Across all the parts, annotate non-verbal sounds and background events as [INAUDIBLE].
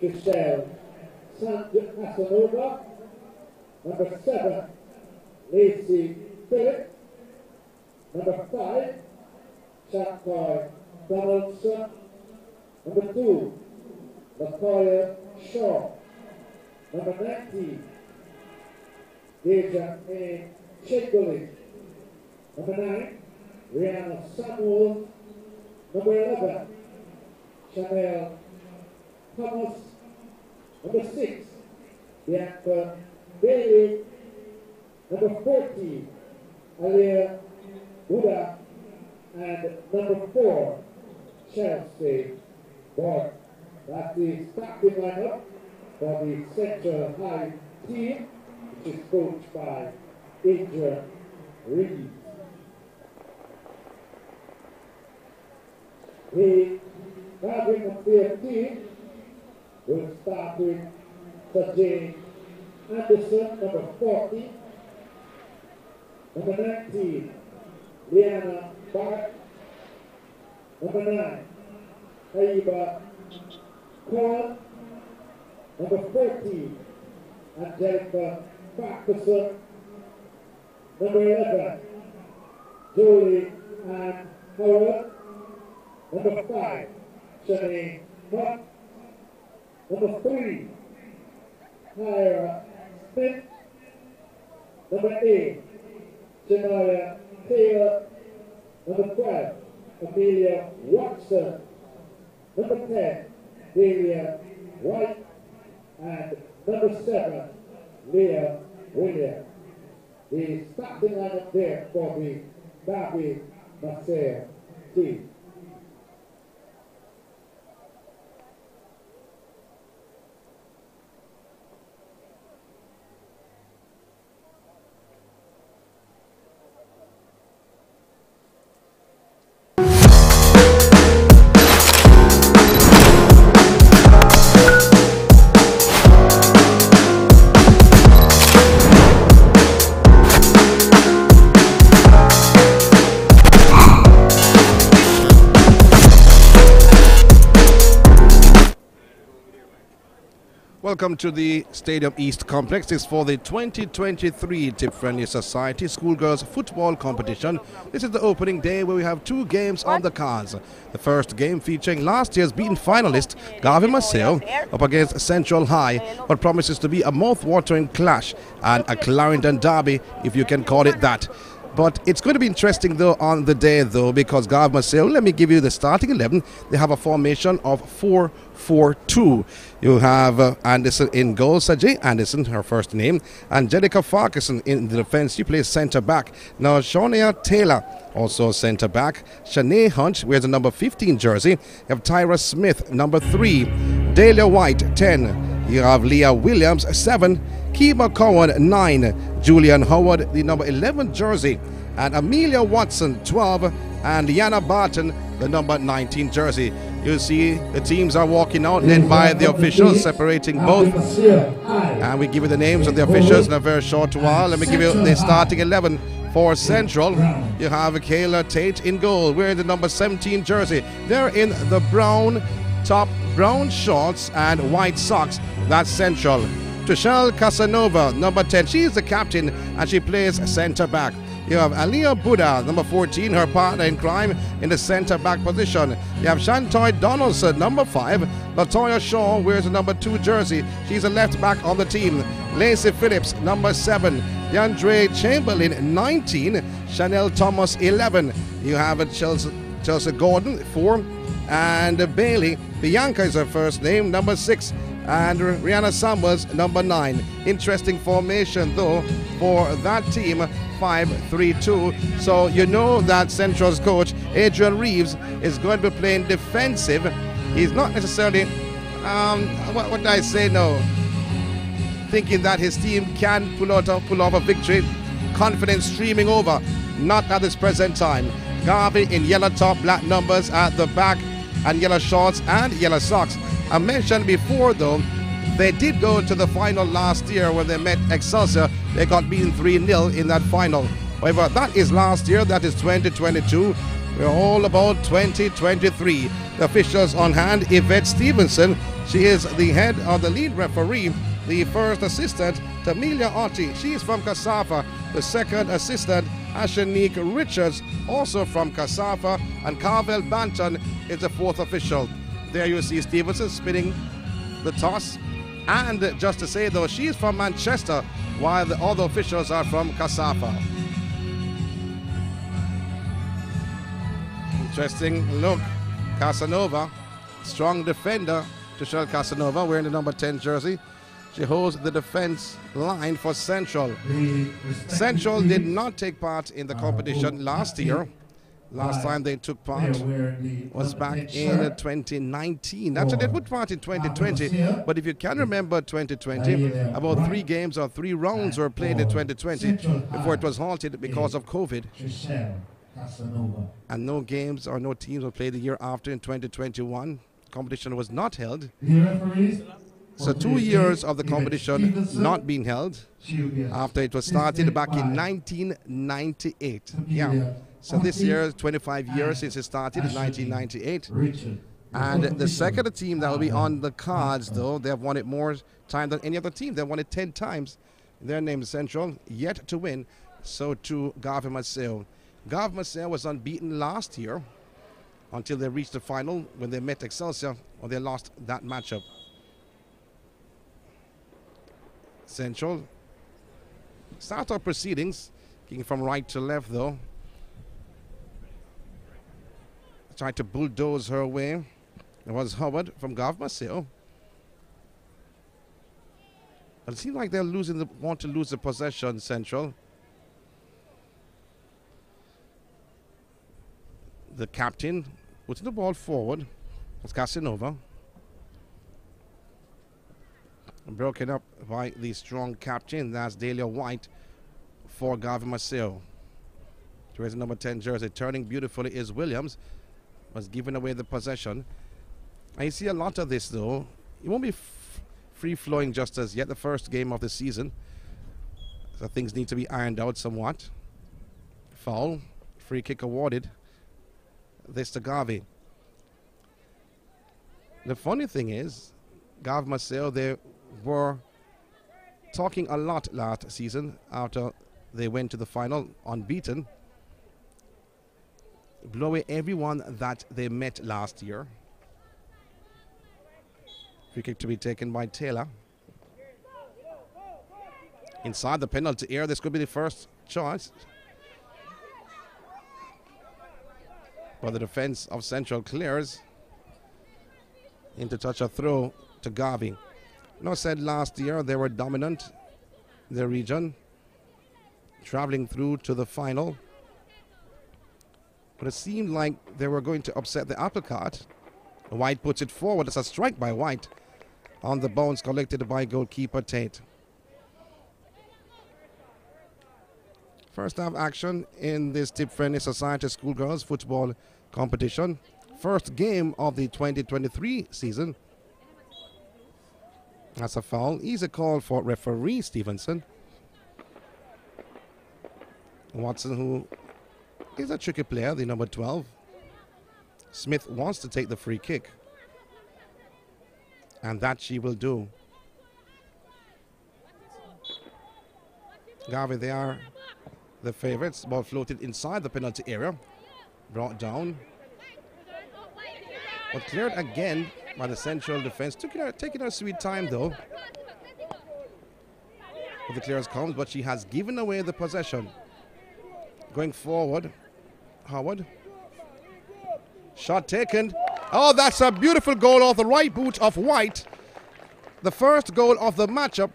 10, Giselle Casanova. Number 7, Lacey Phillips. Number 5, Chakoy Donaldson. Number 2, Latoya Shaw. Number 19, Deja A. Chigoli. Number 9, Rihanna Samuel. Number 11, Chanel Thomas. Number 6, Bianca uh, Bailey. Number 14, Alia Buddha. And number 4, Chelsea Borg. That's the starting lineup for the Central High team, which is coached by Adrian Reed. The starting of their team will start with Sajay Anderson, number 40. Number 19, Liana Bart. Number 9, Aiba Kwan. Number 14, Angelica Parkinson. Number 11, Julie Ann Howard. Number 5, Shanae Buck. Number 3, Tyra Smith. Number 8, Janaya Taylor. Number 12, Amelia Watson. Number 10, Delia White. And number 7, Leah Williams. The starting lineup there for the Bobby Marcel team. Welcome to the Stadium East Complex. It's for the 2023 Tip Friendly Society Schoolgirls Football Competition. This is the opening day where we have two games on the cards. The first game featuring last year's beaten finalist Garvey Maceo up against Central High, what promises to be a mouth-watering clash and a Clarendon derby, if you can call it that. But it's going to be interesting though on the day though because Gav Maceo, let me give you the starting 11. They have a formation of 4-4-2. You have uh, Anderson in goal, Sajay Anderson, her first name, Angelica Farquharson in the defense. She plays centre back. Now Shania Taylor also centre back. Shanae Hunt wears the number 15 jersey. You have Tyra Smith, number 3. Dahlia White, 10. You have Leah Williams, 7. Kima Cowan, 9. Julian Howard, the number 11 jersey. And Amelia Watson, 12. And Liana Barton, the number 19 jersey. You see the teams are walking out, led by the officials, separating both. And we give you the names of the officials in a very short while. Let me give you the starting 11 for Central. You have Kayla Tate in goal, wearing the number 17 jersey. They're in the brown top, brown shorts, and white socks. That's Central. Trishelle Casanova, number 10. She is the captain and she plays centre back. You have Aliyah Buddha, number 14, her partner in crime, in the centre back position. You have Shantoy Donaldson, number 5. Latoya Shaw wears the number 2 jersey. She's a left back on the team. Lacey Phillips, number 7. DeAndre Chamberlain, 19. Chanel Thomas, 11. You have Chelsea, Chelsea Gordon, 4. And Bailey, Bianca is her first name, number 6 and Rihanna Summers, number nine. Interesting formation, though, for that team. 5-3-2 so you know that Central's coach Adrian Reeves is going to be playing defensive he's not necessarily um, what, what I say no? thinking that his team can pull out a, pull off a victory confidence streaming over not at this present time Garvey in yellow top black numbers at the back and yellow shorts and yellow socks I mentioned before though they did go to the final last year when they met Excelsior. They got beaten 3 0 in that final. However, that is last year, that is 2022. We're all about 2023. The officials on hand, Yvette Stevenson. She is the head of the lead referee. The first assistant, Tamilia Otti. She is from KSAFA. The second assistant, Ashanique Richards, also from KSAFA. And Carvel Banton is the fourth official. There you see Stevenson spinning the toss. And just to say though, she's from Manchester, while the other officials are from KSAFA. Interesting look. Casanova, strong defender, Tushel Casanova, wearing the number 10 jersey. She holds the defense line for Central. Central did not take part in the competition last year. Last time they took part was back in 2019. Actually, they took part in 2020. But if you can remember 2020, about three games or three rounds were played in 2020 before it was halted because of COVID. And no games or no teams were played the year after in 2021. Competition was not held. So two years of the competition not being held after it was started back in 1998. Yeah. So this year, 25 years since it started in 1998. And the second team that will be on the cards, though, they have won it more time than any other team. They won it 10 times. Their name is Central, yet to win. So too, Garvey Maceo. Garvey Maceo was unbeaten last year until they reached the final when they met Excelsior, or they lost that matchup. Central start our proceedings, kicking from right to left though. Tried to bulldoze her way. It was Howard from Gav Maceo. But it seems like they're losing the want to lose the possession, Central. The captain putting the ball forward was Casanova. Broken up by the strong captain, that's Delia White for Garvey Maceo. Wears number 10 jersey. Turning beautifully is Williams. Was giving away the possession. I see a lot of this though. It won't be free flowing just as yet. The first game of the season. So things need to be ironed out somewhat. Foul. Free kick awarded. This to Garvey. The funny thing is, Gav Maceo, they were talking a lot last season after they went to the final unbeaten. Blew away everyone that they met last year. Free kick to be taken by Taylor. Inside the penalty area, this could be the first chance. But the defense of Central clears into touch a throw to Garvey. No said last year they were dominant in the region, traveling through to the final. But it seemed like they were going to upset the apple cart. White puts it forward. It's a strike by White on the bones collected by goalkeeper Tate. First half action in this Tip Friendly Society Schoolgirls football competition. First game of the 2023 season. That's a foul. Easy call for referee Stevenson. Watson, who is a tricky player, the number 12. Smith wants to take the free kick. And that she will do. Garvey, they are the favorites. Ball floated inside the penalty area. Brought down. But cleared again by the central defense. Took it, taking her sweet time though. But the clearance comes, but she has given away the possession. Going forward, Howard. Shot taken. Oh, that's a beautiful goal off the right boot of White. The first goal of the matchup.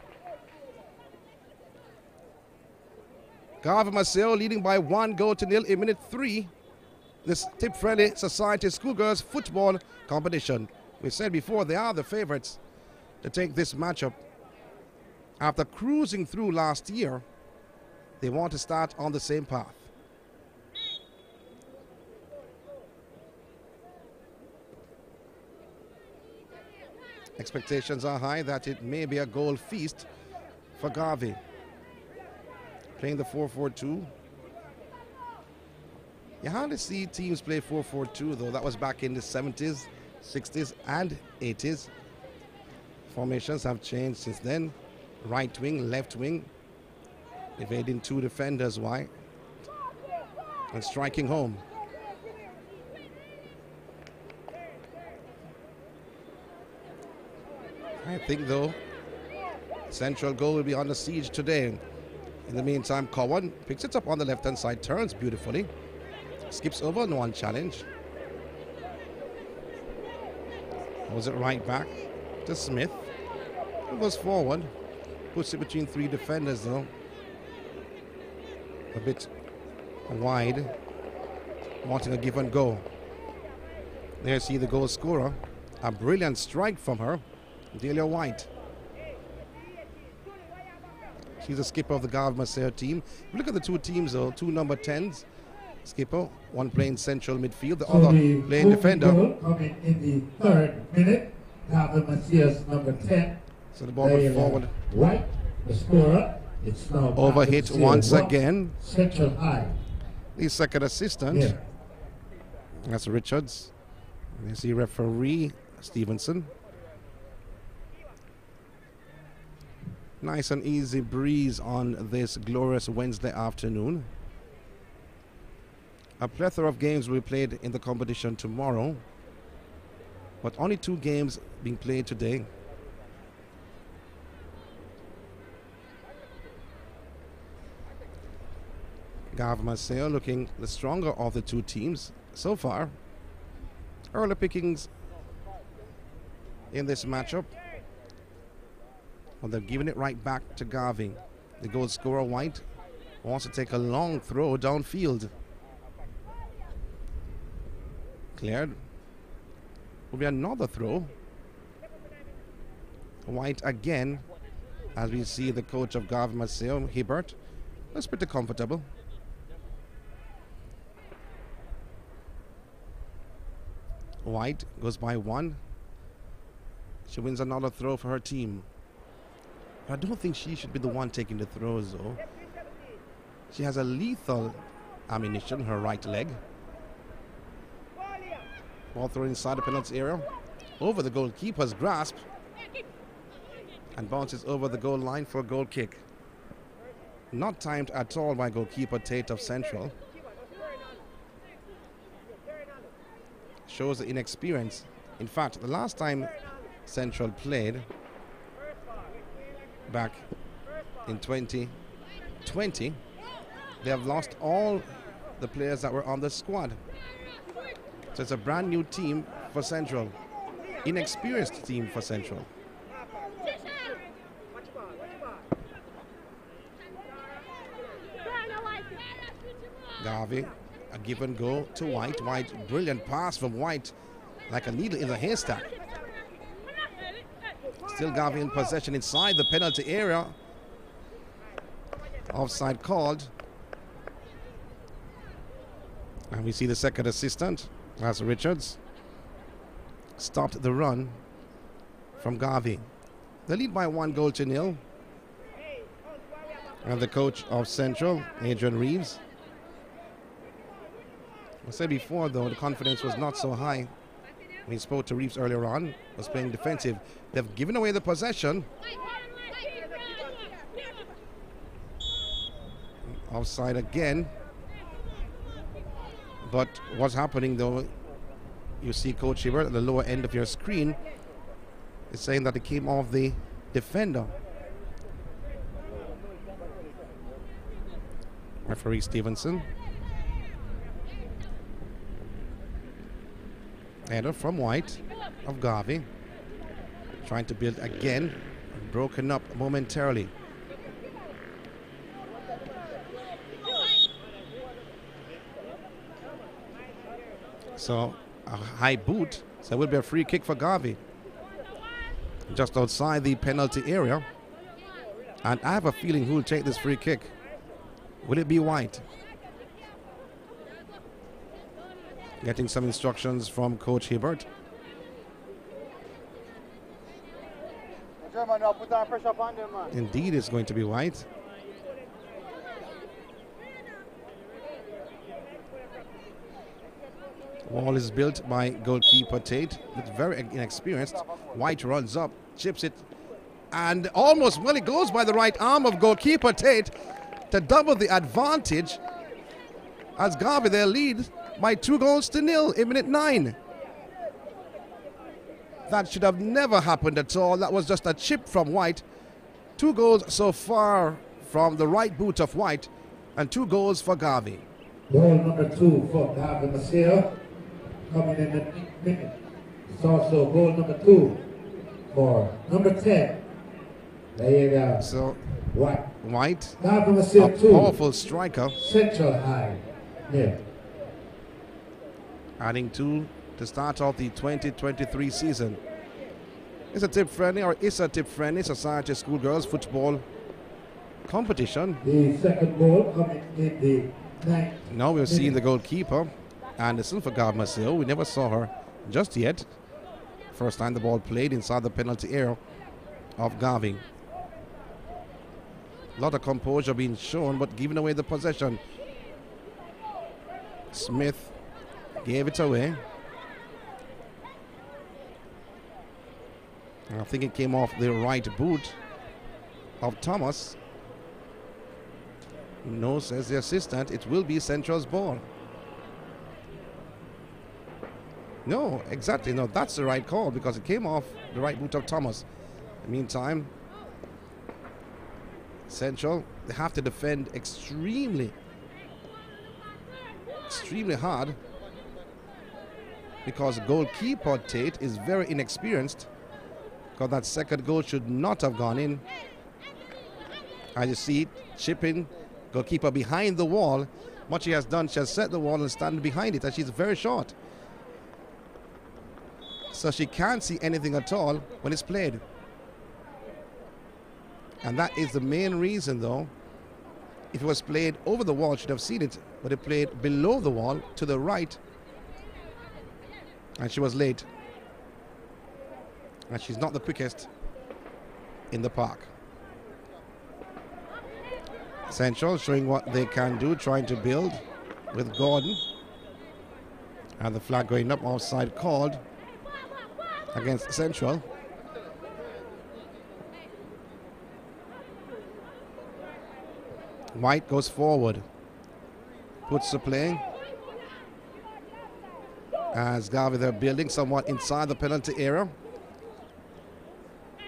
Garvey Maceo leading by one goal to nil in minute three. This Tip Friendly Society Schoolgirls Football Competition. We said before they are the favorites to take this matchup. After cruising through last year, they want to start on the same path. Expectations are high that it may be a goal feast for Garvey. Playing the 4-4-2. You hardly see teams play 4-4-2 though. That was back in the 70s, 60s, and 80s. Formations have changed since then. Right wing, left wing, evading two defenders wide and striking home. I think though Central goal will be under siege today. In the meantime, Cowan picks it up on the left hand side, turns beautifully, skips over no one challenge. Was it right back to Smith? It goes forward, puts it between three defenders though. A bit wide, wanting a give and go. There, see the goal scorer. A brilliant strike from her, Delia White. She's the skipper of the Gav Maceo team. Look at the two teams though, two number 10s. Skipper, one playing central midfield, the So other the playing defender. Coming in the third minute, Calvin Macias, number 10. So the ball went forward. Right, the scorer. It's now Overhit once zero. again. Central High. The second assistant. Yeah. That's Richards. You see referee Stevenson. Nice and easy breeze on this glorious Wednesday afternoon. A plethora of games will be played in the competition tomorrow, but only two games being played today. Gav Maceo looking the stronger of the two teams so far. Early pickings in this matchup. Well, they're giving it right back to Garvey. The goal scorer White wants to take a long throw downfield. Cleared. Will be another throw. White again, as we see the coach of Gav Maceo, Hibbert, looks pretty comfortable. White goes by one. She wins another throw for her team. I don't think she should be the one taking the throws, though. She has a lethal ammunition, her right leg. Ball thrown inside the penalty area. Over the goalkeeper's grasp. And bounces over the goal line for a goal kick. Not timed at all by goalkeeper Tate of Central. Shows the inexperience. In fact, the last time Central played back in 2020, they have lost all the players that were on the squad. So it's a brand new team for Central. Inexperienced team for Central. Garvey, a give and go to White. White, brilliant pass from White, like a needle in a haystack. Still Garvey in possession inside the penalty area. Offside called. And we see the second assistant, as Richards, stopped the run from Garvey. They lead by one goal to nil. And the coach of Central, Adrian Reeves. I said before, though, the confidence was not so high. He spoke to Reeves earlier on, was playing defensive. They've given away the possession. Offside again. But what's happening, though, you see Coach Hibbert at the lower end of your screen is saying that it came off the defender. Referee Stevenson. Header from White of Garvey. Trying to build again. Broken up momentarily. So a high boot. So it will be a free kick for Garvey. Just outside the penalty area. And I have a feeling who will take this free kick. Will it be White? Getting some instructions from Coach Hibbert. German, now put down pressure upon them, man. Indeed, it's going to be White. Wall is built by goalkeeper Tate. It's very inexperienced. White runs up, chips it, and almost, well, it goes by the right arm of goalkeeper Tate to double the advantage as Garvey there lead by two goals to nil in minute nine. That should have never happened at all. That was just a chip from White. Two goals so far from the right boot of White, and two goals for Garvey. Goal number two for Garvey Maceo coming in the minute. It's also goal number two for number 10. There you go. So White. White, Garvey a Maceo 2. powerful striker, Central High. Yeah. adding two to start off the 2023 season. It's a tip friendly or is a tip friendly Society Schoolgirls football competition. The second goal coming in the ninth. Now we're seeing the goalkeeper, Anderson for Maceo. We never saw her just yet. First time the ball played inside the penalty area of Garvey. A lot of composure being shown, but giving away the possession. Smith gave it away. And I think it came off the right boot of Thomas. No, says the assistant, it will be Central's ball. No, exactly. No, that's the right call because it came off the right boot of Thomas. In the meantime, Central, they have to defend extremely, extremely hard because goalkeeper Tate is very inexperienced because that second goal should not have gone in. As you see, chipping, goalkeeper behind the wall. What she has done, she has set the wall and stand behind it, and she's very short. So she can't see anything at all when it's played. And that is the main reason, though. If it was played over the wall, she'd have seen it, but it played below the wall to the right. And she was late. And she's not the quickest in the park. Central showing what they can do, trying to build with Gordon. And the flag going up, offside called against Central. White goes forward, puts the play. As Garvey they're building somewhat inside the penalty area.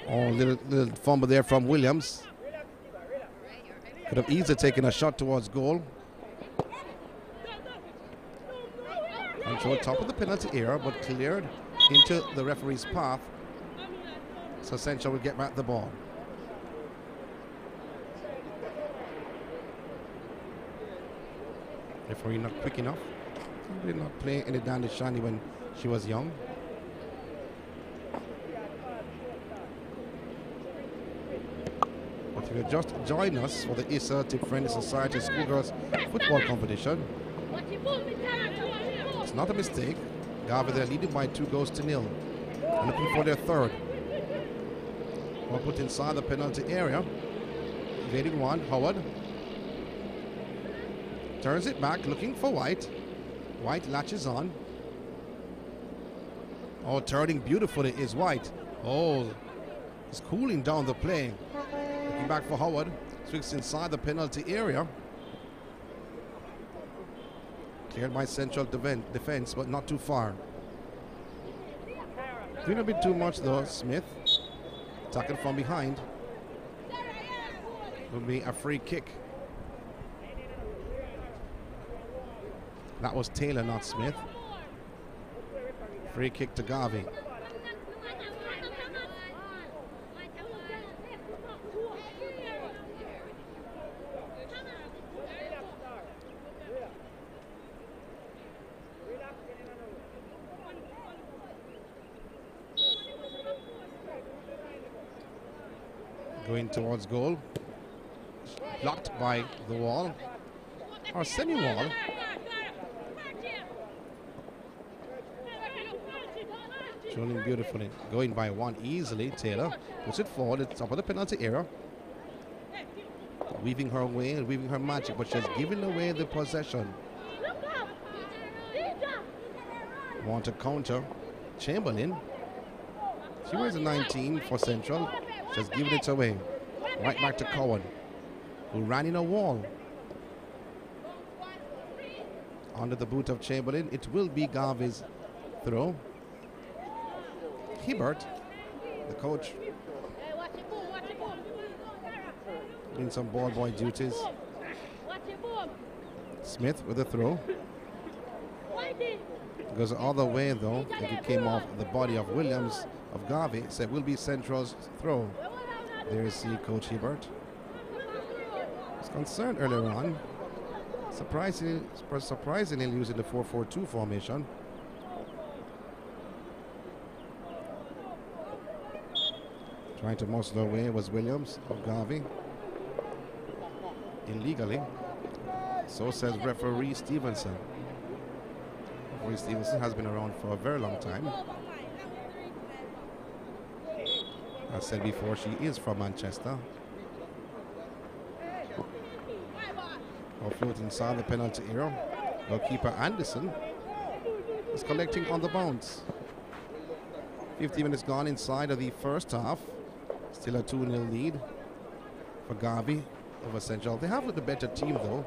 Oh, little, little fumble there from Williams. Could have easily taken a shot towards goal. Control top of the penalty area, but cleared into the referee's path. So Central will get back the ball. Referee not quick enough. Did not play any to Shani when she was young. But if you just join us for the Tip Friendly Society Schoolgirls Football Competition, it's not a mistake. Garvey they're leading by two goals to nil. And looking for their third. Well put inside the penalty area. Evading one, Howard. Turns it back, looking for White. White latches on. Oh, turning beautifully is White. Oh, he's cooling down the play. Looking back for Howard. Swings inside the penalty area. Cleared by central defense, but not too far. Doing a bit too much though, Smith. Attacking from behind. Will be a free kick. That was Taylor, not Smith. Free kick to Garvey. Going towards goal. Blocked by the wall. Or semi-wall. Trolling beautifully. Going by one easily. Taylor puts it forward at the top of the penalty area. Weaving her way weaving her magic, but she's giving away the possession. Want to counter Chamberlain. She wears a 19 for Central. Just giving it away. Right back to Cowan, who ran in a wall. Under the boot of Chamberlain, it will be Garvey's throw. Hibbert, the coach, doing some ball boy duties. Smith with a throw. Goes all the way though. It came off the body of Williams of Garvey. So it will be Central's throw. There is the coach Hibbert. Was concerned earlier on. Surprisingly, surprisingly using the 4-4-2 formation. Trying to muscle away was Williams of Garvey. Illegally. So says referee Stevenson. Referee Stevenson has been around for a very long time. I said before, she is from Manchester. Or float inside the penalty area. Goalkeeper Anderson is collecting on the bounce. 50 minutes gone inside of the first half. Still a 2 0 lead for Garvey over Central. They have the better team though.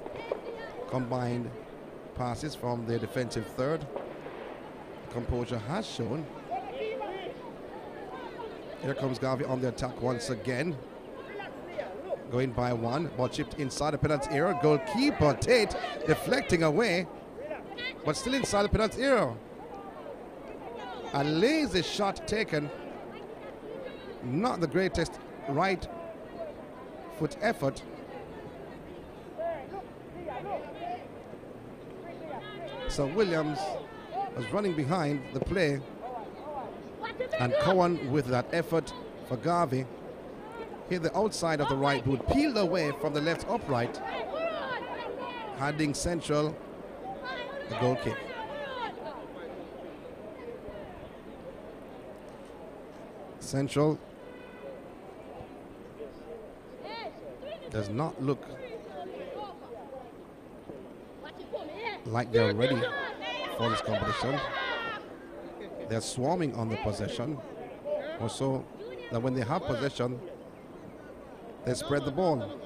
Combined passes from their defensive third. Composure has shown. Here comes Garvey on the attack once again. Going by one. Ball chipped inside the penalty area. Goalkeeper Tate deflecting away. But still inside the penalty area. A lazy shot taken. Not the greatest right foot effort. So Williams was running behind the play. And Cohen with that effort for Garvey hit the outside of the right boot, peeled away from the left upright, handing Central the goal kick. Central does not look like they're ready for this competition. They're swarming on the possession. Also, that when they have possession, they spread the ball.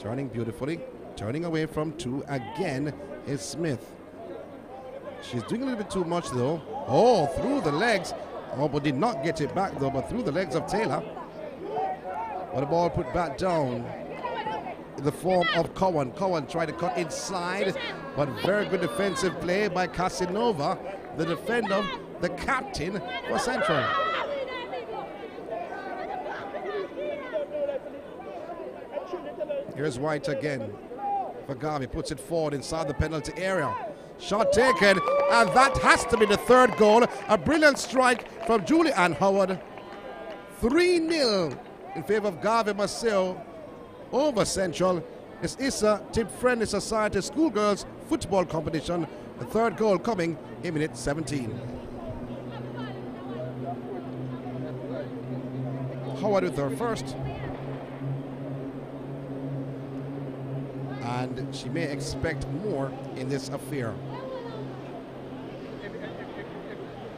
Turning beautifully, turning away from two again is Smith. She's doing a little bit too much though. Oh, through the legs. Oh, but did not get it back though, but through the legs of Taylor. But the ball put back down in the form of Cowan. Cowan tried to cut inside, but very good defensive play by Casanova, the defender, the captain for Central. Here's White again. Garvey puts it forward inside the penalty area. Shot taken, and that has to be the third goal. A brilliant strike from Julie Ann Howard. 3 0 in favor of Garvey Maceo over Central. It's ISSA Tip Friendly Society Schoolgirls Football Competition. The third goal coming in minute 17. Howard with her first. And she may expect more in this affair.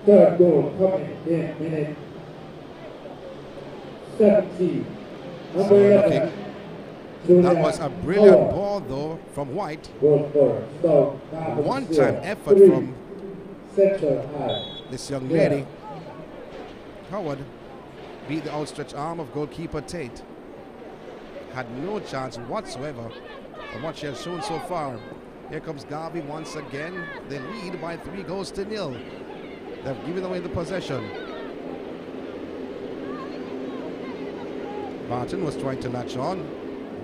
Third goal coming in minute 17. Number So 11. That was a brilliant ball, though, from White. Goal scorer. So, Garvey One Maceo, time effort from this young lady. Howard beat the outstretched arm of goalkeeper Tate. Had no chance whatsoever from what she has shown so far. Here comes Garvey once again. They lead by three goals to nil. They've given away the possession. Barton was trying to latch on.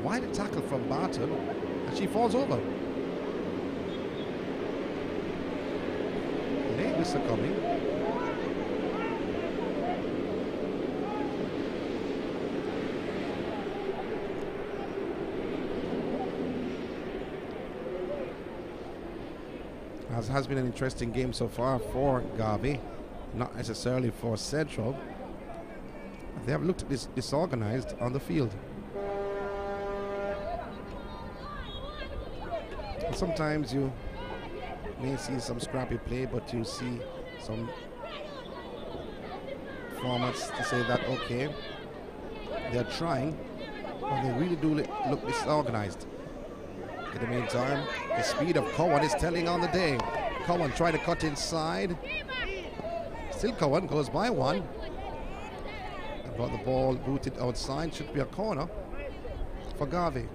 Wide tackle from Barton, and she falls over. Late whistle coming. As has been an interesting game so far for Garvey, not necessarily for Central. They have looked dis- disorganized on the field. Sometimes you may see some scrappy play, but you see some formats to say that okay, they're trying, but they really do look, disorganized. In the meantime, the speed of Cowan is telling on the day. Cowan trying to cut inside. Still Cowan goes by one. But the ball booted outside. Should be a corner for Garvey.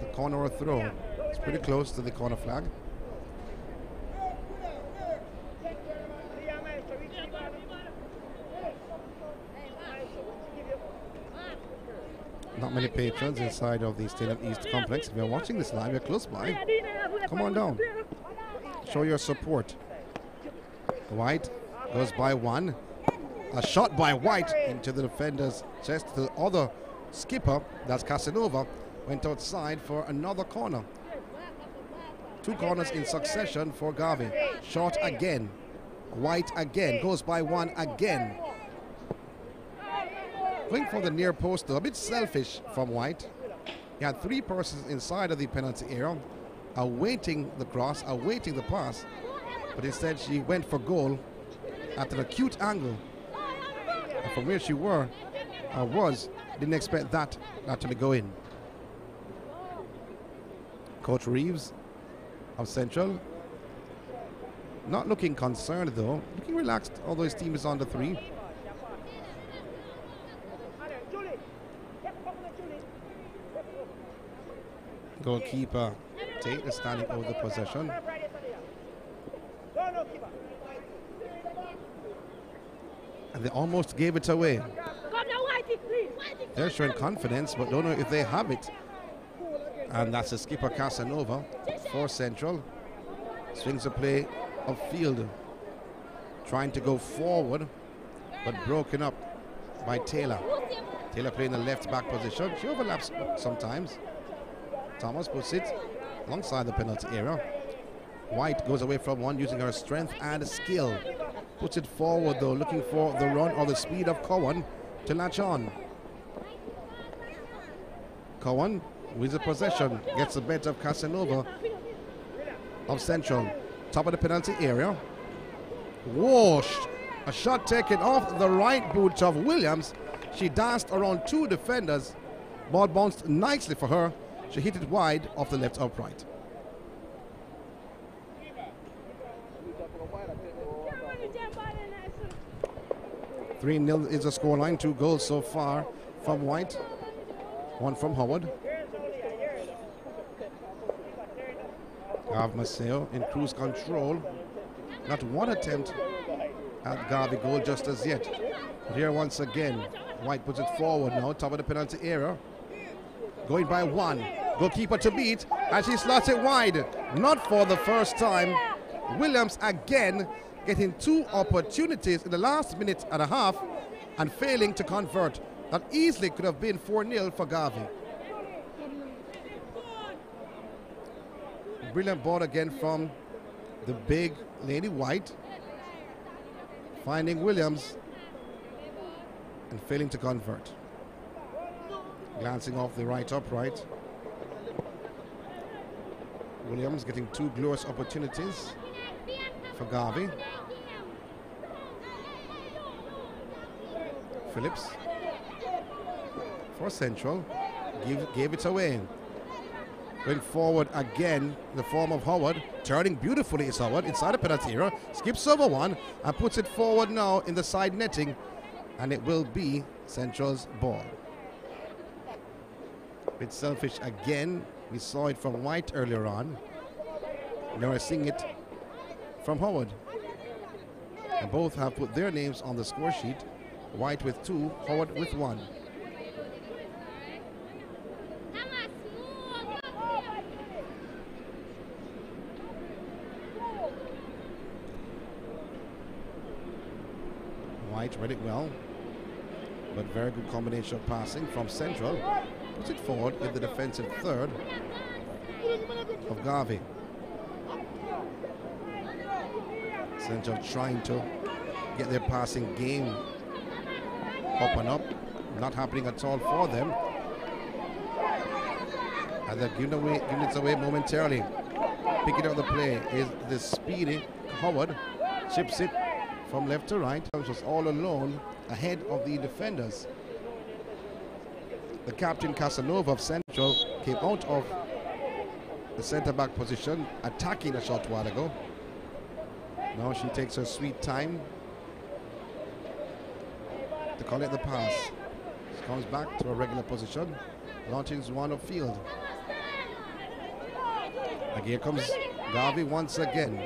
The corner or throw. It's pretty close to the corner flag. Not many patrons inside of the Stadium East complex. If you're watching this live, you're close by. Come on down. Show your support. White goes by one. A shot by White into the defender's chest. The other skipper, that's Casanova, went outside for another corner. Two corners in succession for Garvey. Shot again. White again. Goes by one again. Going for the near post, though, a bit selfish from White. He had three persons inside of the penalty area, awaiting the cross, awaiting the pass, but instead she went for goal at an acute angle. And from where she were, uh, was, didn't expect that actually go in. Coach Reeves of Central, not looking concerned though, looking relaxed, although his team is on the three. Goalkeeper Tate is standing over the possession. And they almost gave it away. They're showing confidence, but don't know if they have it. And that's the skipper Casanova for Central. Swings a play upfield. Trying to go forward, but broken up by Taylor. Taylor playing the left back position. She overlaps sometimes. Thomas puts it alongside the penalty area. White goes away from one using her strength and skill. Puts it forward though, looking for the run or the speed of Cowan to latch on. Cowan with the possession gets the better of Casanova of Central. Top of the penalty area. Washed. A shot taken off the right boot of Williams. She danced around two defenders. Ball bounced nicely for her. She hit it wide off the left upright. Three 0 is the scoreline. Two goals so far from White, one from Howard. Gav Maceo in cruise control. Not one attempt at Garvey goal just as yet. But here once again, White puts it forward now, top of the penalty area. Going by one. Goalkeeper to beat, and she slots it wide. Not for the first time. Williams again getting two opportunities in the last minute and a half and failing to convert. That easily could have been 4 0 for Garvey. Brilliant ball again from the big Lady White. Finding Williams and failing to convert. Glancing off the right upright. Williams getting two glorious opportunities for Garvey. Phillips for Central give, gave it away. Going forward again, the form of Howard, turning beautifully is Howard inside the penalty area, skips over one and puts it forward now in the side netting, and it will be Central's ball. Bit selfish again. We saw it from White earlier on. Now we're seeing it from Howard. And both have put their names on the score sheet. White with two, Howard with one. White read it well, but very good combination of passing from Central. Puts it forward in the defensive third of Garvey. Central trying to get their passing game up and up. Not happening at all for them. And they're giving, away, giving it away momentarily. Picking up the play is the speedy Howard. Chips it from left to right. Was all alone ahead of the defenders. The captain Casanova of Central came out of the centre back position, attacking a short while ago. Now she takes her sweet time to collect the pass. She comes back to her regular position, launches one upfield. And here comes Garvey once again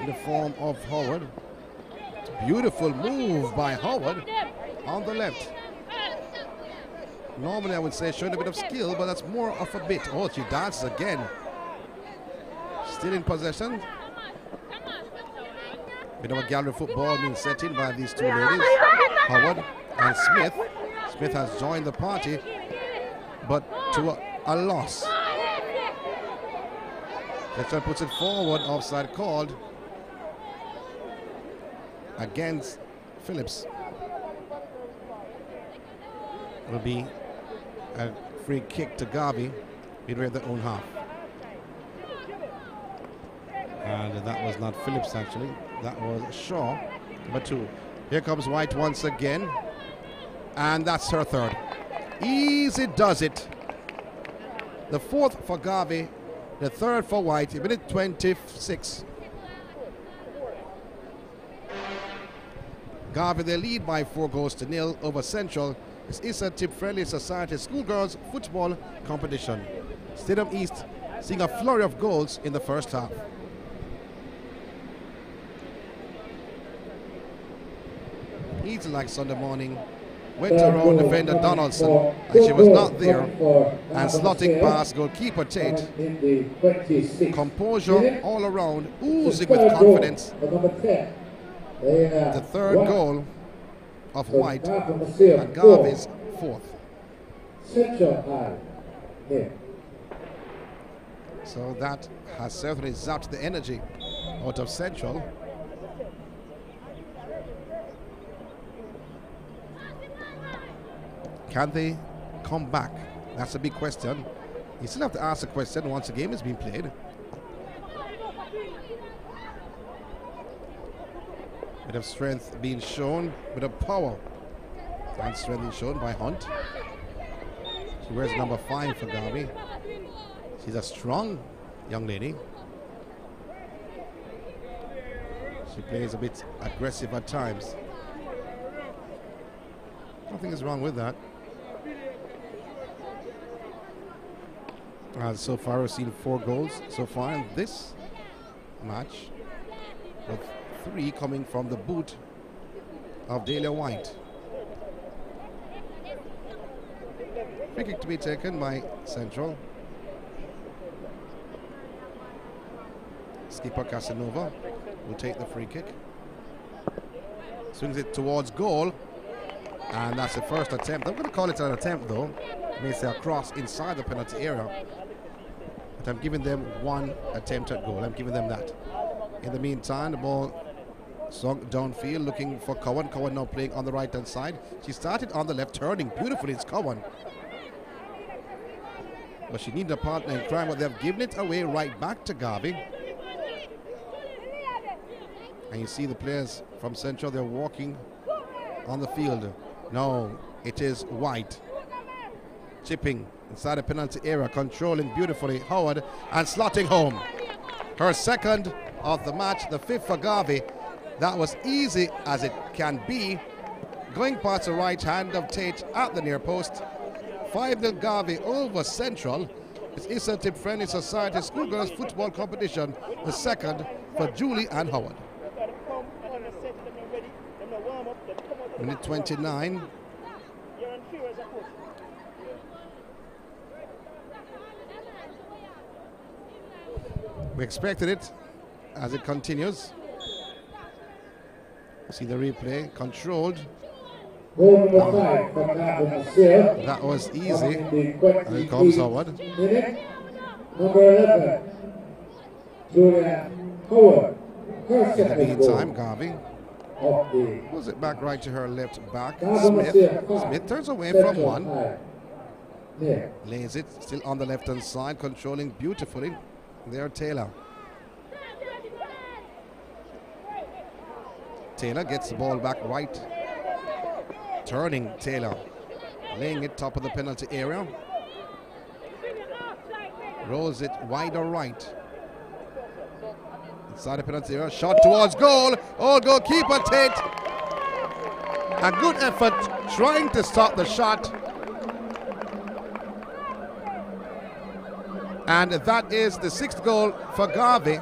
in the form of Howard. Beautiful move by Howard on the left. Normally I would say showing a bit of skill, but that's more of a bit. Oh, she dances again. Still in possession. Bit of a gallery football being set in by these two ladies, Howard and Smith. Smith has joined the party, but to a, a loss. Fletcher puts it forward, offside called against Phillips. Will be a free kick to Garvey midway their own half. And that was not Phillips actually, that was Shaw, number two. Here comes White once again, and that's her third. Easy does it. The fourth for Garvey, the third for White, minute 26. Garvey, they lead by four goals to nil over Central. This is a tip-friendly society schoolgirls football competition. Stadium East seeing a flurry of goals in the first half. Easy like Sunday morning. Went around defender Donaldson and she was not there. And slotting past goalkeeper Tate. Composure all around, oozing with confidence. The third goal of White and Garvey's fourth. So that has certainly zapped the energy out of Central. Can they come back? That's a big question. You still have to ask the question once the game has been played. Bit of strength being shown, bit of power and strength being shown by Hunt. She wears number five for Garvey. She's a strong young lady. She plays a bit aggressive at times. Nothing is wrong with that. Uh, so far, we've seen four goals so far in this match, with three coming from the boot of Delia White. Free kick to be taken by Central. Skipper Casanova will take the free kick. Swings it towards goal. And that's the first attempt. I'm going to call it an attempt though. I may say a cross inside the penalty area. But I'm giving them one attempt at goal. I'm giving them that. In the meantime, the ball sunk downfield looking for Cowan. Cowan now playing on the right hand side. She started on the left, turning beautifully. It's Cowan. But she needed a partner in crime, but they've given it away right back to Garvey. And you see the players from Central, they're walking on the field. No, it is White. Chipping inside the penalty area, controlling beautifully Howard and slotting home. Her second of the match, the fifth for Garvey. That was easy as it can be. Going past the right hand of Tate at the near post. 5 0 Garvey over Central. It's ISSA Tip Friendly Society Schoolgirls Football Competition, the second for Julie and Howard. Minute 29. We expected it as it continues. See the replay, controlled. That was easy. And it comes. Minute number 11, Julia Howard. In the meantime, Garvey pulls it back right to her left back. Smith. Smith turns away from one. Lays it still on the left hand side, controlling beautifully. There, Taylor. Taylor gets the ball back right. Turning Taylor. Laying it top of the penalty area. Rolls it wide or right. Inside the penalty area. Shot towards goal. Oh, goalkeeper Tate. A good effort trying to stop the shot. And that is the sixth goal for Garvey.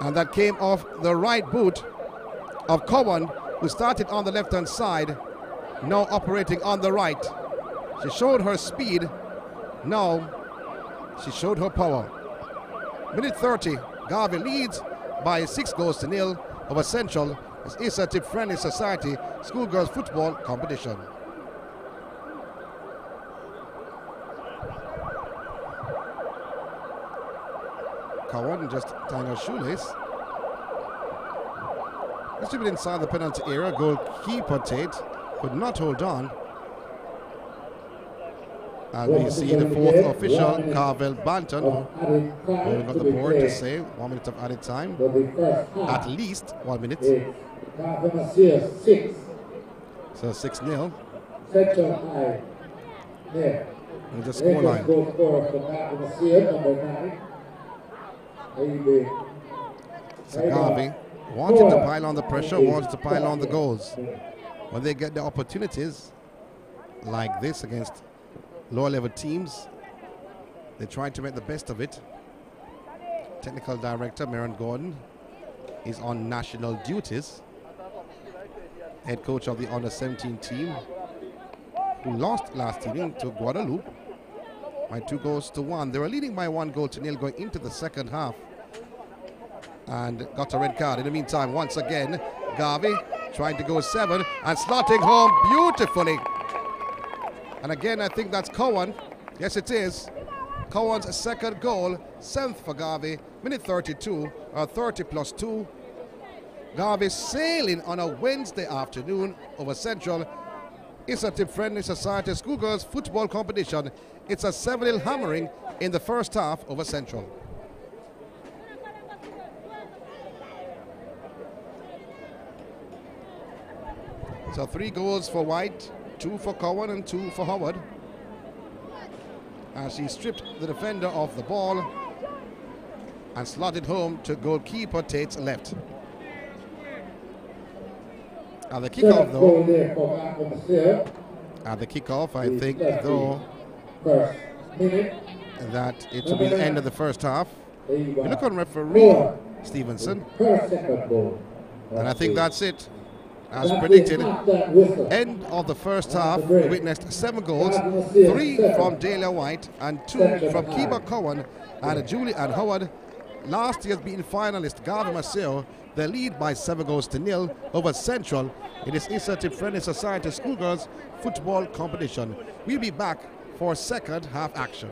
And that came off the right boot of Cowan, who started on the left hand side, now operating on the right. She showed her speed, now she showed her power. Minute 30, Garvey leads by six goals to nil over Central. This is a tip friendly society schoolgirls football competition. Cowan just tying her shoelace. Distributed inside the penalty area. Goalkeeper Tate could not hold on. And we see the fourth official, Carvel Banton, going on the board to say one minute of added time. At least one minute. So 6 0. Central High. There. And the There's Garvey wanted to pile on the pressure, wanted to pile on the goals. When they get the opportunities like this against lower level teams, they try to make the best of it. Technical director Maron Gordon is on national duties. Head coach of the under 17 team, who lost last evening to Guadeloupe by two goals to one. They were leading by one goal to nil going into the second half and got a red card. In the meantime, once again, Garvey trying to go seven and slotting home beautifully. And again, I think that's Cowan. Yes, it is. Cowan's second goal, seventh for Garvey, minute 32, or 30 plus two. Garvey sailing on a Wednesday afternoon over Central. It's a tip friendly society schoolgirls football competition. It's a 7 0 hammering in the first half over Central. So three goals for White, two for Cowan and two for Howard. As he stripped the defender of the ball and slotted home to goalkeeper Tate's left. At the kickoff, though, there for Garvey Maceo. at the kickoff, I think, though, that it will be the end of the first half. You look on referee Stevenson, Her second goal. and I think that's it. As predicted, is not that whistle. end of the first half, we witnessed seven goals, three from Delia White and two from Kiba Cowan and Julie and Howard. Last year's beaten finalist Garvey Maceo, they lead by seven goals to nil over Central in this Insertive Friendly Society Schoolgirls football competition. We'll be back for second half action.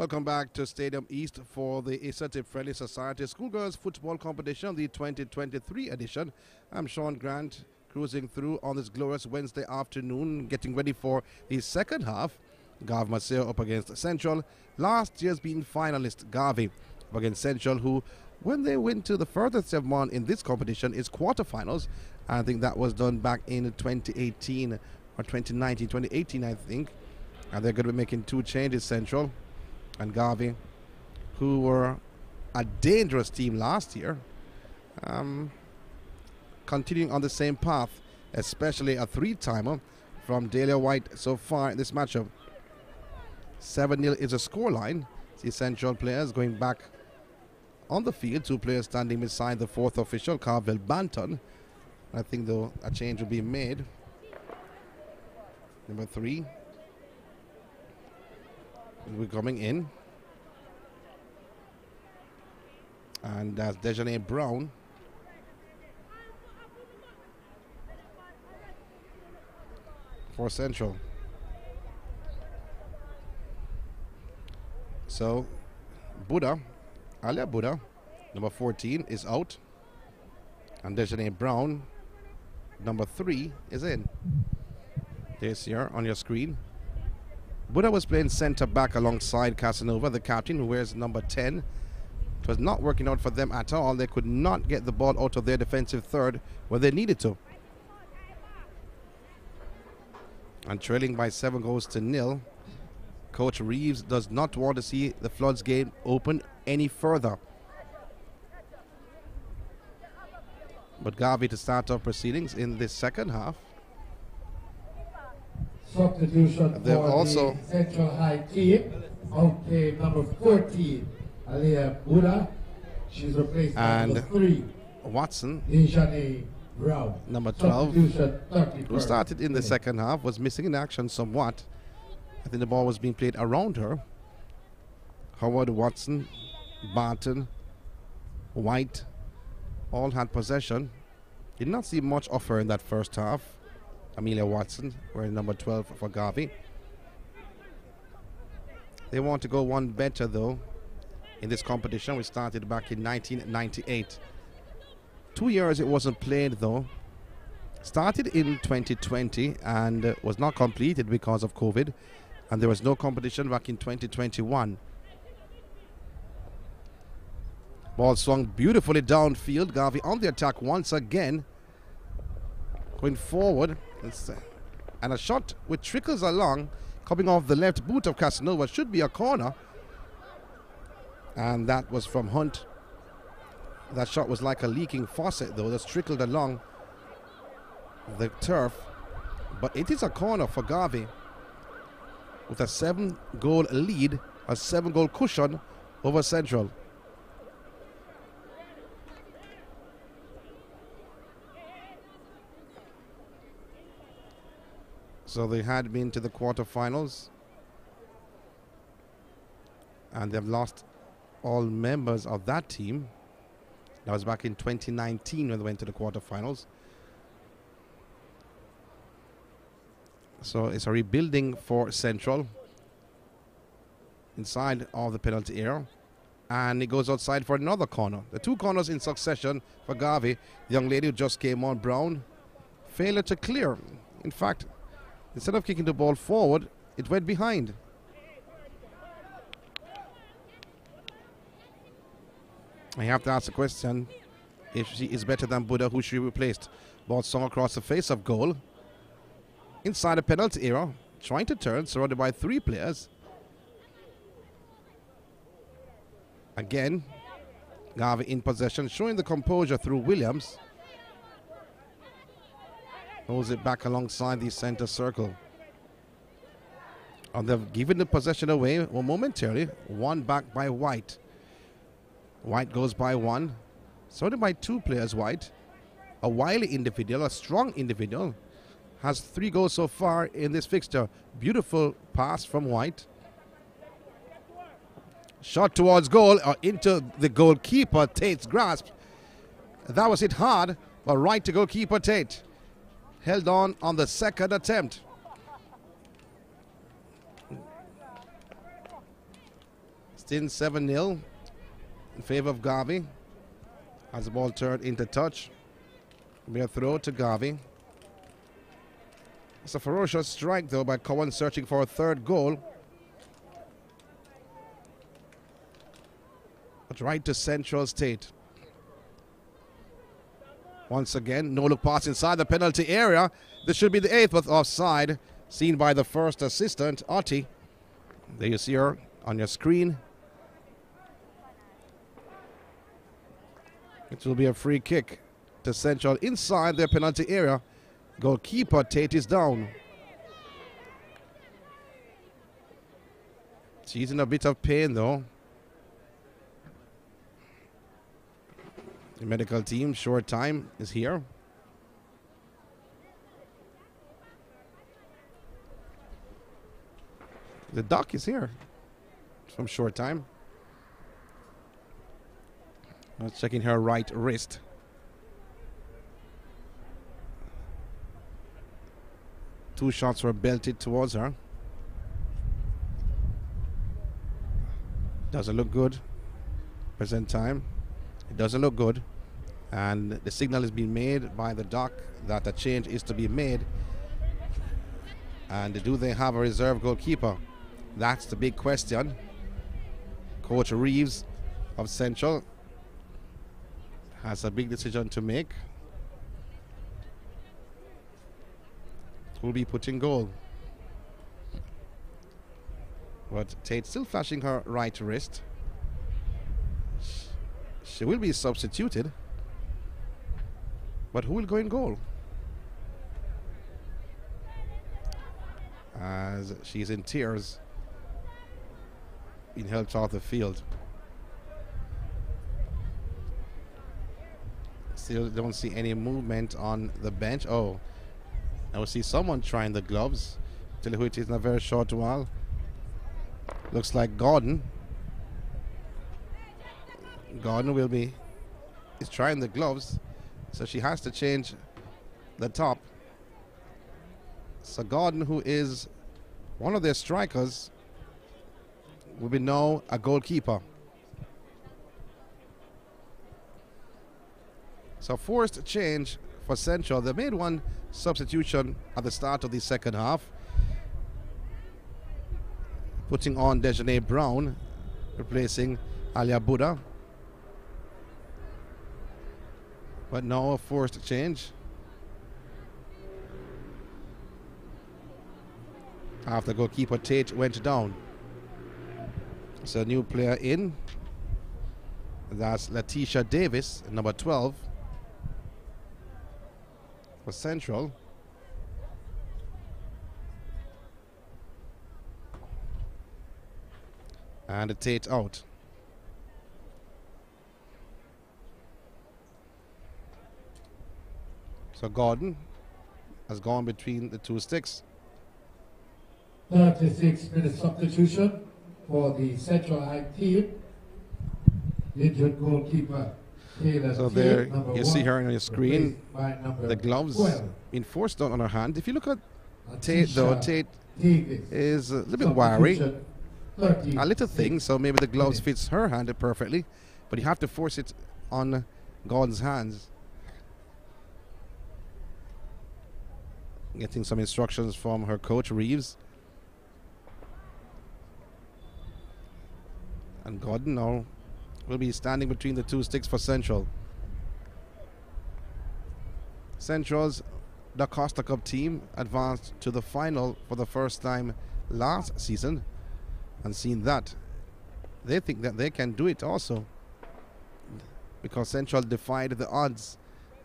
Welcome back to Stadium East for the ISSA Tip Friendly Society Schoolgirls Football Competition, the 2023 edition. I'm Sean Grant, cruising through on this glorious Wednesday afternoon, getting ready for the second half. Gav Maceo up against Central. Last year's been finalist Gavi up against Central, who, when they went to the furthest they've in this competition, is quarterfinals. I think that was done back in 2018 or 2019, 2018, I think. And they're going to be making two changes, Central and Gavi, who were a dangerous team last year, um, continuing on the same path, especially a three timer from Dahlia White so far in this matchup. 7 0 is a scoreline. The Central players going back on the field, two players standing beside the fourth official, Carvel Banton. I think, though, a change will be made. Number three be coming in. And that's Dejanay Brown. For Central. So, Buddha, Alia Buddha, number 14, is out. And Dejanay Brown, number 3, is in. This here on your screen. Buddha was playing centre back alongside Casanova, the captain, who wears number 10. It was not working out for them at all. They could not get the ball out of their defensive third where they needed to. And trailing by seven goals to nil, Coach Reeves does not want to see the Floods game open any further. But Garvey to start off proceedings in this second half. Substitution They've for also- the Central High team. Okay, number 14, Alia Buddha. She's replaced by And- number 3, Watson, Dejane Brown. Number 12, who started in the second half, was missing in action somewhat. I think the ball was being played around her. Howard Watson, Barton, White, all had possession. Did not see much of her in that first half. Amelia Watson, wearing number 12 for Garvey. They want to go one better though in this competition. We started back in 1998. Two years it wasn't played though. Started in 2020 and uh, was not completed because of COVID, and there was no competition back in 2021. Ball swung beautifully downfield. Garvey on the attack once again. Going forward. And a shot which trickles along, coming off the left boot of Casanova, should be a corner. And that was from Hunt. That shot was like a leaking faucet, though, that's trickled along the turf. But it is a corner for Garvey with a seven goal lead, a seven goal cushion over Central. So they had been to the quarterfinals and they've lost all members of that team. That was back in 2019 when they went to the quarterfinals. So it's a rebuilding for Central inside of the penalty area. And it goes outside for another corner. The two corners in succession for Garvey. The young lady who just came on, Brown, failure to clear. In fact, instead of kicking the ball forward, it went behind. I have to ask the question if she is better than Buddha, who she replaced. Ball swung across the face of goal. Inside the penalty area, trying to turn, surrounded by three players. Again, Garvey in possession, showing the composure through Williams. Holds it back alongside the center circle. And they've given the possession away well, momentarily. One back by White. White goes by one. Surrounded by two players, White. A wily individual, a strong individual. Has three goals so far in this fixture. Beautiful pass from White. Shot towards goal or into the goalkeeper, Tate's grasp. That was hit hard, but right to goalkeeper Tate. Held on on the second attempt. Still 7 0 in favor of Garvey. As the ball turned into touch. Be a throw to Garvey. It's a ferocious strike though by Cowan searching for a third goal. But right to Central State. Once again, no look pass inside the penalty area. This should be the eighth, but offside. Seen by the first assistant, Otti. There you see her on your screen. It will be a free kick to Central inside their penalty area. Goalkeeper Tate is down. She's in a bit of pain though. The medical team, short time, is here. The doc is here from short time. Was checking her right wrist. Two shots were belted towards her. Doesn't look good. Present time. It doesn't look good. And the signal is being made by the doc that a change is to be made. And do they have a reserve goalkeeper? That's the big question. Coach Reeves of Central has a big decision to make. Will be putting goal. But Tate still flashing her right wrist. She will be substituted. But who will go in goal? As she's in tears, being helped off the field. Still don't see any movement on the bench. Oh, I will see someone trying the gloves. Tell who it is in a very short while. Looks like Gordon. Gordon will be is trying the gloves, so she has to change the top. So Gordon, who is one of their strikers, will be now a goalkeeper. So forced change for Central. They made one substitution at the start of the second half, putting on Dejanay Brown, replacing Alia Buddha. But now a forced change. After goalkeeper Tate went down. So a new player in. That's Letitia Davis, number 12 for Central. And Tate out. So Gordon has gone between the two sticks. 36 minute substitution for the Central High team. Injured goalkeeper Taylor So there number you see her on your screen, by the gloves 12, being forced down on her hand. If you look at Tate though, Tate Davis. is a little bit wiry. A little thing, so maybe the gloves fits her hand perfectly, but you have to force it on Gordon's hands. Getting some instructions from her coach Reeves. And Gordon now will be standing between the two sticks for Central. Central's Da Costa Cup team advanced to the final for the first time last season and seeing that. They think that they can do it also because Central defied the odds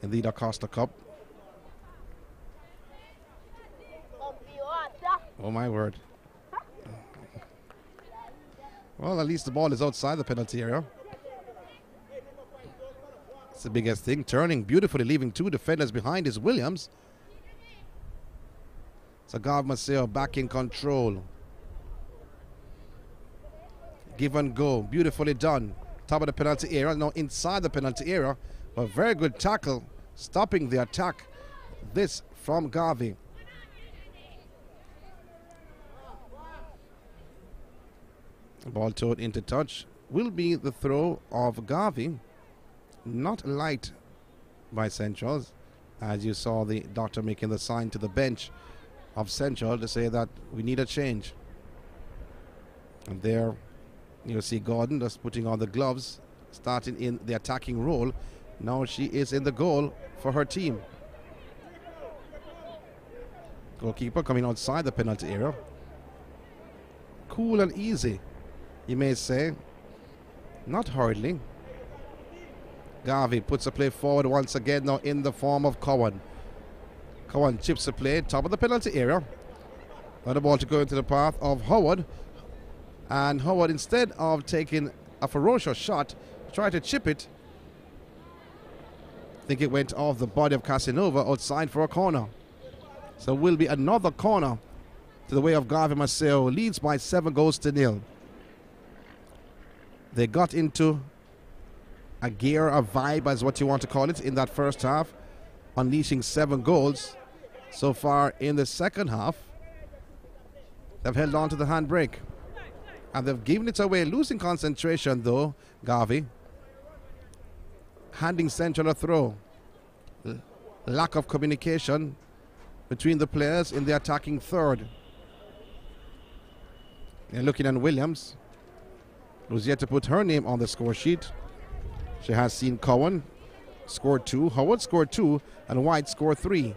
in the Da Costa Cup. Oh my word. Well, at least the ball is outside the penalty area. It's the biggest thing. Turning beautifully, leaving two defenders behind is Williams. So Gav Maceo back in control. Give and go. Beautifully done. Top of the penalty area. Now inside the penalty area. A very good tackle. Stopping the attack. This from Garvey. Ball towed into touch. Will be the throw of Garvey. Not light by Centrals. As you saw the doctor making the sign to the bench of Central to say that we need a change. And there you'll see Gordon just putting on the gloves, starting in the attacking role. Now she is in the goal for her team. Goalkeeper coming outside the penalty area. Cool and easy, you may say. Not hurriedly. Garvey puts a play forward once again now in the form of Cowan. Cowan chips the play, top of the penalty area. Now the ball to go into the path of Howard. And Howard, instead of taking a ferocious shot, tried to chip it. I think it went off the body of Casanova outside for a corner. So will be another corner to the way of Garvey Maceo. Leads by seven goals to nil. They got into a gear, a vibe, as what you want to call it, in that first half, unleashing seven goals. So far in the second half, they've held on to the handbrake. And they've given it away, losing concentration though, Garvey. Handing Central a throw. L- lack of communication between the players in the attacking third. And looking at Williams, who's yet to put her name on the score sheet. She has seen Cowan score two, Howard scored two, and White scored three.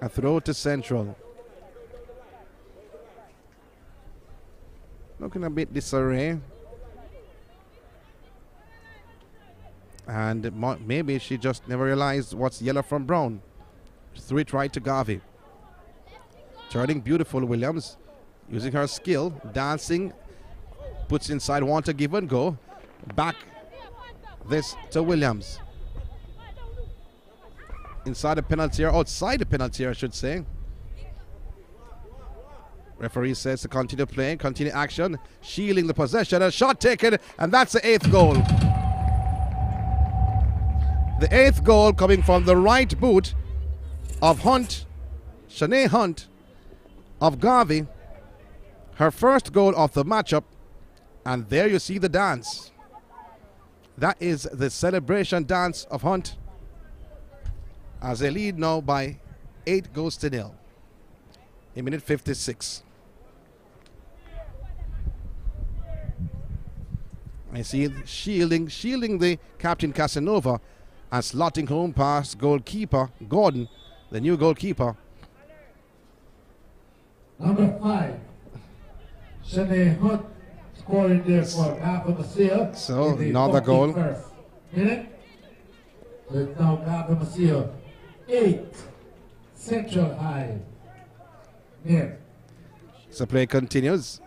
A throw to Central. Looking a bit disarray. And maybe she just never realized what's yellow from brown. Threw it right to Garvey. Turning beautiful Williams, using her skill, dancing, puts inside, want to give and go. Back this to Williams. Inside the penalty area, outside the penalty area, I should say. Referee says to continue playing, continue action, shielding the possession, a shot taken, and that's the eighth goal. The eighth goal coming from the right boot of Hunt, Shanae Hunt of Garvey. Her first goal of the matchup, and there you see the dance. That is the celebration dance of Hunt as they lead now by eight goals to nil in minute 56. I see shielding, shielding the captain Casanova and slotting home past goalkeeper Gordon, the new goalkeeper. Number five, Shanae Hunt scoring there for Garvey Maceo. So, in the another goal. 41st Minute. With now Garvey Maceo, eight, Central High. Yeah. So play continues.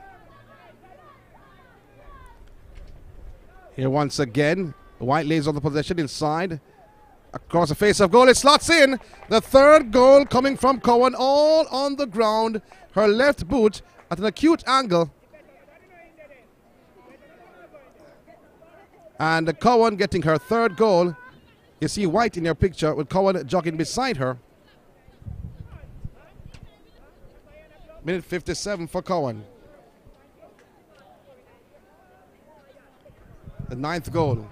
Here once again, White lays on the possession inside. Across the face of goal, it slots in. The third goal coming from Cowan, all on the ground. Her left boot at an acute angle. And Cowan getting her third goal. You see White in your picture with Cowan jogging beside her. Minute 57 for Cowan. The ninth goal.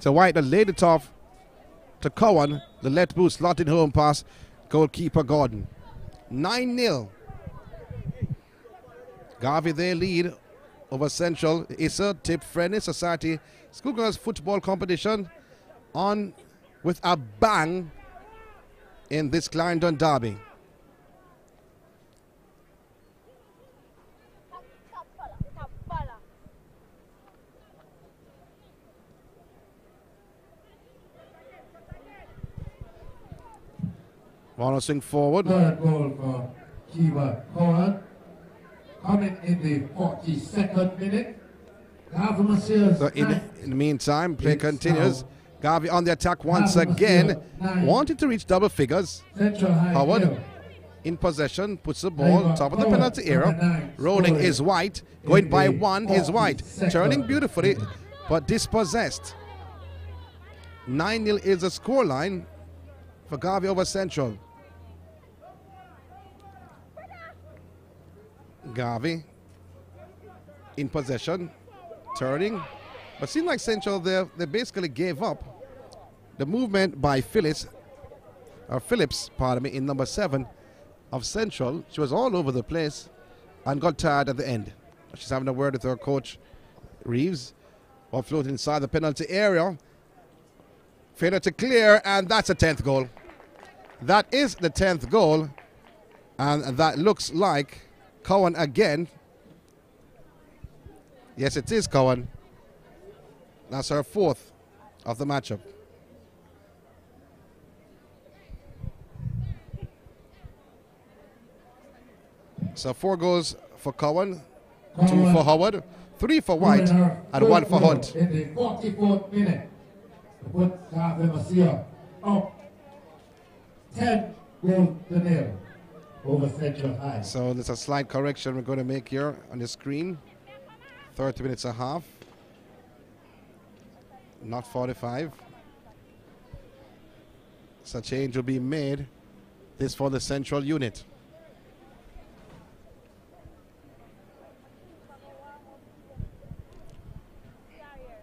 So White laid it off to Cowan. The left boot slotted home pass. Goalkeeper Gordon. 9 0. Garvey they lead over Central. ISSA Tip Friendly Society Schoolgirls Football Competition on with a bang in this Clarendon derby. Want forward. Third goal for Kiva Cowan. Coming in the 42nd minute. So in, in the meantime, play It's continues. now- Garvey on the attack once Garvey again. Wanted to reach double figures. Central Howard in possession, puts the ball top of the penalty area. Rolling is White. Going by one is White. 42nd Turning beautifully, but dispossessed. 9 0 is the scoreline for Garvey over Central. Garvey in possession, turning, but seemed like Central they they basically gave up. The movement by Phillips, or uh, Phillips, pardon me, in number seven of Central, she was all over the place and got tired at the end. She's having a word with her coach, Reeves, while floating inside the penalty area. Failure to clear, and that's a 10th goal. That is the 10th goal, and that looks like Cowan again. Yes, it is Cowan. That's her fourth of the matchup. So four goals for Cowan, two for Howard, three for White, and one for Hunt. In the 44th minute, put Maceo up 10 goals to nil So there's a slight correction we're going to make here on the screen. 30 minutes and a half, not 45. So change will be made. This for the central unit.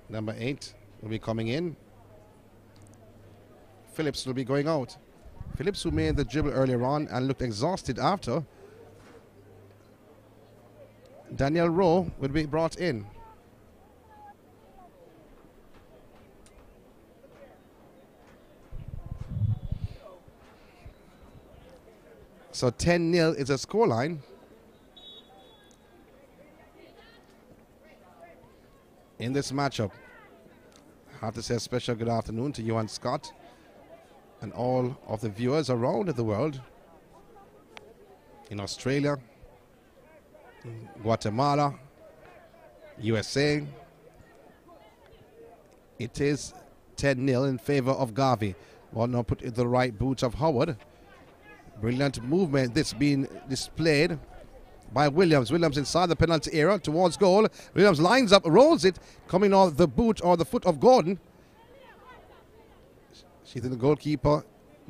Number eight will be coming in. Phillips will be going out. Phillips, who made the dribble earlier on and looked exhausted after, Daniel Rowe will be brought in. So 10 0 is a scoreline. In this matchup, I have to say a special good afternoon to Johan Scott and all of the viewers around the world in Australia, Guatemala, USA. It is 10 0 in favor of Garvey. Well, now put in the right boot of Howard. Brilliant movement this being displayed by Williams. Williams inside the penalty area towards goal. Williams lines up, rolls it, coming off the boot or the foot of Gordon. She's in the goalkeeper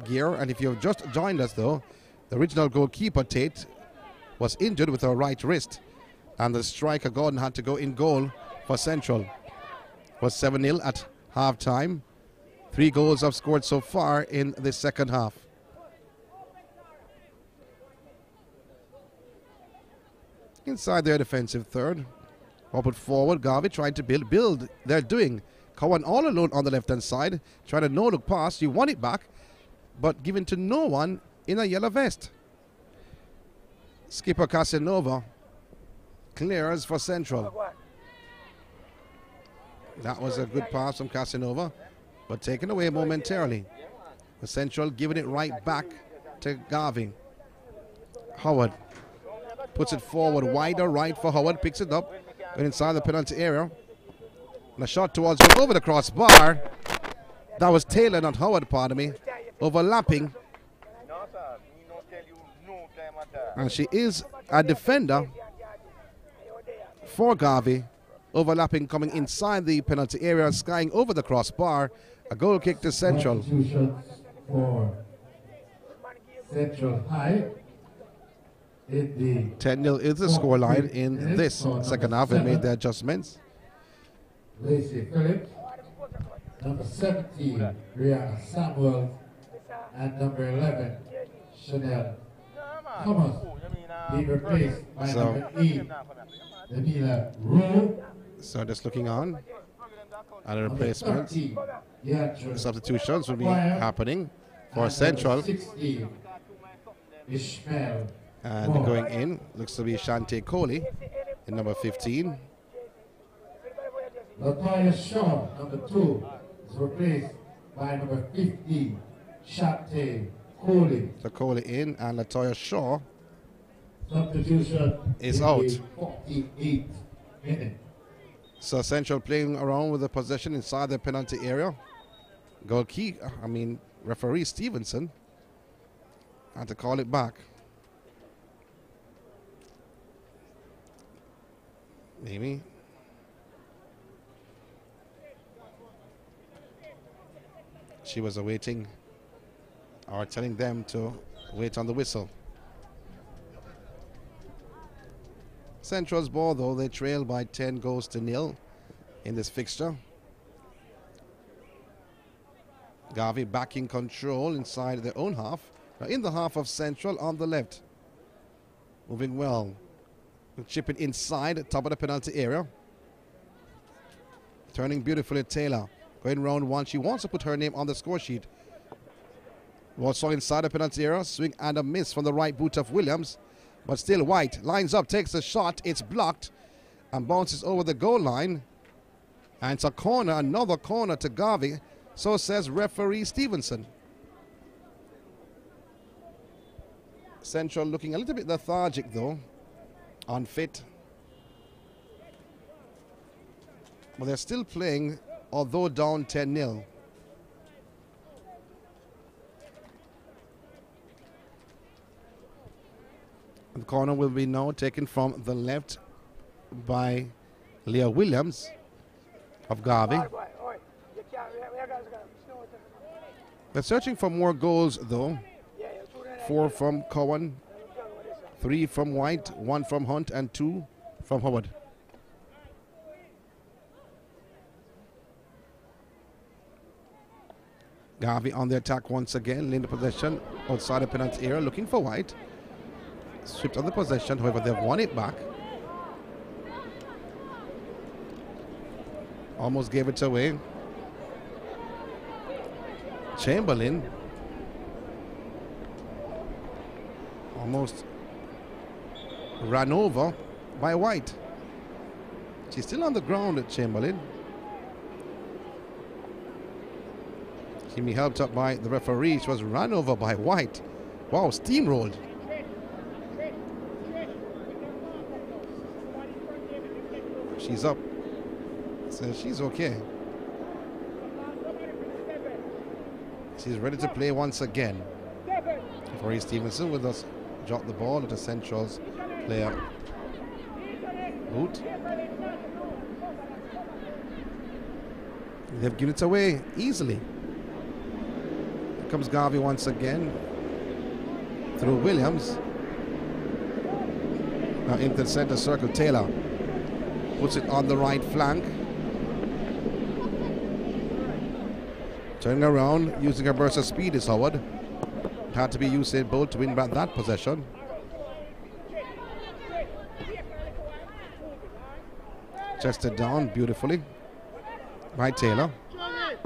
gear. And if you've just joined us, though, the original goalkeeper, Tate, was injured with her right wrist. And the striker, Gordon, had to go in goal for Central. Was 7 0 at half time. Three goals have scored so far in the second half. Inside their defensive third. Robert forward. Garvey trying to build. Build. They're doing. Cowan all alone on the left hand side. Trying to no look pass. You want it back. But given to no one in a yellow vest. Skipper Casanova clears for Central. That was a good pass from Casanova, but taken away momentarily. The Central giving it right back to Garvey. Howard puts it forward, wider right for Howard, picks it up, and inside the penalty area. And a shot towards over the crossbar. That was Taylor, not Howard, pardon me. Overlapping. And she is a defender for Garvey. Overlapping, coming inside the penalty area, skying over the crossbar. A goal kick to Central. Central High. 10 0 is the scoreline in this second half. They made their adjustments. Lacey Phillips, number 17, Rihanna Samuel, and number 11, Chanel Thomas, being replaced by So- number 8, Danila Rowe, So just looking on. And the replacements. 13, Beatrice Substitutions will be Wire, happening for Central. number 16, Ishmael And Moore. going in looks to be Shante Coley in number 15. Latoya Shaw, number 2, is replaced by number 15, Shante Coley. So Coley in and Latoya Shaw Substitution Is out. the 48th minute. So Central playing around with the possession inside the penalty area. Goalkeeper, I mean, referee Stevenson had to call it back. Maybe. She was awaiting or telling them to wait on the whistle. Central's ball, though, they trail by 10 goals to nil in this fixture. Garvey back in control inside their own half. Now in the half of Central on the left. Moving well. Chip it inside, top of the penalty area. Turning beautifully, Taylor. Going round one. She wants to put her name on the score sheet. Also inside the penalty area. Swing and a miss from the right boot of Williams. But still White lines up, takes a shot. It's blocked and bounces over the goal line. And it's a corner, another corner to Garvey. So says referee Stevenson. Central looking a little bit lethargic though. Unfit. But they're still playing, although down 10 0. The corner will be now taken from the left by Leah Williams of Garvey. They're searching for more goals though. Four from Cowan, three from White, one from Hunt, and two from Howard. Garvey on the attack once again, in the possession outside the penalty area, looking for White. Stripped on the possession, however, they've won it back. Almost gave it away. Chamberlain almost ran over by White. She's still on the ground at Chamberlain. Kimmy helped up by the referee. She was run over by White. Wow, steamrolled. She's up. So she's okay. She's ready to play once again. Corey Stevenson with us drop the ball at the Central's player boot. They've given it away easily. Comes Garvey once again through Williams. Now into the center circle, Taylor puts it on the right flank. Turning around, using her burst of speed is Howard. It had to be Usain Bolt to win back that possession. Chested down beautifully by Taylor.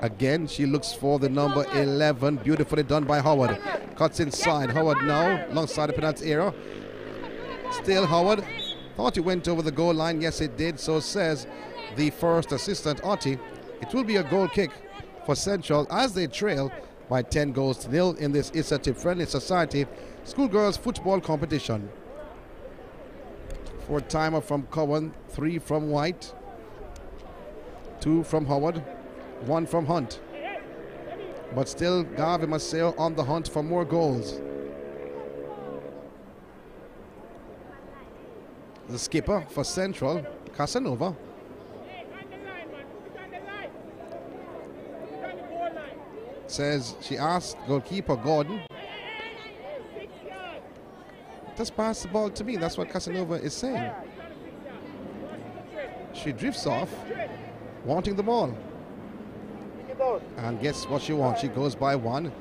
Again, she looks for the number 11. Beautifully done by Howard. Cuts inside. Howard now, alongside the penalty area. Still Howard. Thought it went over the goal line. Yes, it did. So says the first assistant, Otti. It will be a goal kick for Central as they trail by 10 goals to nil in this ISSA Tip Friendly Society Schoolgirls Football Competition. Four timer from Cowan, three from White, two from Howard, one from Hunt. But still, Garvey Maceo on the hunt for more goals. The skipper for Central, Casanova. Says she asked goalkeeper Gordon. Just pass the ball to me. That's what Casanova is saying. She drifts off, wanting the ball. And guess what she wants? She goes by one.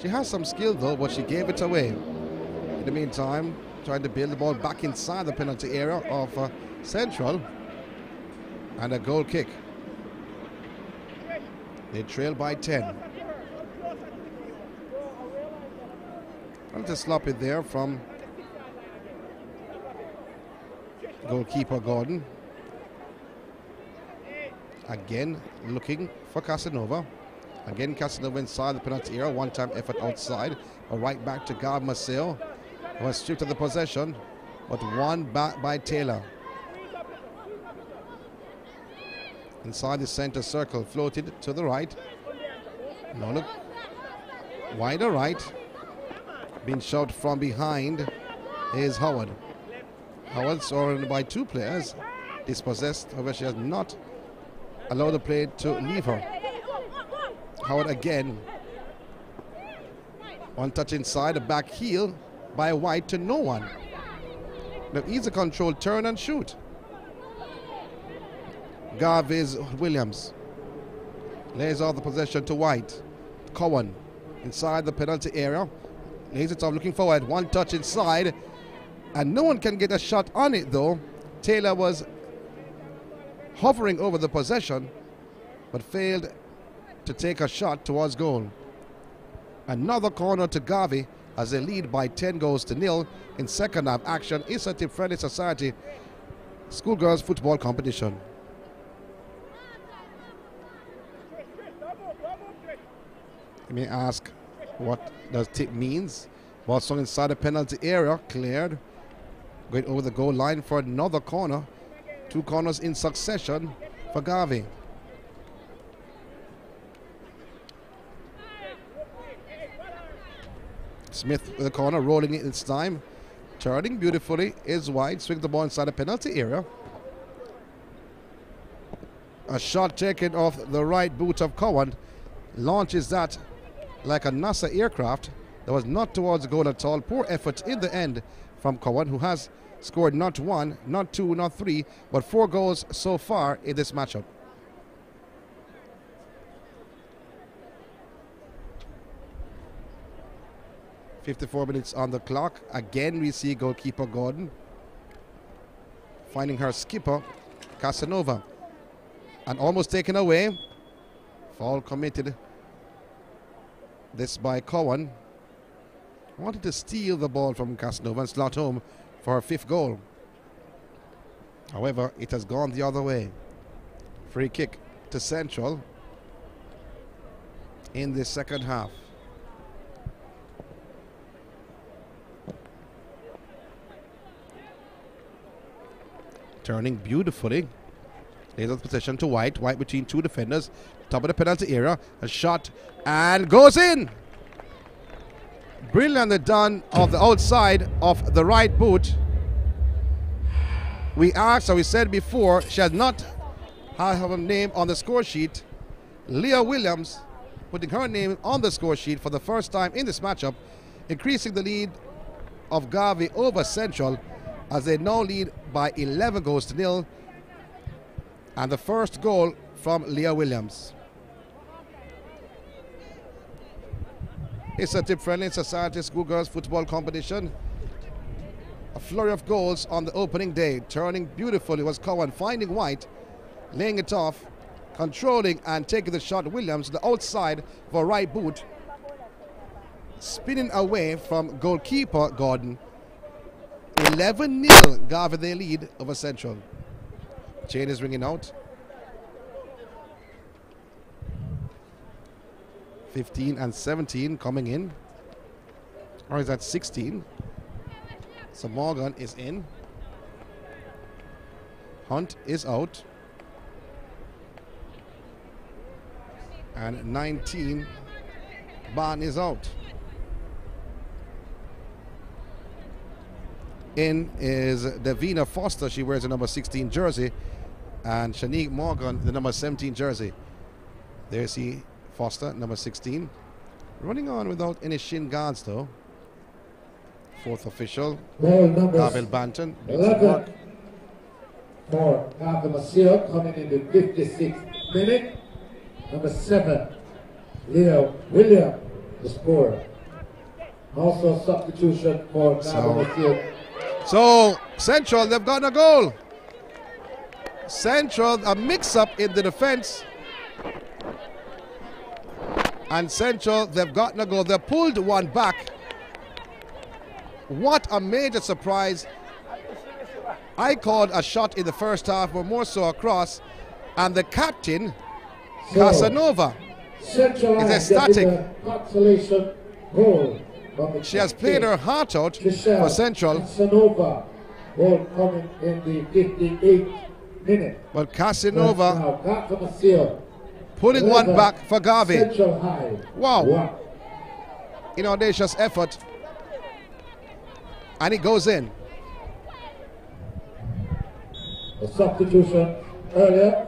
She has some skill though, but she gave it away. In the meantime, trying to build the ball back inside the penalty area of uh, Central. And a goal kick. They trail by 10. A little sloppy there from goalkeeper Gordon. Again, looking for Casanova. Again, Casanova inside the penalty area. One time effort outside. A right back to Gav Maceo. Was stripped of the possession, but one back by Taylor. Inside the center circle, floated to the right. No look. Wider right. Being shot from behind is Howard. Howard surrounded by two players. Dispossessed, however, she has not allowed the play to leave her. Howard again. One touch inside, a back heel by White to no one. Now easy control, turn and shoot. Garvey's Williams. Lays off the possession to White. Cowan inside the penalty area. Lays it off looking forward. One touch inside. And no one can get a shot on it though. Taylor was hovering over the possession but failed to take a shot towards goal. Another corner to Garvey as they lead by 10 goals to nil in second half action. A Friendly Society schoolgirls football competition. You may ask what does tip means. Ball swung inside the penalty area, cleared. Going over the goal line for another corner. Two corners in succession for Garvey. Smith with the corner, rolling it this time. Turning beautifully is wide. Swing the ball inside the penalty area. A shot taken off the right boot of Cowan. Launches that like a NASA aircraft. That was not towards goal at all. Poor effort in the end from Cowan, who has scored not one, not two, not three, but four goals so far in this matchup. Fifty-four minutes on the clock. Again, we see goalkeeper Gordon finding her skipper, Casanova, and almost taken away. Foul committed. This by Cowan. Wanted to steal the ball from Casanova and slot home for her fifth goal. However, it has gone the other way. Free kick to Central in the second half. Turning beautifully. Lays out possession to White. White between two defenders. Top of the penalty area. A shot and goes in. Brilliantly done of the outside of the right boot. We asked, or we said before, she has not had her name on the score sheet. Leah Williams putting her name on the score sheet for the first time in this matchup, increasing the lead of Garvey over Central as they now lead by 11 goals to nil. And the first goal from Leah Williams. It's a tip friendly society schoolgirls football competition. A flurry of goals on the opening day. Turning beautifully was Cowan, finding White, laying it off, controlling and taking the shot. Williams, the outside for right boot, spinning away from goalkeeper Gordon. 11 0 Garvey they lead over Central. Chain is ringing out. 15 and 17 coming in. Or is that 16? So Morgan is in. Hunt is out. And 19, Barn is out. In is Davina Foster. She wears the number 16 jersey. And Shanique Morgan, the number 17 jersey. There's he, Foster, number 16. Running on without any shin guards, though. Fourth official, number Banton. 11 for Maceo coming in the 56th minute. Number 7, Leah William, the scorer. Also substitution for So- Maceo. So, Central, they've got a goal. Central, a mix up in the defense. And Central, they've gotten a goal. They pulled one back. What a major surprise. I called a shot in the first half, but more so across. And the captain, So, Casanova, Central Line ecstatic. getting the consolation goal. she has played her heart out Michelle for Central. Casanova. Goal coming in the 58th minute. But Casanova Now, Carter Maceo. Pulling one back for Garvey. Wow. In audacious effort. And it goes in. A substitution earlier.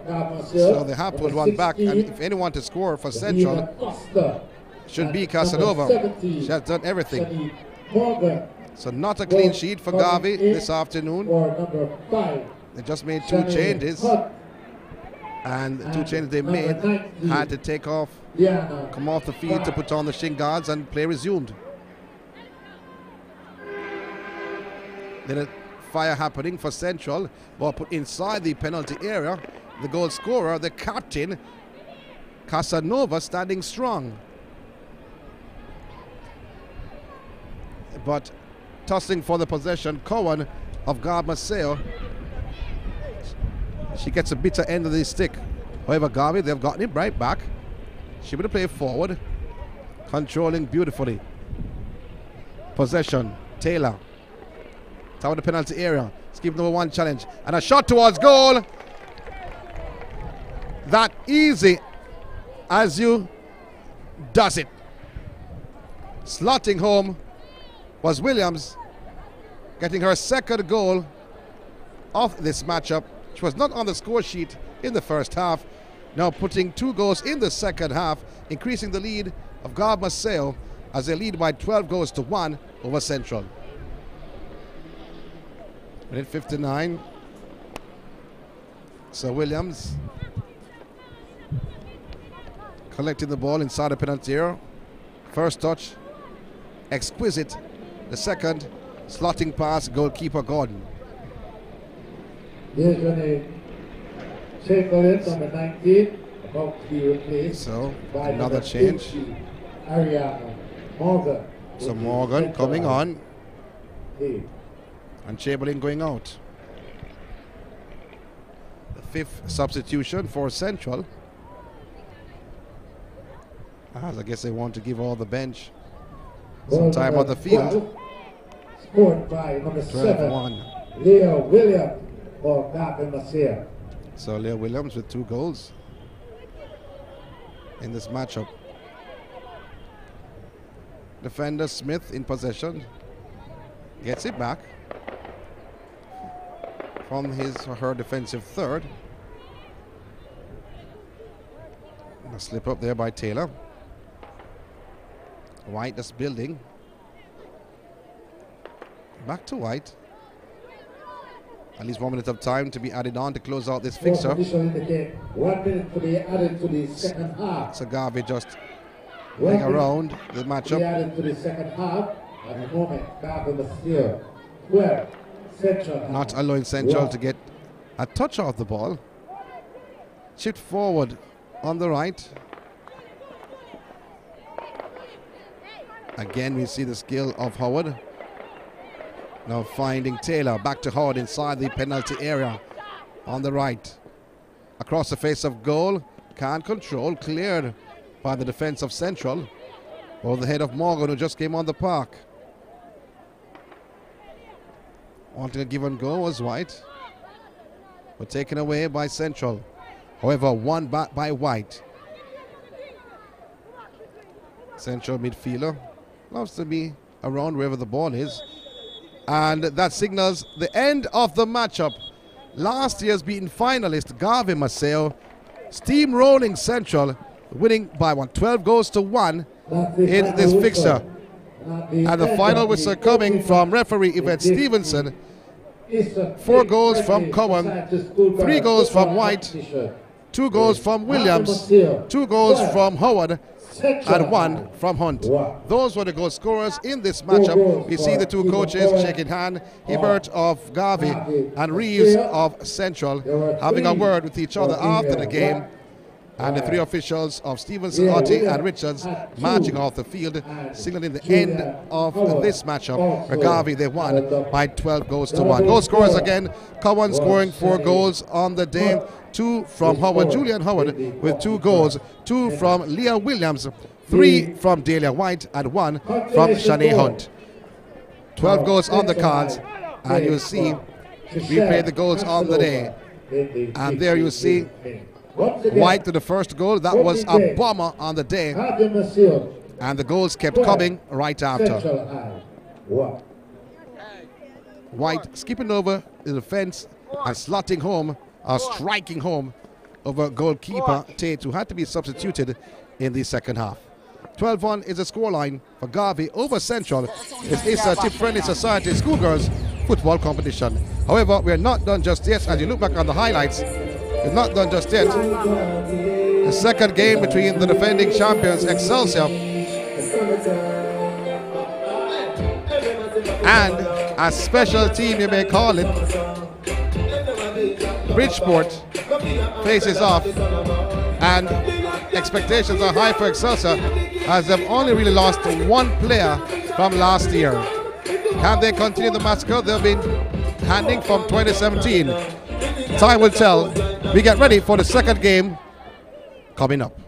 So they have put one back, and if anyone to score for Central, should be Casanova. She has done everything. So not a clean sheet for Garvey this afternoon. for number five. They just made two changes, and the two changes they made had to take off, come off the field to put on the shin guards, and play resumed. Then a fire happening for Central, ball put inside the penalty area. The goal scorer, the captain, Casanova, standing strong. But tossing for the possession, Cowan of Gav Maceo. She gets a bitter end of the stick. However, Garvey, they've gotten it right back. She would play forward, controlling beautifully. Possession, Taylor. Of the penalty area. Skip number one challenge. And a shot towards goal. That easy as you does it. Slotting home was Williams getting her second goal of this matchup. Was not on the score sheet in the first half. Now putting two goals in the second half, increasing the lead of Gav Maceo as they lead by 12 goals to 1 over Central. Minute 59. So Williams collecting the ball inside the penalty area. First touch, exquisite. The second, slotting pass, goalkeeper Gordon. Here's to Chamberlain, number 19, about to be replaced So by another change. 50, Ariana Morgan. So Morgan coming on and Chamberlain going out. The fifth substitution for Central. As I guess they want to give all the bench some time on the field. Scored by number 12 7, 1. Leah Williams for. So Leah Williams with two goals in this matchup. Defender Smith in possession. Gets it back from his or her defensive third. A slip up there by Taylor. White just building. Back to White. At least one minute of time to be added on to close out this fixture. additional in the game. One minute to be added to the second half. So Garvey just minute around the matchup. added to the second half. At the moment, Garvey Maceo 12, Central. Not allowing Central One. to get a touch off the ball. Chipped forward on the right. Again, we see the skill of Howard. Now finding Taylor. Back to Howard inside the penalty area on the right. Across the face of goal. Can't control. Cleared by the defense of Central. Over the head of Morgan, who just came on the park. Wanting a give and go was White. But taken away by Central. However, one back by White. Central midfielder loves to be around wherever the ball is. And that signals the end of the matchup. Last year's beaten finalist Garvey Maceo steamrolling Central, winning by one 12 goals to 1 in this fixture. And the final whistle coming from referee Yvette Stevenson. Four goals from Cowan, three goals from White, Two goals from Williams, two goals from Howard, and one from Hunt. Those were the goal scorers in this matchup. We see the two coaches shaking hand. Hebert of Garvey and Reeves of Central having a word with each other after the game. And the three officials of Stevenson, Otti, and Richards marching off the field, signaling the end of this matchup. Where they won by 12 goals to 1. other Goal scorers again. Cowan scoring four goals on the day. Two from Howard, Julian Howard with 2 goals. Two from Leah Williams. Three from Delia White and one from Congratulations, Shanae. Hunt. 12 goals on the cards. And you'll see for replay the goals on the day. Casanova in the And there you see 15 Once again, White to the first goal. That was a Okay. bomber on the day. And the goals kept coming right after. Central High. One. White skipping over the defense and slotting home are striking home over goalkeeper Tate, who had to be substituted in the second half. 12 1 is the scoreline for Garvey over Central. It's ISSA Tip Friendly Society Schoolgirls football competition. However, we're not done just yet. As you look back on the highlights, not done just yet. The second game between the defending champions Excelsior and a special team, you may call it, Bridgeport faces off and expectations are high for Excelsior as they've only really lost one player from last year. Can they continue the massacre they've been handing from 2017? Time will tell. We get ready for the second game coming up.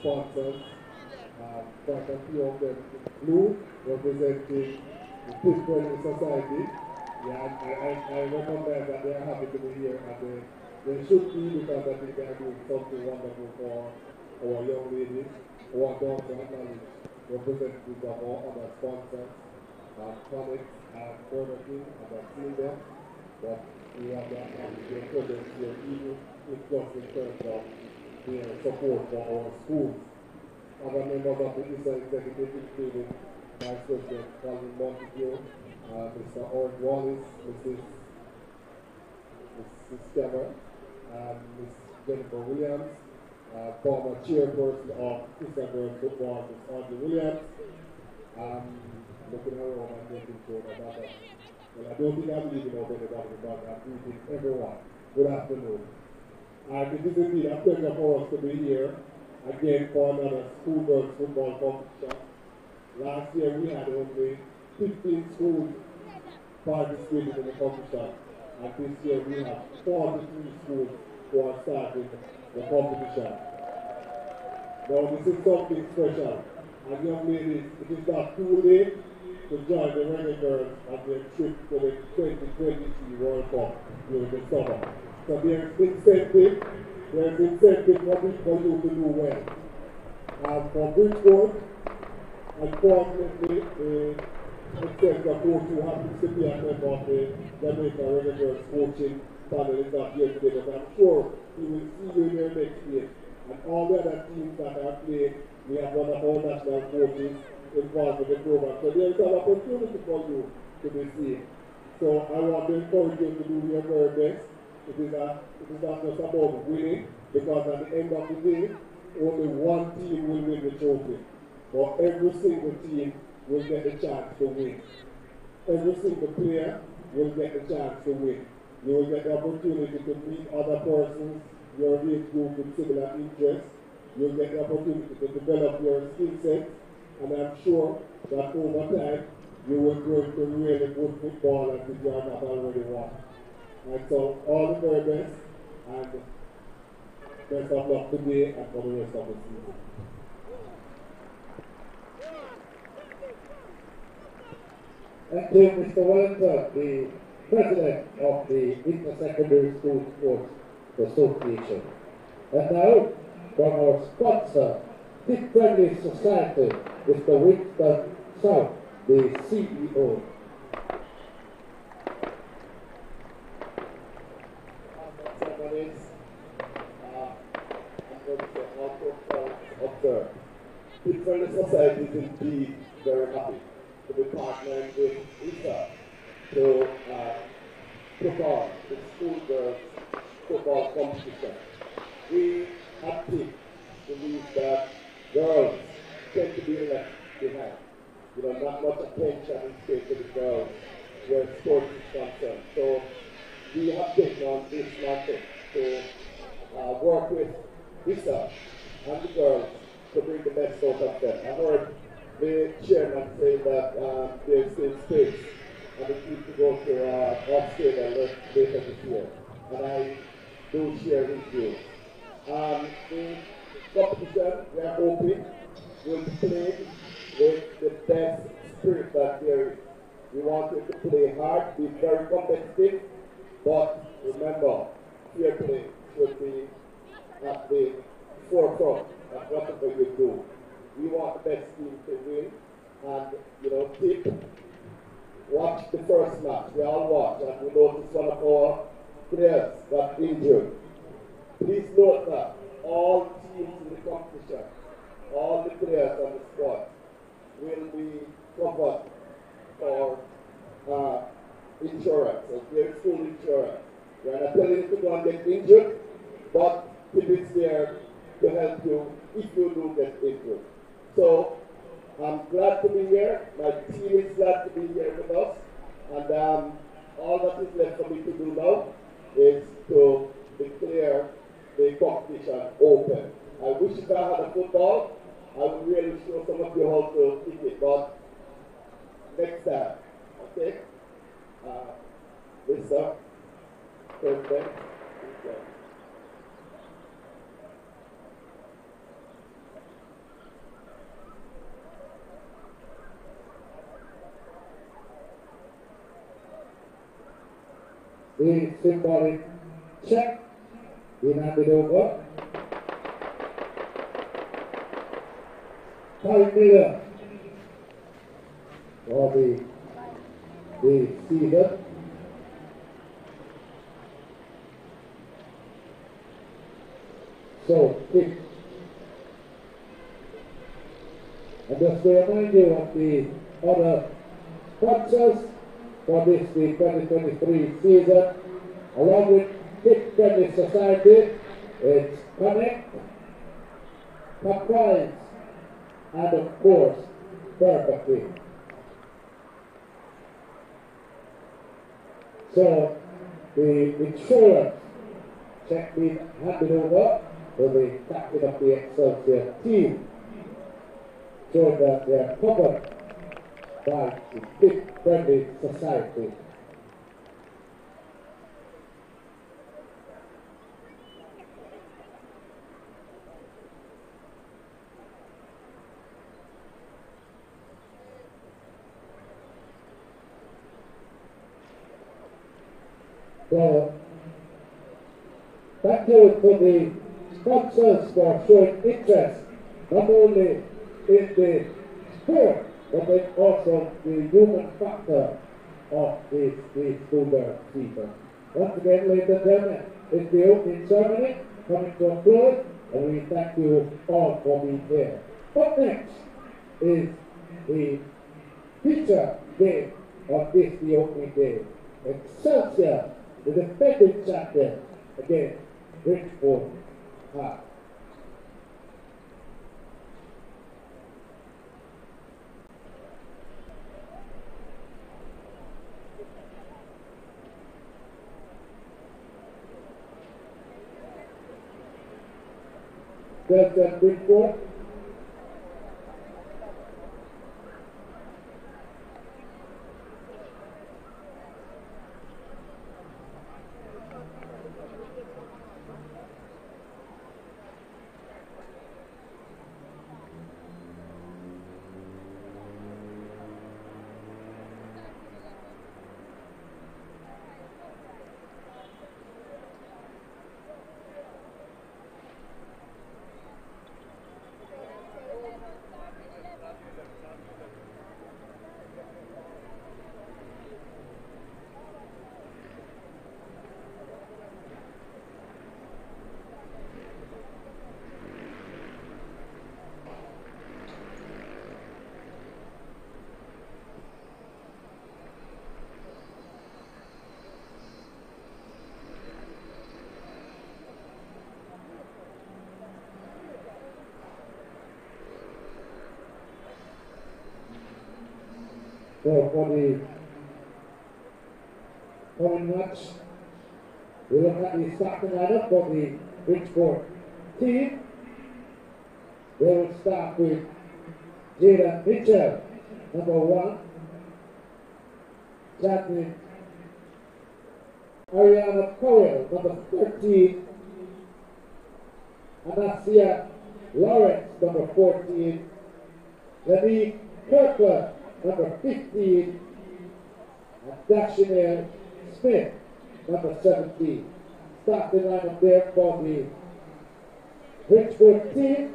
Sponsors, um, quite a few of them blue, representing the Fish Friendly Society. Yeah, I, I, I remember that they are happy to be here and they, they should be because I think they are doing something wonderful for our young ladies who are down to acknowledge representatives of our other sponsors, um, Comics and Burger King, and I've seen them, but we have that their presence here, even if just in terms of their support for our schools. Other members of the ISSA executive including Vice President Colin Montague, uh, Mr. Owen Wallace, Mrs. Mrs. Stemmer, um, Ms. Jennifer Williams, uh, former chairperson of ISSA Football, Ms. Audrey Williams, um, that, uh, I don't I'm greeting everyone. Good afternoon. And it is indeed a pleasure for us to be here again for another school girls football competition. Last year we had only 15 schools participating in the competition, and this year we have 43 schools who are starting the competition. Now this is something special. And young ladies, it is not too late to join the Girls on their trip to the 2023 World Cup during the summer. So there's incentive, there's incentive for, this- for you to do well. And for Bridgeport, unfortunately, the executive coach who happens to be a member of the Jamaica Girls coaching panel is not here today, but I'm sure he will see you here next year. And all the other teams that are playing, we have one of our national coaches involved in the program. So there is an opportunity for you to be seen. So I want to encourage you to do your very best. It is, a, it is not just about winning, because at the end of the day, only one team will win the trophy. But every single team will get a chance to win. Every single player will get a chance to win. You will get the opportunity to meet other persons, your age group with similar interests. You'll get the opportunity to develop your skill set. And I'm sure that over time, you will grow into really good footballers if you are not already one. And so, all the very best, and best of luck today and for the rest of the season. Thank you, Mr. Wellington, the president of the Inter-Secondary School Sports Association. And now, from our sponsor, Tip Friendly Society, Mr. Winston South, the CEO. Tip Friendly Society is indeed very happy to be partnering with ISSA to uh, on the schoolgirls football competition. We at TIP believe that girls tend to be left behind. You know, not much attention is paid to the girls where sports is concerned. So we have taken on this matter to uh, work with ISSA and the girls to bring the best out of them. I heard the chairman say that um, there's still space and they need to go to uh, Australia later this year. And I do share his views. Um, we are hoping, will play with the best spirit that there is. We want it to play hard, be very competitive, but remember, fair play should be at the forefront of whatever you do. We want the best team to win, and you know, tip, watch the first match. We all watch, and we noticed one of our players got injured. Please note that all in the competition, all the players on the squad, will be covered for uh, insurance, so their full insurance. We are not telling you to go and get injured, but it is there to help you if you do get injured. So I'm glad to be here. My team is glad to be here with us. And um, all that is left for me to do now is to declare the competition open. I wish if I had a football, I would really show some of you how to kick it, but next time, okay? Uh, President, okay. the symbolic check in handed over. Five million for the the season. So, if and just to remind you of the other sponsors for this the 2023 season, along with Tip Tennis Society, it's Connect, Compliance, and of course, Perfectly. So, the insurance check being handed over to the captain of the Excelsior team, showing that they are covered by the Tip Friendly Society. So, thank you to the sponsors for showing interest not only in the sport but then also the human factor of this, this Uber season. Once again, ladies and gentlemen, it's the opening ceremony coming to a close, and we thank you all for being here. Up next is the feature game of this, the opening day. Excelsior, the defending champion, again, Bridgeport High. Does that Bridgeport? For the coming match, we look at the starting lineup for the Bridgeport team. They will start with Jaden Mitchell, number one. Jasmine Ariana Powell, number 13. Anasia Lawrence, number 14. Lanique Kirkland, number 15. And Dashanelle Smith, number 17. Starting lineup there for the Bridgeport team.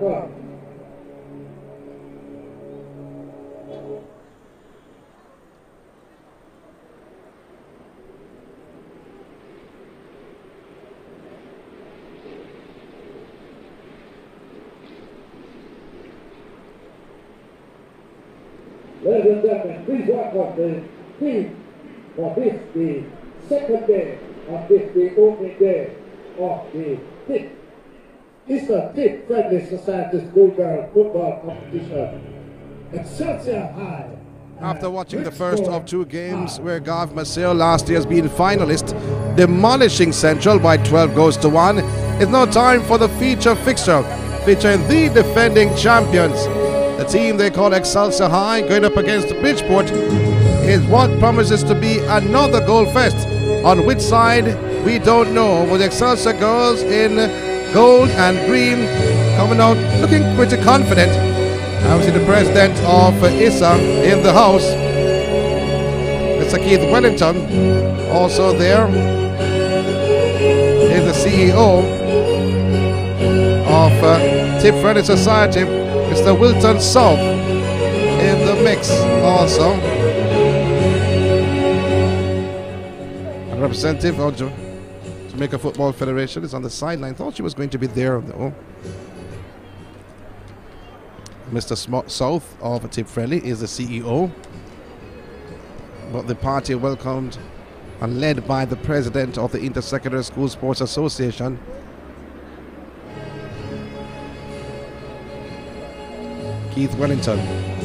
Welcome. Ladies and gentlemen, please welcome the team for this, the second day of this, the opening day of the fifth it's a Tip Friendly Society Schoolgirl Football Competition. High. After watching the first of two games where Gav Maceo last year has been finalist, demolishing Central by 12 goals to 1, it's now time for the feature fixture featuring the defending champions. The team they call Excelsior High going up against Bridgeport is what promises to be another goal fest. On which side, we don't know, with Excelsior girls in gold and green coming out looking pretty confident. I see the president of ISSA in the house, Mr. Keith Wellington, also there is the CEO of uh, Tip Friendly Society, Mr. Wilton South, in the mix also. A representative of Jamaica Football Federation is on the sideline. Thought she was going to be there though. Mr. South of Tip Friendly is the CEO. But the party welcomed and led by the president of the Intersecondary School Sports Association. Keith Wellington.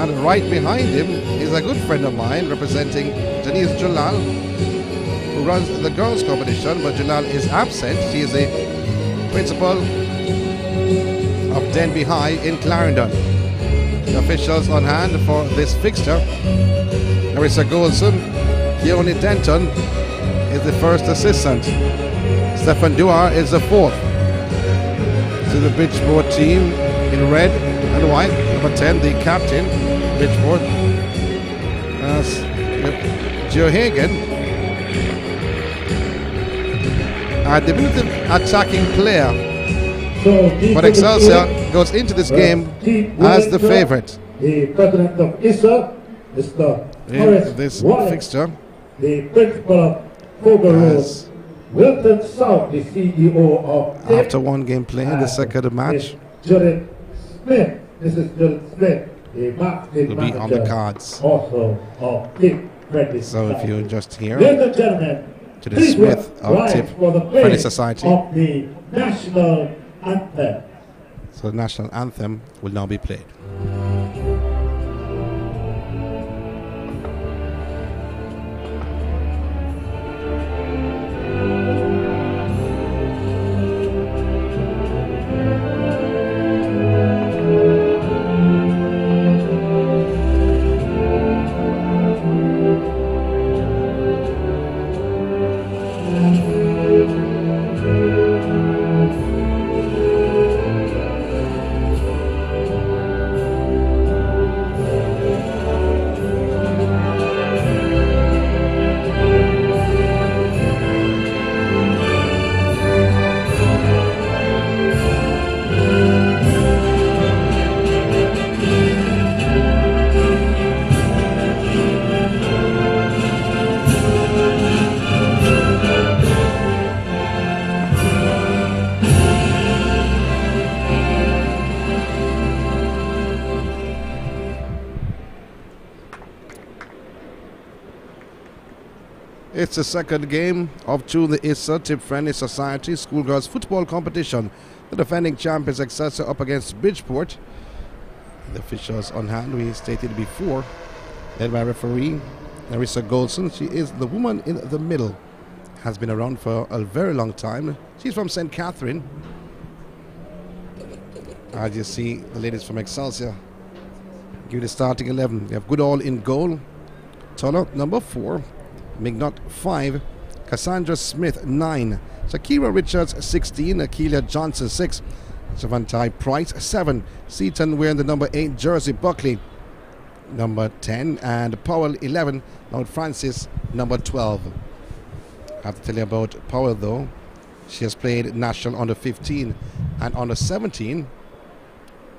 And right behind him is a good friend of mine representing Janice Jalal, who runs the girls' competition, but Jalal is absent. She is a principal of Denbigh High in Clarendon. The officials on hand for this fixture Marissa Golson, Keone Denton is the first assistant. Stefan Duar is the fourth. To the Bridgeport team in red and white. Number 10, the captain, Bridgeport. As Joe Hagen. A diminutive attacking player. But Excelsior goes into this game as the favorite The president of ISSA, Mr. in this fixture. the principal of Fogo Wilton South, the CEO of after one game playing the second match, Judith Smith, Mrs. Judith Smith, the marketing will be on the cards. also of TIP Friendly So if you're just here Ladies and gentlemen, to the Smith of Tip Friendly Society. of the national anthem. So the national anthem will now be played. It's the second game of two the ISSA Tip Friendly Society Schoolgirls Football Competition. The defending champions Excelsior up against Bridgeport. The officials on hand, we stated before, led by referee Narissa Goldson. She is the woman in the middle. Has been around for a very long time. She's from St. Catherine. As you see, the ladies from Excelsior give the starting 11. We have Goodall in goal. Toller, number 4. Mignot, 5. Cassandra Smith, 9. Shakira Richards, 16. Akeelia Johnson, 6. Savantai Price, 7. Seaton wearing the number 8 jersey. Buckley, number 10. And Powell, 11. Lord Francis, number 12. I have to tell you about Powell, though. She has played national under 15 and under 17.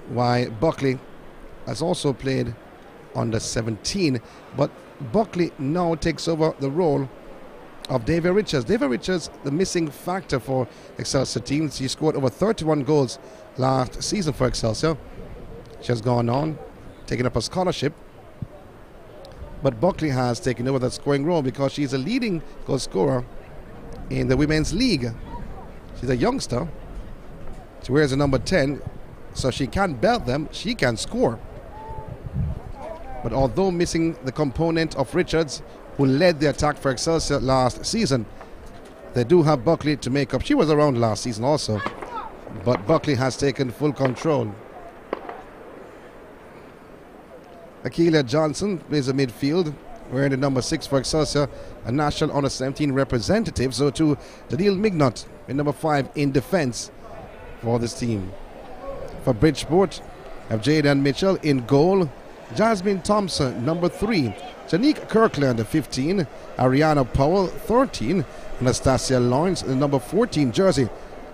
Why Buckley has also played under 17. But Buckley now takes over the role of David Richards. David Richards, the missing factor for Excelsior teams. She scored over 31 goals last season for Excelsior. She has gone on, taken up a scholarship. But Buckley has taken over that scoring role because she's a leading goal scorer in the Women's League. She's a youngster. She wears a number 10, so she can belt them, she can score. But although missing the component of Richards, who led the attack for Excelsior last season, they do have Buckley to make up. She was around last season also, but Buckley has taken full control. Akeelia Johnson plays the midfield, wearing the number 6 for Excelsior, a national under 17 representative. So to Daniel Mignot in number 5 in defense for this team. For Bridgeport, have Jaden Mitchell in goal. Jasmine Thompson, number 3. Janique Kirkland, 15. Ariana Powell, 13. Anastasia Lawrence, number 14 jersey.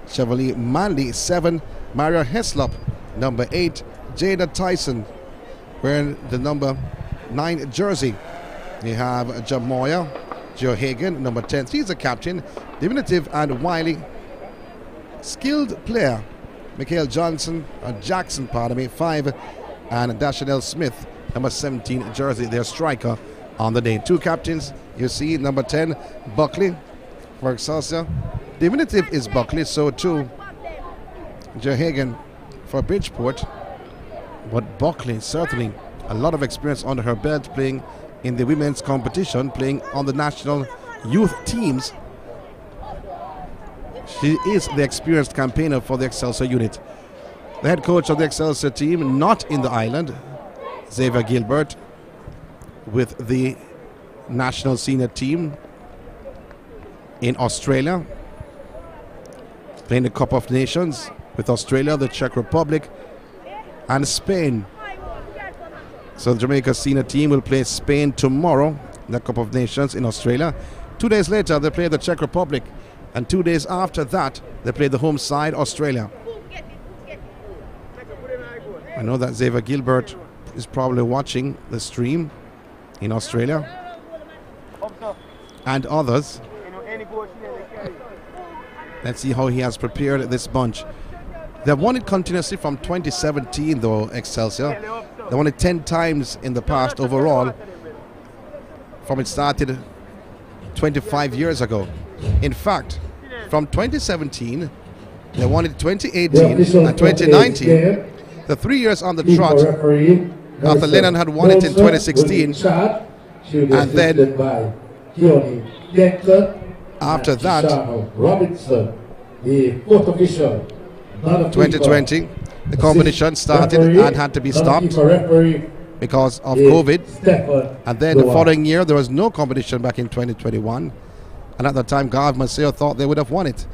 Chevrolet Manley, 7. Maria Heslop, number 8. Jada Tyson, wearing the number 9 jersey. You have Jamoya Joe Hagen, number 10. She's a captain. Diminutive and wily. Skilled player. Mikhail Johnson, uh, Jackson, pardon me, 5. And Dashanel Smith, number 17 jersey, their striker on the day. Two captains, you see, number 10, Buckley for Excelsior. Diminutive is Buckley, so too Jehagen for Bridgeport. But Buckley, certainly a lot of experience under her belt playing in the women's competition, playing on the national youth teams. She is the experienced campaigner for the Excelsior unit. The head coach of the Excelsior team, not in the island, Xavier Gilbert, with the national senior team in Australia, playing the Cup of Nations with Australia, the Czech Republic, and Spain. So the Jamaica senior team will play Spain tomorrow, the Cup of Nations in Australia. Two days later, they play the Czech Republic, and two days after that, they play the home side, Australia. I know that Xavier Gilbert is probably watching the stream in Australia and others. Let's see how he has prepared this bunch. They've won it continuously from 2017, though, Excelsior. They won it 10 times in the past overall from it started 25 years ago. In fact, from 2017, they won it 2018 and 2019. The three years on the trot, after Lennon had won it in 2016, and then after that, Robinson, the fourth official, 2020, the competition started and had to be stopped because of COVID. And then the following year, there was no competition back in 2021. And at the time, Garvey Maceo thought they would have won it.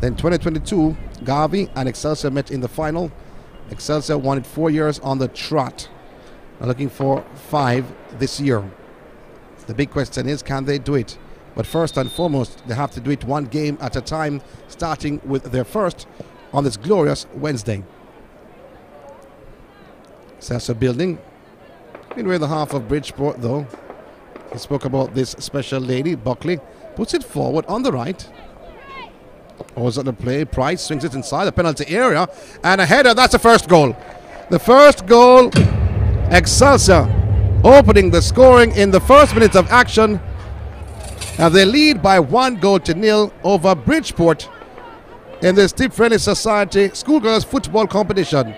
Then 2022, Garvey and Excelsior met in the final. Excelsior it four years on the trot. Now looking for five this year. The big question is, can they do it? But first and foremost, they have to do it one game at a time, starting with their first on this glorious Wednesday. Excelsior building. In the half of Bridgeport, though. He spoke about this special lady, Buckley. Puts it forward on the right. Was at the play. Price swings it inside the penalty area. And a header. That's the first goal. The first goal. Excelsior opening the scoring in the first minute of action. Now they lead by one goal to nil over Bridgeport in the Tip Friendly Society Schoolgirls Football Competition.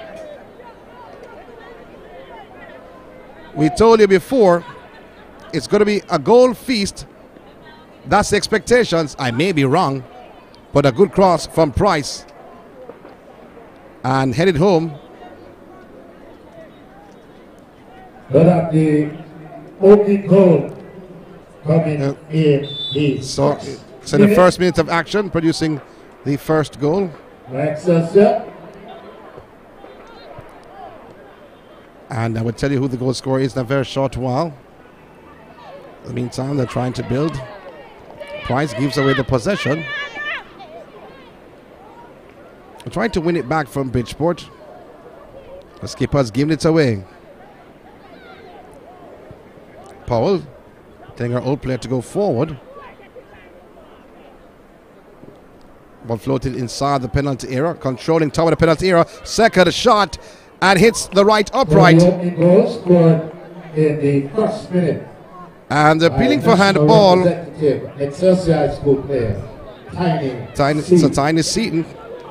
We told you before, it's going to be a goal feast. That's the expectations. I may be wrong, but a good cross from Price. And headed home. But at the opening goal coming Yeah. in the So, so in the first minute of action, producing the first goal. And I will tell you who the goal scorer is in a very short while. In the meantime, they're trying to build. Price gives away the possession. Trying to win it back from Bridgeport. The skipper's giving it away. Powell telling our old player to go forward. Ball floated inside the penalty area, controlling top of the penalty area. Second shot and hits the right upright. The opening goal scored in the first minute. And appealing for handball. Excelsior School player, Tiny. Tiny, so Tiny Seaton,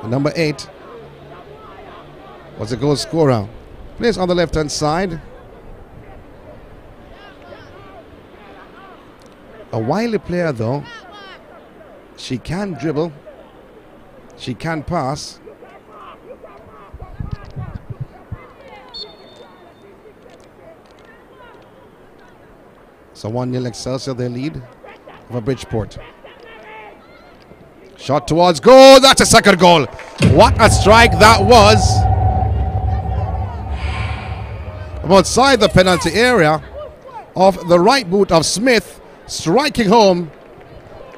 number eight, was the goal scorer. Plays on the left hand side. A wily player, though. She can dribble. She can pass. So 1 0 Excelsior, their lead over Bridgeport. Shot towards goal. That's a second goal. What a strike that was. From outside the penalty area of the right boot of Smith, striking home.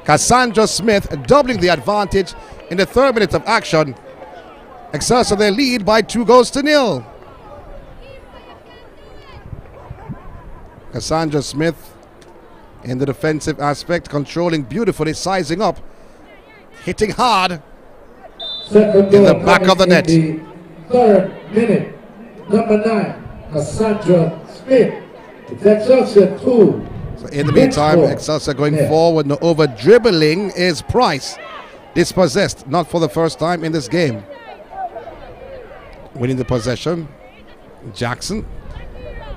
Cassandra Smith doubling the advantage in the third minute of action. Excelsior their lead by two goals to nil. Cassandra Smith in the defensive aspect, controlling beautifully, sizing up, hitting hard. Second In the back of the net. the third minute. Number nine, Cassandra Smith. It's Excelsior 2. So in the meantime. Excelsior going Yeah. forward, no over dribbling is Price. Dispossessed, not for the first time in this game. Winning the possession. Jackson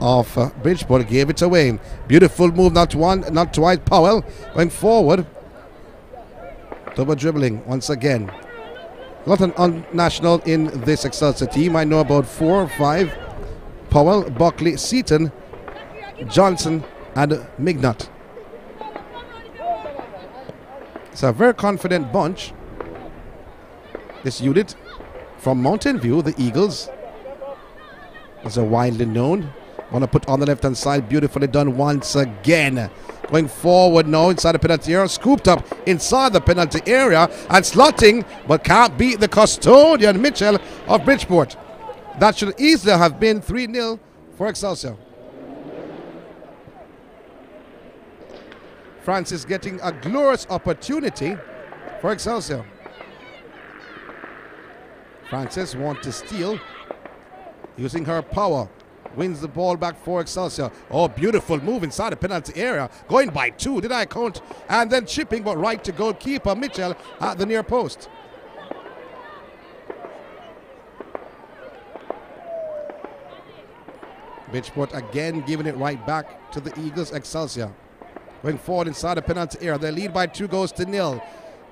of uh, Bridgeport gave it away. Beautiful move, not one, not twice. Powell going forward. Double dribbling once again. Not an unnational in this Excelsior team. I know about four or five. Powell, Buckley, Seaton, Johnson, and Mignot. It's a very confident bunch. This unit from Mountain View, the Eagles, is a widely known. Want to put on the left hand side, beautifully done once again. Going forward now inside the penalty area, scooped up inside the penalty area and slotting, but can't beat the custodian Mitchell of Bridgeport. That should easily have been 3 0 for Excelsior. Francis getting a glorious opportunity for Excelsior. Francis wants to steal using her power. Wins the ball back for Excelsior. Oh, beautiful move inside the penalty area. Going by two, did I count? And then chipping, but right to goalkeeper Mitchell at the near post. Bridgeport again giving it right back to the Eagles. Excelsior going forward inside the penalty area. They lead by two goals to nil.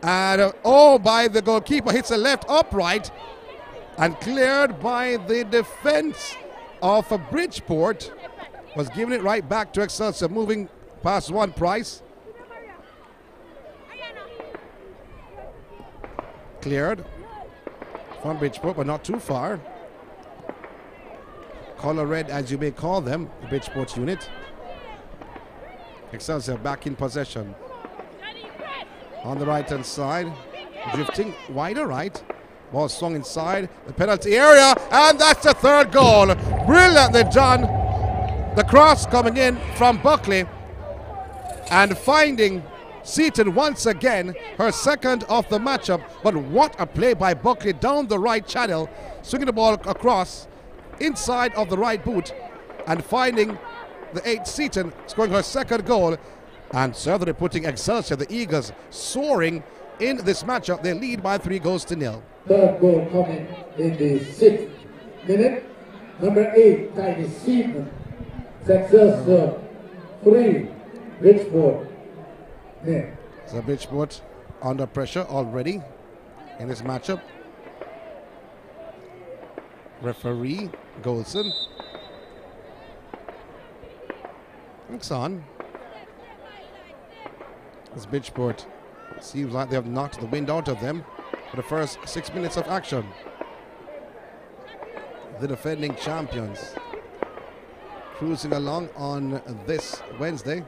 And uh, oh, by the goalkeeper hits a left upright and cleared by the defense of a Bridgeport. Was giving it right back to Excelsior, moving past one price. Cleared from Bridgeport, but not too far. Color red, as you may call them, the Bridgeport unit. Excelsior back in possession. On the right hand side, drifting wider right. Ball swung inside the penalty area, and that's the third goal. Brilliantly done. The cross coming in from Buckley and finding Seaton once again, her second of the matchup. But what a play by Buckley down the right channel, swinging the ball across inside of the right boot and finding the eight Seaton scoring her second goal. And certainly putting Excelsior, the Eagles, soaring in this matchup. They lead by three goals to nil. Third goal coming in the sixth minute. Number eight, Tiny Seaton. Excelsior three, Bridgeport nil. So Bridgeport under pressure already in this matchup. Referee Golson. Looks on. As Bridgeport seems like they have knocked the wind out of them for the first six minutes of action. The defending champions cruising along on this Wednesday.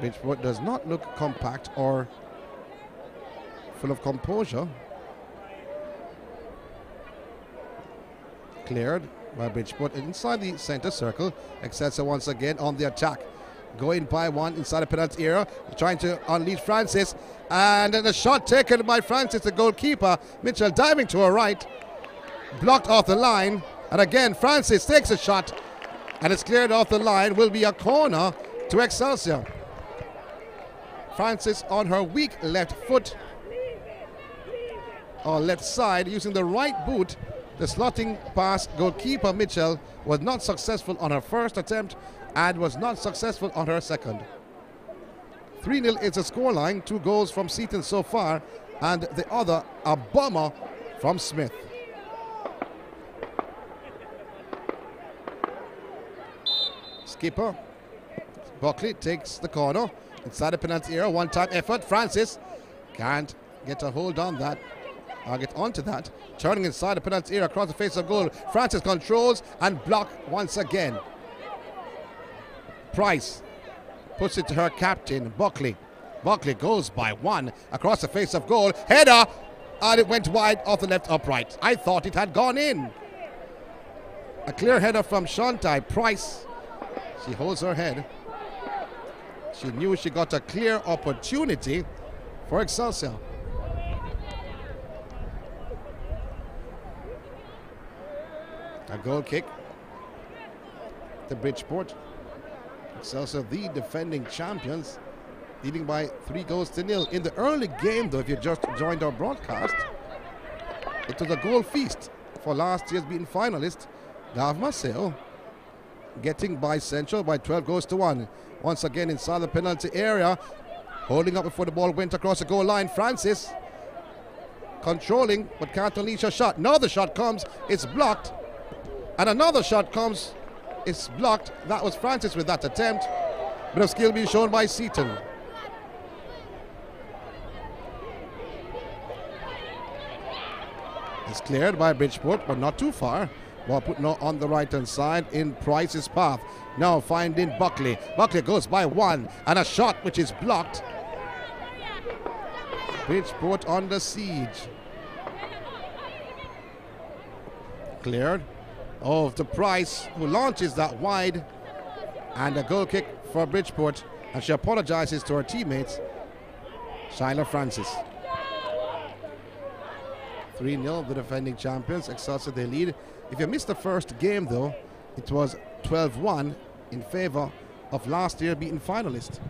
Bridgeport does not look compact or full of composure. Cleared by Bridgeport inside the center circle. Excelsior once again on the attack. Going by one inside the penalty area, trying to unleash Francis. And a shot taken by Francis, the goalkeeper. Mitchell diving to her right. Blocked off the line. And again, Francis takes a shot. And it's cleared off the line. Will be a corner to Excelsior. Francis on her weak left foot or left side using the right boot. The slotting pass goalkeeper Mitchell was not successful on her first attempt and was not successful on her second. 3 0 is the scoreline, two goals from Seaton so far, and the other a bomber from Smith. Skipper Buckley takes the corner inside the penalty area. One time effort. Francis can't get a hold on that. I'll get onto that. Turning inside the penalty area across the face of goal. Francis controls and block once again. Price puts it to her captain, Buckley. Buckley goes by one across the face of goal. Header! And it went wide off the left upright. I thought it had gone in. A clear header from Shantai. Price. She holds her head. She knew she got a clear opportunity for Excelsior. A goal kick to Bridgeport. Excelsior, the defending champions, leading by three goals to nil. In the early game, though, if you just joined our broadcast, it was a goal feast for last year's beaten finalist, Gav Maceo, getting by Central by 12 goals to 1. Once again inside the penalty area, holding up before the ball went across the goal line. Francis controlling, but can't unleash a shot. Another shot comes, it's blocked. And another shot comes, it's blocked. That was Francis with that attempt. Bit of skill being shown by Seaton. It's cleared by Bridgeport, but not too far. Ball put on the right hand side in Price's path. Now finding Buckley. Buckley goes by one and a shot which is blocked. Bridgeport under siege. Cleared of the Price who launches that wide and a goal kick for Bridgeport. And she apologizes to her teammates Shyla Francis. 3-0 the defending champions Excelsior they lead. If you missed the first game though it was 12-1 in favor of last year beaten finalist.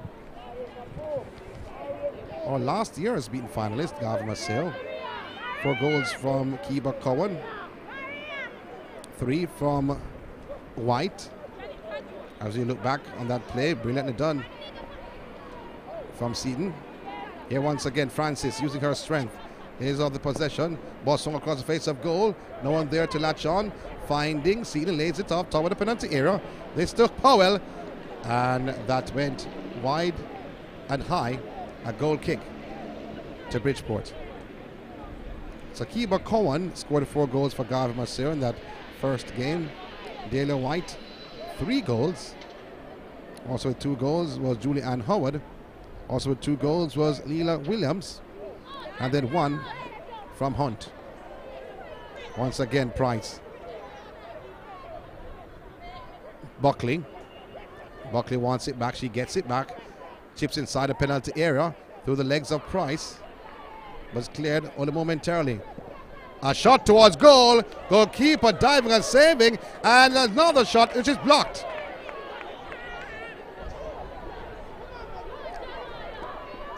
Or last year's beaten finalist Garvey Maceo four goals from Kiba Cowan Three from White. As you look back on that play, brilliantly done from Seaton. Here once again, Francis using her strength. Here's of the possession. Swung across the face of goal. No one there to latch on. Finding Seaton lays it off of the penalty area. They stuck Powell. And that went wide and high. A goal kick to Bridgeport. So Kiba Cowan scored four goals for Garvey Maceo in that first game. Dahlia White, three goals. Also with two goals was Julie Ann Howard. Also with two goals was Leah Williams. And then one from Hunt. Once again, Price. Buckley. Buckley wants it back. She gets it back. Chips inside the penalty area through the legs of Price. Was cleared only momentarily. A shot towards goal. Goalkeeper diving and saving. And another shot which is blocked.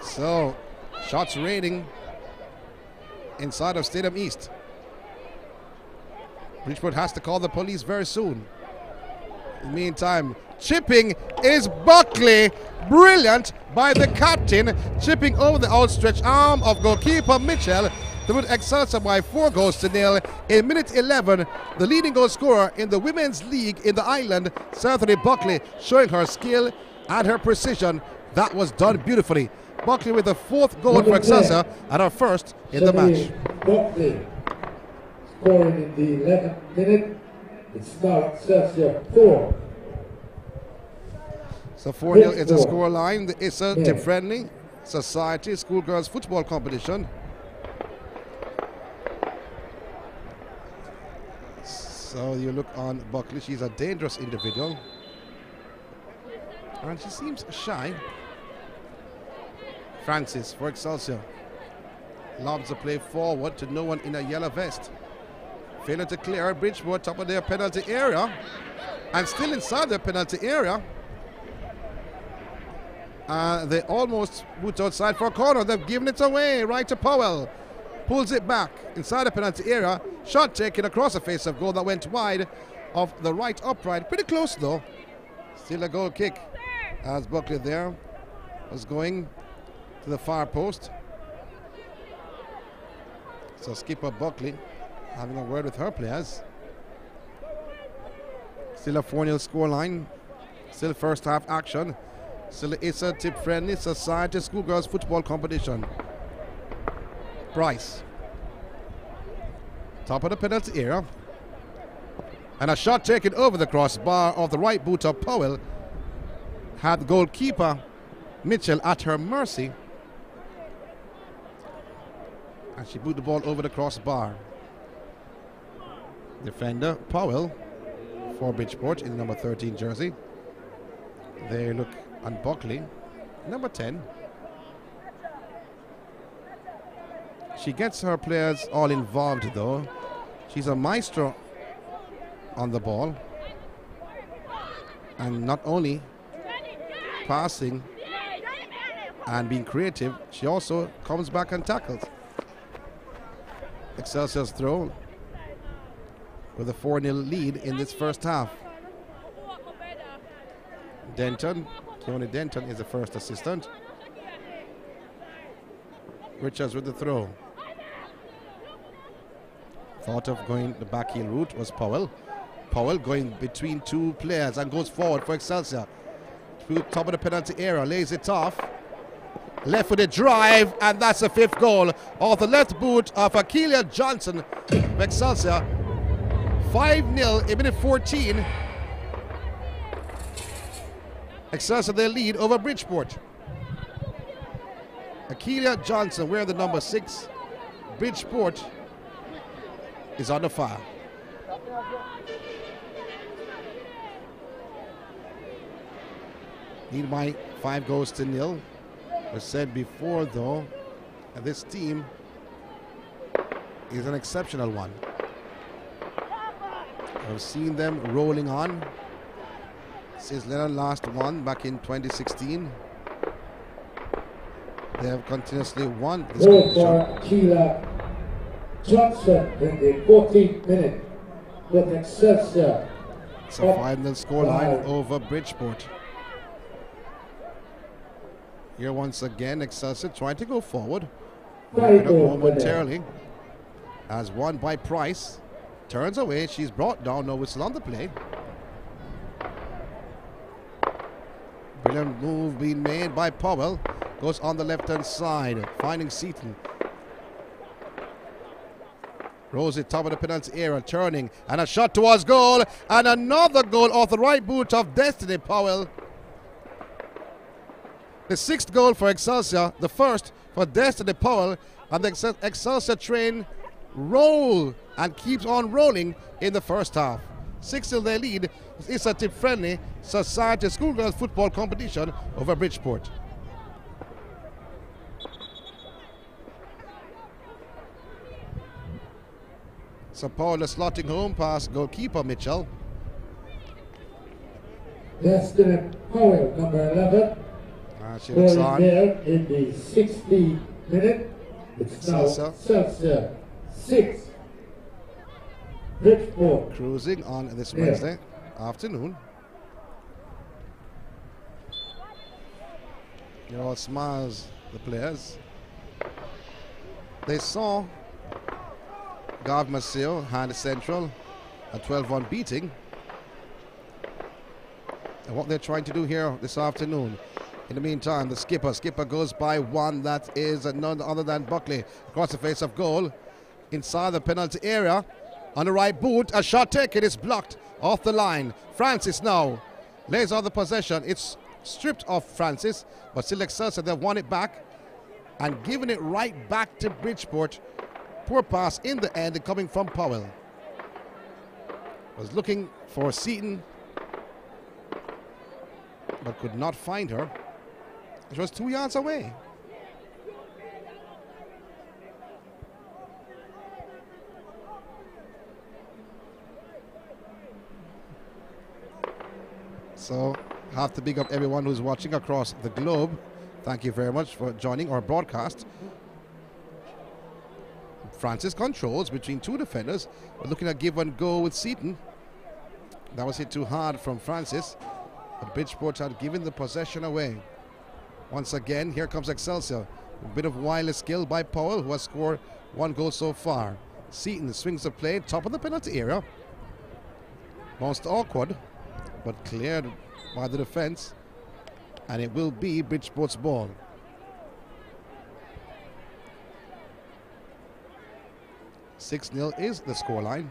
So, shots raining inside of Stadium East. Bridgeport has to call the police very soon. In the meantime, chipping is Buckley. Brilliant by the captain, chipping over the outstretched arm of goalkeeper Mitchell to put Excelsior by four goals to nil. In minute 11, the leading goal scorer in the Women's League in the island, Saturday Buckley, showing her skill and her precision. That was done beautifully. Buckley with the fourth goal for Excelsior and her first in the match. Buckley scoring in the 11th minute. It's now Excelsior 4. So 4 0 is the Four. score line. The ISSA Yeah. Friendly Society Schoolgirls Football Competition. So you look on Buckley, she's a dangerous individual. And she seems shy. Francis for Excelsior. Lobs the play forward to no one in a yellow vest. Failure to clear Bridgeport top of their penalty area. And still inside their penalty area. Uh, they almost moved outside for a corner. They've given it away right to Powell. Pulls it back inside the penalty area. Shot taken across the face of goal that went wide of the right upright. Pretty close though. Still a goal kick as Buckley there was going to the far post. So skipper Buckley having a word with her players. Still a 4 0 scoreline. Still first half action. Still it's a tip friendly society schoolgirls football competition. Price. Top of the penalty area. And a shot taken over the crossbar of the right boot of Powell had goalkeeper Mitchell at her mercy. And she put the ball over the crossbar. Defender Powell for Bridgeport in the number 13 jersey. They look on Buckley, number 10. She gets her players all involved though. She's a maestro on the ball. And not only passing and being creative, she also comes back and tackles. Excelsior's throw with a 4 0 lead in this first half. Denton, Keone Denton is the first assistant. Richards with the throw. Thought of going the back heel route was Powell. Powell going between two players and goes forward for Excelsior. To top of the penalty area, lays it off. Left footed drive, and that's the fifth goal of the left boot of Akelia Johnson of Excelsior. 5 0 in minute 14. Excelsior their lead over Bridgeport. Akelia Johnson wearing the number six. Bridgeport is on the fire. Need my five goals to nil. As said before, though, this team is an exceptional one. I've seen them rolling on since Leonard last won back in 2016. They have continuously won this competition. Johnson in the 14th minute with Excelsior. It's a final scoreline over Bridgeport. Here once again, Excelsior trying to go forward. Five Broken up goals for them. momentarily. As won by Price. Turns away. She's brought down. No whistle on the play. Brilliant move being made by Powell. Goes on the left hand side. Finding Seaton. Rosie top of the penalty area, turning, and a shot towards goal, and another goal off the right boot of Destiny Powell. The sixth goal for Excelsior, the first for Destiny Powell, and the Excel- Excelsior train roll and keeps on rolling in the first half. 6 0 their lead is a tip friendly Society Schoolgirls football competition over Bridgeport. So Powell is slotting home past goalkeeper Mitchell. Destiny Powell, number 11. Ah, Actually, looks on. there in the 60th minute. It's now. Excelsior 6. Bridgeport Cruising on this Yeah. Wednesday afternoon. You're all smiles, the players. They saw Gav Maceo hand Central a 12 1 beating. And what they're trying to do here this afternoon. In the meantime, the skipper, skipper goes by one. That is none other than Buckley across the face of goal inside the penalty area. On the right boot, a shot taken is blocked off the line. Francis now lays on the possession. It's stripped off Francis, but still Excelsior, they've won it back and giving it right back to Bridgeport. Poor pass in the end coming from Powell. Was looking for Seaton, but could not find her. She was two yards away. So, have to big up everyone who's watching across the globe. Thank you very much for joining our broadcast. Francis controls between two defenders. We're looking at give and go with Seaton. That was hit too hard from Francis. But Bridgeport had given the possession away. Once again, here comes Excelsior. A bit of wireless skill by Powell, who has scored one goal so far. Seaton swings the play, top of the penalty area. Most awkward, but cleared by the defense. And it will be Bridgeport's ball. Six 0 is the scoreline.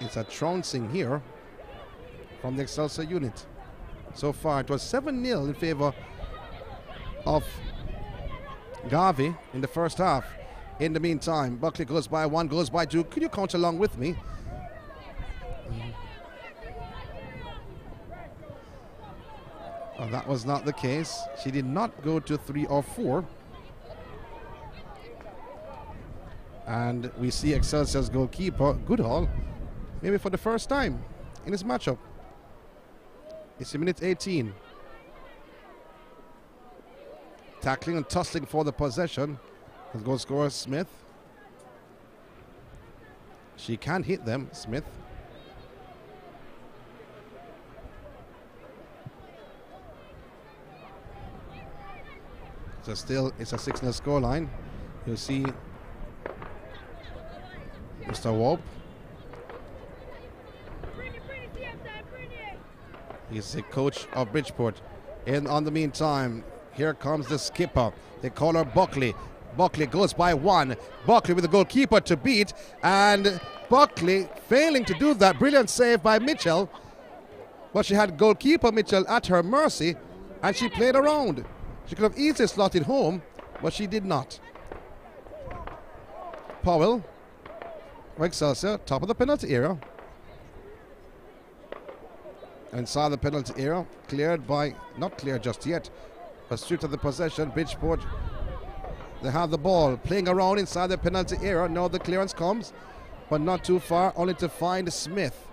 It's a trouncing here from the Excelsior unit. So far, it was 7 0 in favor of Garvey in the first half. In the meantime, Buckley goes by one, goes by two. Could you count along with me? Well, that was not the case. She did not go to three or four. And we see Excelsior's goalkeeper, Goodall, maybe for the first time in this matchup. It's a minute 18. Tackling and tussling for the possession. The goal scorer, Smith. She can hit them, Smith. So still, it's a 6 0 scoreline. You'll see Mr. Wauchope. He's the coach of Bridgeport. And on the meantime, here comes the skipper. They call her Buckley. Buckley goes by one. Buckley with the goalkeeper to beat. And Buckley failing to do that. Brilliant save by Mitchell. But she had goalkeeper Mitchell at her mercy. And she played around. She could have easily slotted home, but she did not. Powell. Excelsior, top of the penalty area. Inside the penalty area, cleared by, not cleared just yet, but stripped of the possession. Bridgeport, they have the ball, playing around inside the penalty area. Now the clearance comes, but not too far, only to find Smith.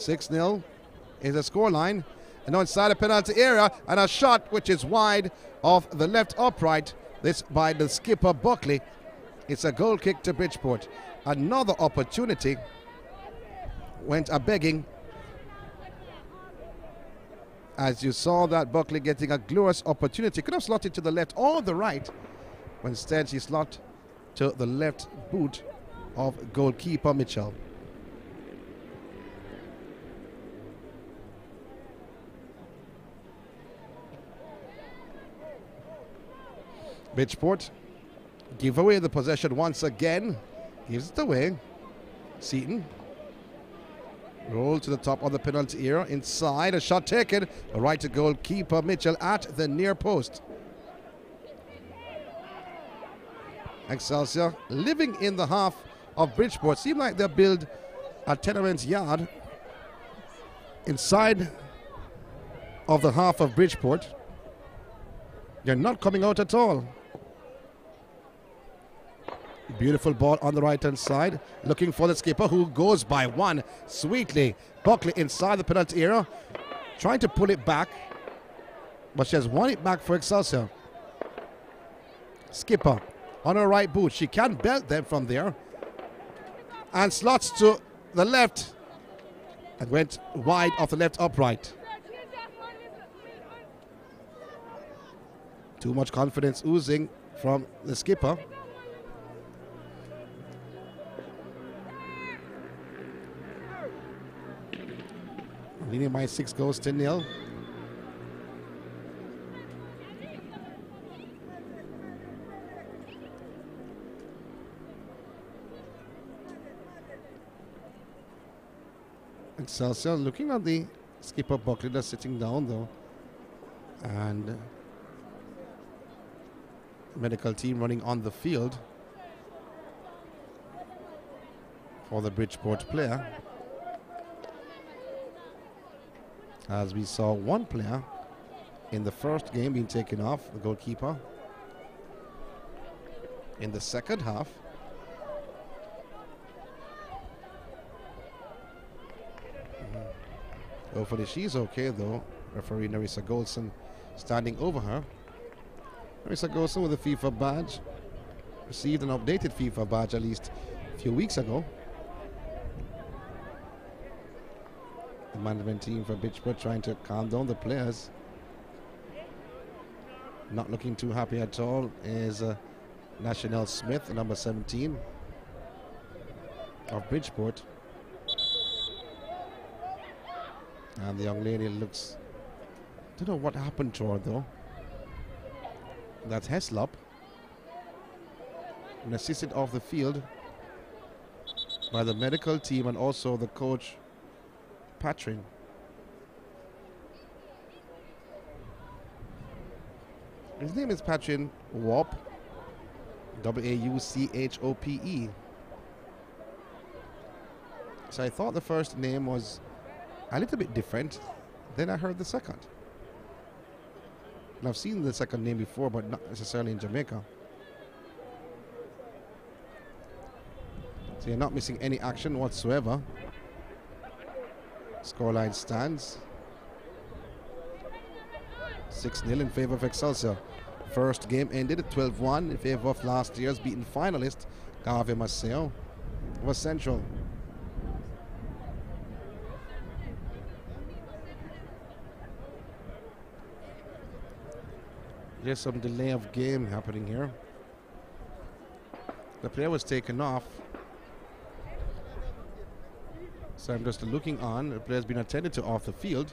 Six 0 is the scoreline. And inside the penalty area, and a shot which is wide off the left upright. This by the skipper Buckley. It's a goal kick to Bridgeport. Another opportunity went a begging. As you saw that Buckley getting a glorious opportunity, could have slotted to the left or the right, but instead she slot to the left boot of goalkeeper Mitchell. Bridgeport give away the possession once again. Gives it away. Seaton. Roll to the top of the penalty area. Inside. A shot taken. A right to goalkeeper Mitchell at the near post. Excelsior living in the half of Bridgeport. Seem like they build a tenement yard inside of the half of Bridgeport. They're not coming out at all. Beautiful ball on the right hand side. Looking for the skipper who goes by one sweetly. Buckley inside the penalty area. Trying to pull it back. But she has won it back for Excelsior. Skipper on her right boot. She can belt them from there. And slots to the left. And went wide off the left upright. Too much confidence oozing from the skipper. Leading by six goals to nil. Excelsior looking at the skipper Buckley that's sitting down though. And medical team running on the field for the Bridgeport player. As we saw one player in the first game being taken off, the goalkeeper. In the second half, Mhm. hopefully she's okay though. Referee Narissa Goldson standing over her. Narissa Goldson with a FIFA badge. Received an updated FIFA badge at least a few weeks ago. The management team for Bridgeport trying to calm down the players. Not looking too happy at all is uh, National Smith, number 17 of Bridgeport. And the young lady looks. Don't know what happened to her though. That's Heslop. And assisted off the field by the medical team and also the coach, Patrin. His name is Patrin Wauchope. W A U C H O P E. So I thought the first name was a little bit different. Then I heard the second. And I've seen the second name before, but not necessarily in Jamaica. So you're not missing any action whatsoever. Scoreline stands 6 0 in favor of Excelsior. First game ended at 12 1 in favor of last year's beaten finalist, Garvey Maceo. Was Central. There's some delay of game happening here. The player was taken off. So I'm just looking on. The player's been attended to off the field.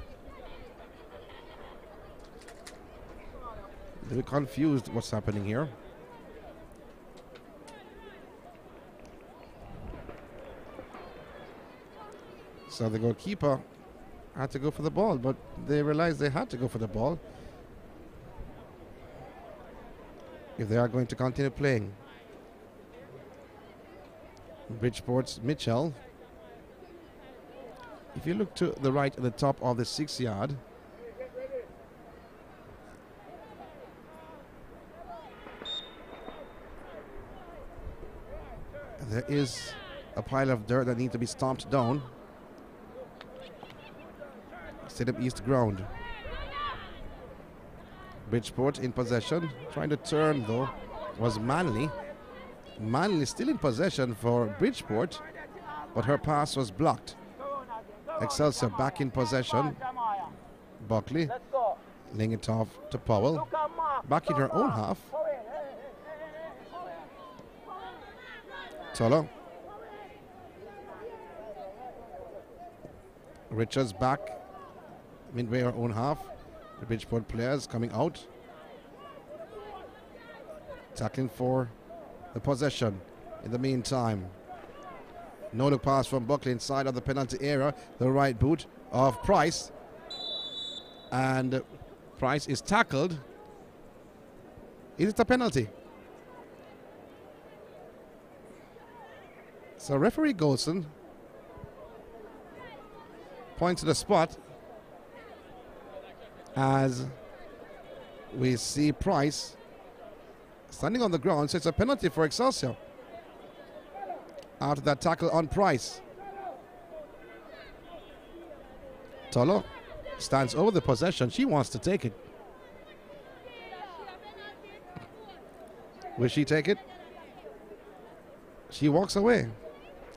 They're confused what's happening here. So the goalkeeper had to go for the ball, but they realized they had to go for the ball if they are going to continue playing. Bridgeport's Mitchell. If you look to the right at the top of the six yard, there is a pile of dirt that needs to be stomped down. Set up East ground. Bridgeport in possession, trying to turn though, was Manley. Manley still in possession for Bridgeport, but her pass was blocked. Excelsior back in possession. Buckley laying it off to Powell. Back in her own half. Tolo. Richards back midway her own half. The Bridgeport players coming out. Tackling for the possession. In the meantime, no look pass from Buckley inside of the penalty area. The right boot of Price. And Price is tackled. Is it a penalty? So referee Golson points to the spot as we see Price standing on the ground. So it's a penalty for Excelsior. After that tackle on Price. Tolo stands over the possession. She wants to take it. Will she take it? She walks away.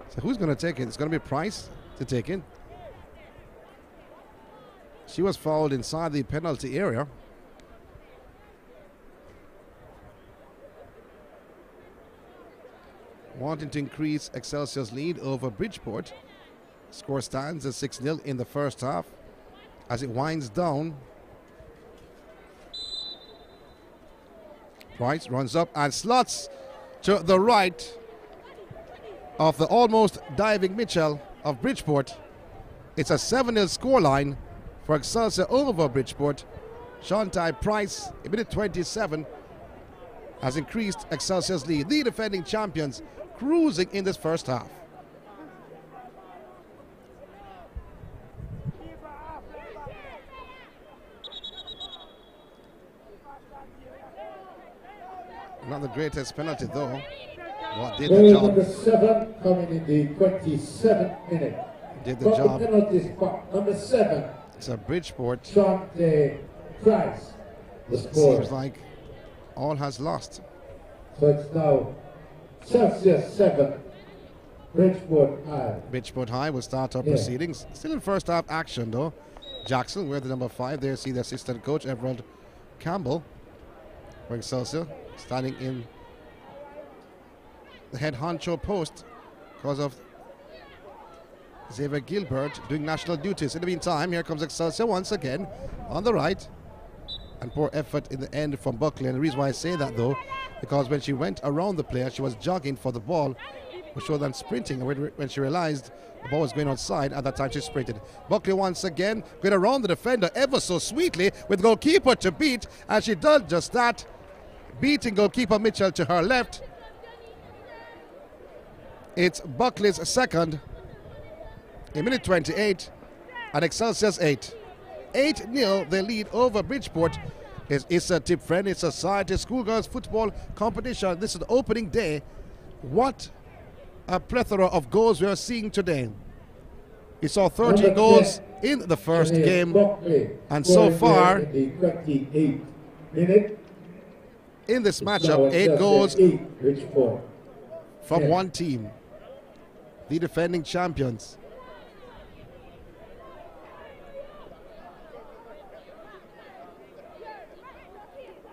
So who's going to take it? It's going to be Price to take it. She was fouled inside the penalty area. Wanting to increase Excelsior's lead over Bridgeport. Score stands at 6 0 in the first half. As it winds down, Price runs up and slots to the right of the almost diving Mitchell of Bridgeport. It's a 7 0 scoreline for Excelsior over Bridgeport. Shantai Price, a minute 27, has increased Excelsior's lead. The defending champions cruising in this first half. Not the greatest penalty though. What did the job? number seven coming in the 27th minute. Did the From job. the penalty spot, number seven, It's a Bridgeport. Shante Price, the score. Seems like all has lost. So it's now Celsius seven, Bridgeport High. Bridgeport High will start our Yeah. proceedings. Still in first half action though. Jackson, we're the number five. There, see the assistant coach, Everald Campbell. For Excelsior, standing in the head honcho post because of Xavier Gilbert doing national duties. In the meantime, here comes Excelsior once again on the right. And poor effort in the end from Buckley. And the reason why I say that though, because when she went around the player, she was jogging for the ball, which showed them sprinting. And when- when she realized the ball was going outside, at that time she sprinted. Buckley once again going around the defender ever so sweetly with goalkeeper to beat, and she does just that, beating goalkeeper Mitchell to her left. It's Buckley's second, a minute 28, and Excelsior's eight. 8 0, they lead over Bridgeport. It's, it's a tip friendly society schoolgirls football competition. This is the opening day. What a plethora of goals we are seeing today. We saw 30 Number goals in the first game, and so far- in the 28th minute. in this matchup, eight goals from one team. The defending champions.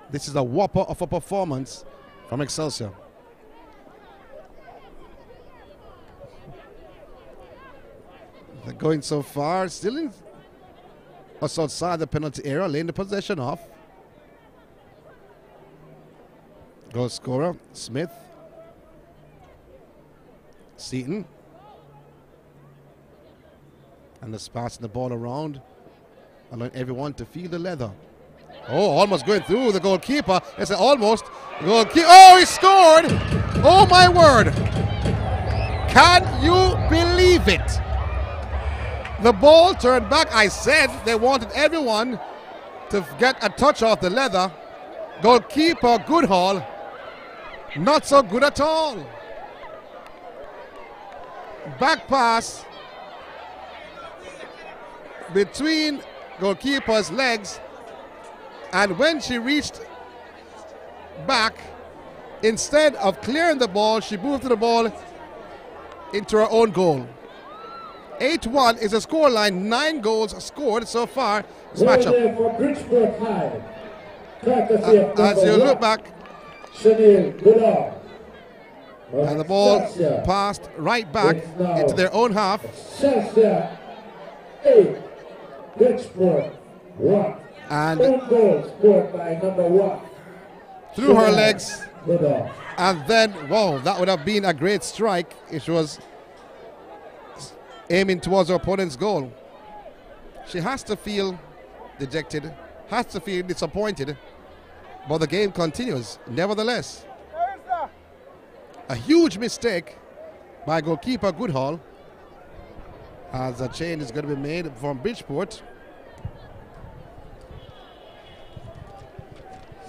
This is a whopper of a performance from Excelsior. They're going so far, still in outside the penalty area, laying the possession off. Goal scorer, Smith. Seaton. And the passing the ball around, allowing everyone to feel the leather. Oh, almost going through the goalkeeper. It's almost. Goalkeeper. Oh, he scored! Oh, my word! Can you believe it? The ball turned back. I said they wanted everyone to get a touch off the leather. Goalkeeper Goodhall, not so good at all. Back pass between goalkeeper's legs, and when she reached back, instead of clearing the ball, she moved the ball into her own goal. 8 1 is a scoreline, nine goals scored so far this matchup. there for Bridgeport High. Uh, As you look back, and the ball passed right back into their own half. Eight, Bridgeport one. And scored by number one. through her legs, and then, wow, that would have been a great strike. It was aiming towards her opponent's goal. She has to feel dejected, has to feel disappointed, but the game continues. Nevertheless, a huge mistake by goalkeeper Goodhall as a change is going to be made from Bridgeport.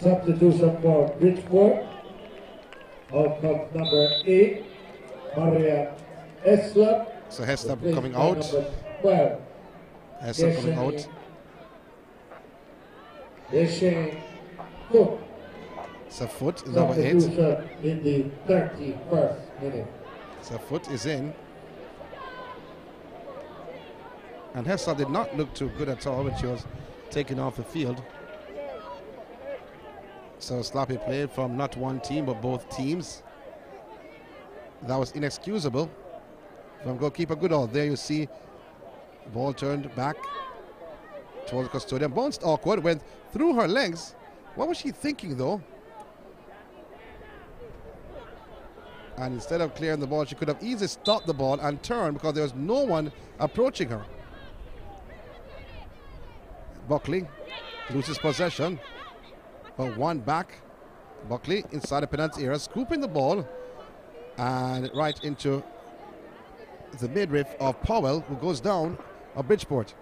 Substitution for Bridgeport. Out comes number eight, Maria Esler. So Hester coming out. 12, Hester coming out. Deshaun Cook. So foot is number eight. In the 31st minute. So foot is in. And Hester did not look too good at all when she was taken off the field. So sloppy play from not one team but both teams. That was inexcusable from goalkeeper Goodall. There you see ball turned back towards the custodian. Bounced awkward, went through her legs. What was she thinking though? And instead of clearing the ball, she could have easily stopped the ball and turned because there was no one approaching her. Buckley loses possession. But one back. Buckley inside the penalty area, scooping the ball and right into the midriff of Powell, who goes down of Bridgeport.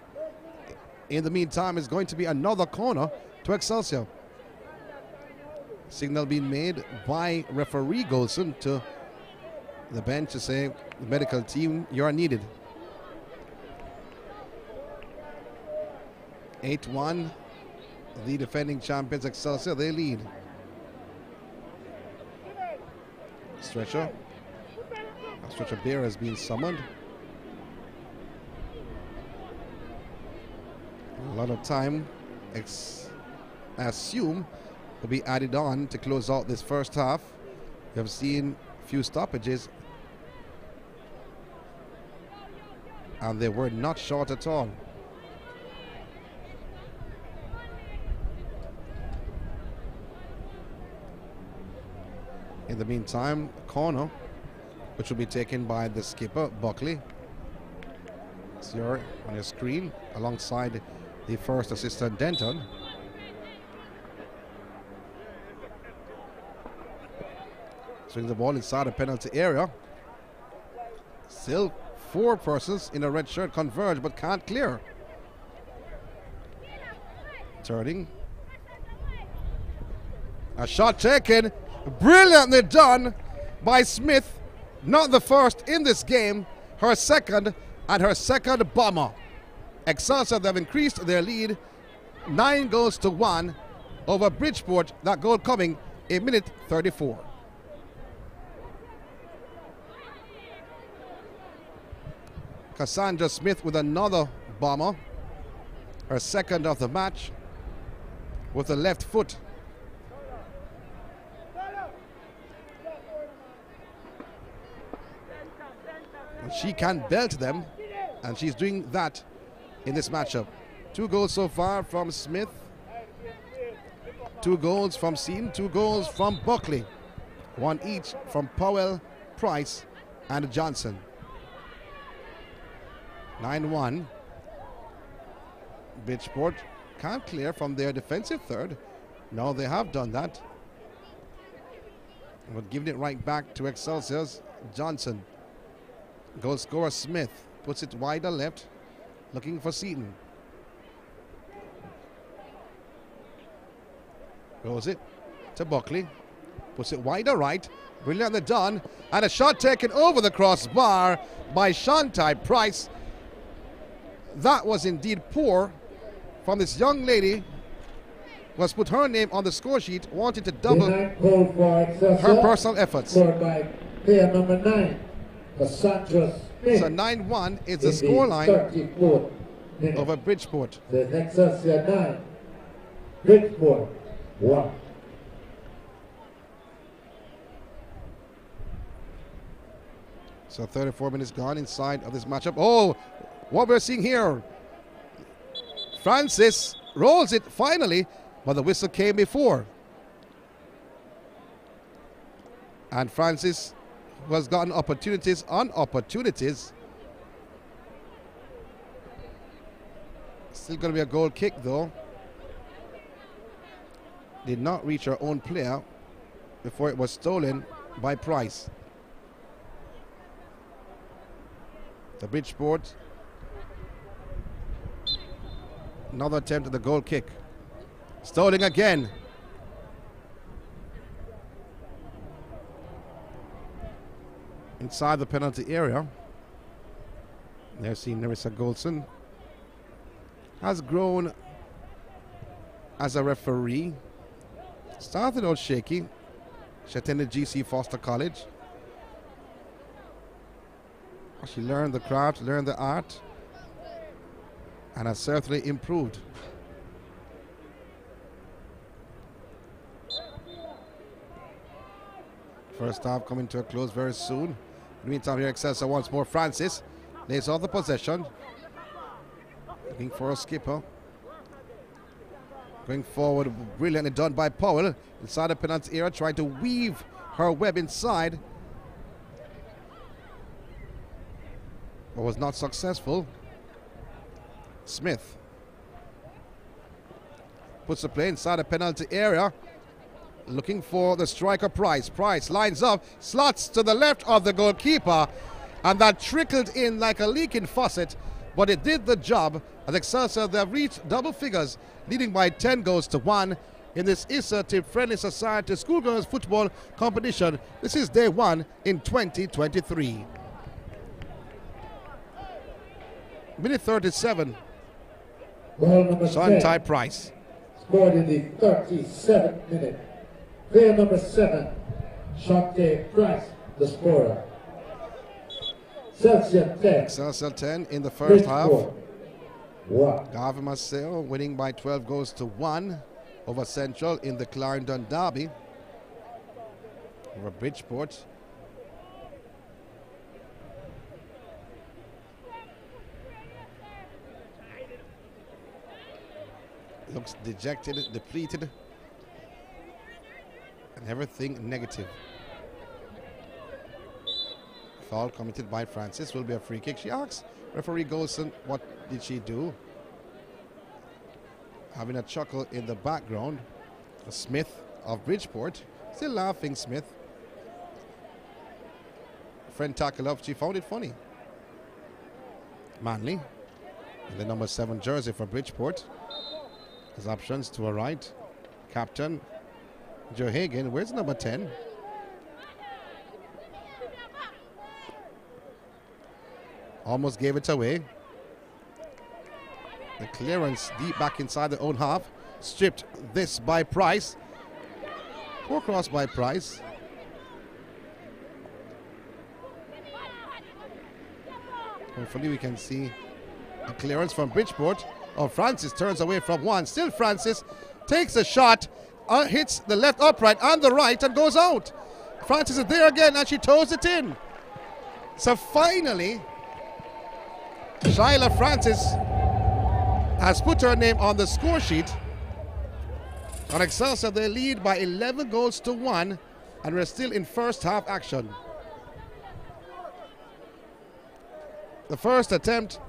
In the meantime, it's going to be another corner to Excelsior. Signal being made by referee Golson to the bench to say, the medical team, you are needed. 8-1, the defending champions Excelsior, they lead. Stretcher. A stretcher bear has been summoned. A lot of time, ex- I assume, will be added on to close out this first half. We have seen a few stoppages, and they were not short at all. In the meantime, corner, which will be taken by the skipper, Buckley. It's here on your screen, alongside the first assistant, Denton. Swing the ball inside the penalty area. Still four persons in a red shirt converge but can't clear. Turning. A shot taken. Brilliantly done by Smith. Not the first in this game. Her second and her second bomber. Excelsior have increased their lead. Nine goals to one over Bridgeport. That goal coming in minute 34. Cassandra Smith with another bomber. Her second of the match with the left foot. And she can belt them, and she's doing that in this matchup. Two goals so far from Smith. Two goals from Seaton, two goals from Buckley. One each from Powell, Price, and Johnson. 9-1. Bridgeport can't clear from their defensive third. No, they have done that. But giving it right back to Excelsior's Johnson. Goal scorer Smith puts it wider left, looking for Seaton. Goes it to Buckley. Puts it wider right. Brilliantly done. And a shot taken over the crossbar by Shantai Price. That was indeed poor from this young lady who has put her name on the score sheet, wanting to double Penalty called for Excelsior. her personal efforts. Scored by player number nine, Cassandra Smith. So 9 1 is the in scoreline 34th minute. over Bridgeport. The Excelsior 9, Bridgeport 1. So 34 minutes gone inside of this matchup. Oh, what we're seeing here. Francis rolls it finally, but the whistle came before. And Francis, has gotten opportunities on opportunities, still going to be a goal kick though. Did not reach her own player before it was stolen by Price. The Bridgeport. Another attempt at the goal kick. Stoling again. Inside the penalty area. There's seen Nerissa Goldson has grown as a referee. Started out shaky. She attended GC Foster College. She learned the craft, learned the art, and has certainly improved. First half coming to a close very soon. The meantime, here Excelsior uh, once more. Francis lays off the possession. Looking for a skipper. Going forward, brilliantly done by Powell. Inside the penalty area, trying to weave her web inside. But was not successful. Smith puts the play inside the penalty area. Looking for the striker Price. Price lines up, slots to the left of the goalkeeper, and that trickled in like a leaking faucet, but it did the job. As Excelsior, they have reached double figures, leading by 10 goals to 1 in this ISSA Tip Friendly Society Schoolgirls Football Competition. This is day one in 2023. Minute 37. Goal number Son 10, Ty Price. scored in the 37th minute. Player number 7, Shante Price, the scorer. Celsius 10, Excelsior 10 in the first half. Bridgeport 1. Garvey Maceo winning by 12 goals to 1 over Central in the Clarendon Derby. Over Bridgeport. Looks dejected, depleted, and everything negative. Foul committed by Francis will be a free kick. She asks referee Golson, what did she do? Having a chuckle in the background. Smith of Bridgeport, still laughing, Smith. Friend Takalov, she found it funny. Manley, in the number seven jersey for Bridgeport. His options to a right. Captain Joe Hagan, where's number 10? Almost gave it away. The clearance deep back inside the own half. Stripped this by Price. Poor cross by Price. Hopefully we can see a clearance from Bridgeport. Oh, Francis turns away from one. Still Francis takes a shot, uh, hits the left upright and the right and goes out. Francis is there again and she toes it in. So finally, Shyla Francis has put her name on the score sheet. And Excelsior, they lead by 11 goals to 1, and we're still in first half action. The first attempt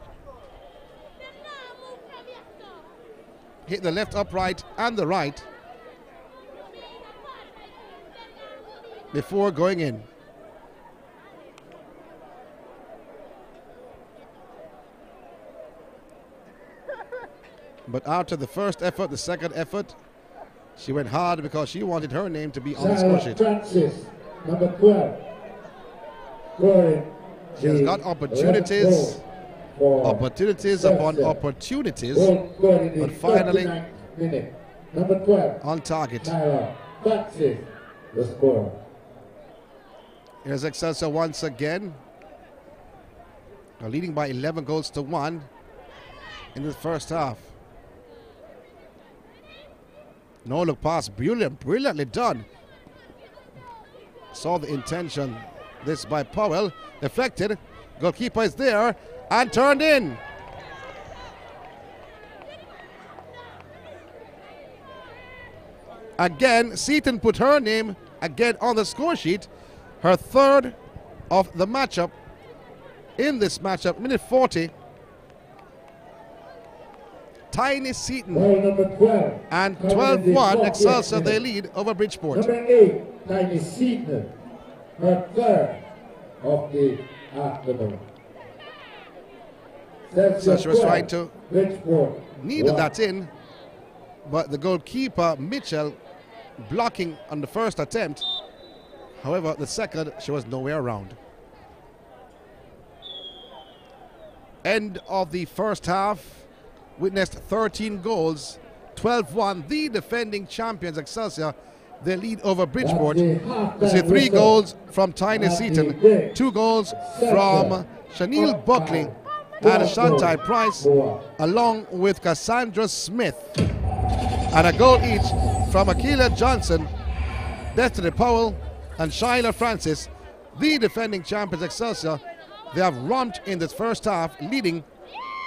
hit the left upright and the right before going in. But after the first effort, the second effort, she went hard because she wanted her name to be on the score sheet. Francis, number 12, scoring She has got opportunities, opportunities upon opportunities Goal scored in the but finally- minute. Number 12, on target. Francis, the scorer. Here's Excelsior once again. They're leading by 11 goals to 1 in the first half. No look pass, brilliant, brilliantly done. Saw the intention. This by Powell, deflected. Goalkeeper is there and turned in. Again, Seaton put her name again on the score sheet. Her third of the matchup in this matchup, minute 40. Tiny Seaton 12. and coming in 12 the 1 40th Excelsior, they lead over Bridgeport. Number 8, Tiny Seaton, her third of the afternoon. So she was trying to Bridgeport. needed that in, but the goalkeeper Mitchell blocking on the first attempt. However, the second she was nowhere around. end of the first half witnessed 13 goals, 12-1. The defending champions Excelsior, they lead over Bridgeport. We see three goals from Tiny Seaton, two goals from Chanel Buckley and Shantai Price, along with Cassandra Smith. And a goal each from Akila Johnson, Destiny Powell, and Shyla Francis. The defending champions Excelsior, they have romped in this first half, leading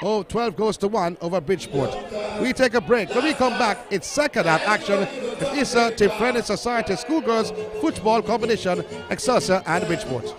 Oh, 12 goes to 1 over Bridgeport. We take a break. When we come back, it's second half action. It is a Tip Friendly Society Schoolgirls Football Competition, Excelsior and Bridgeport.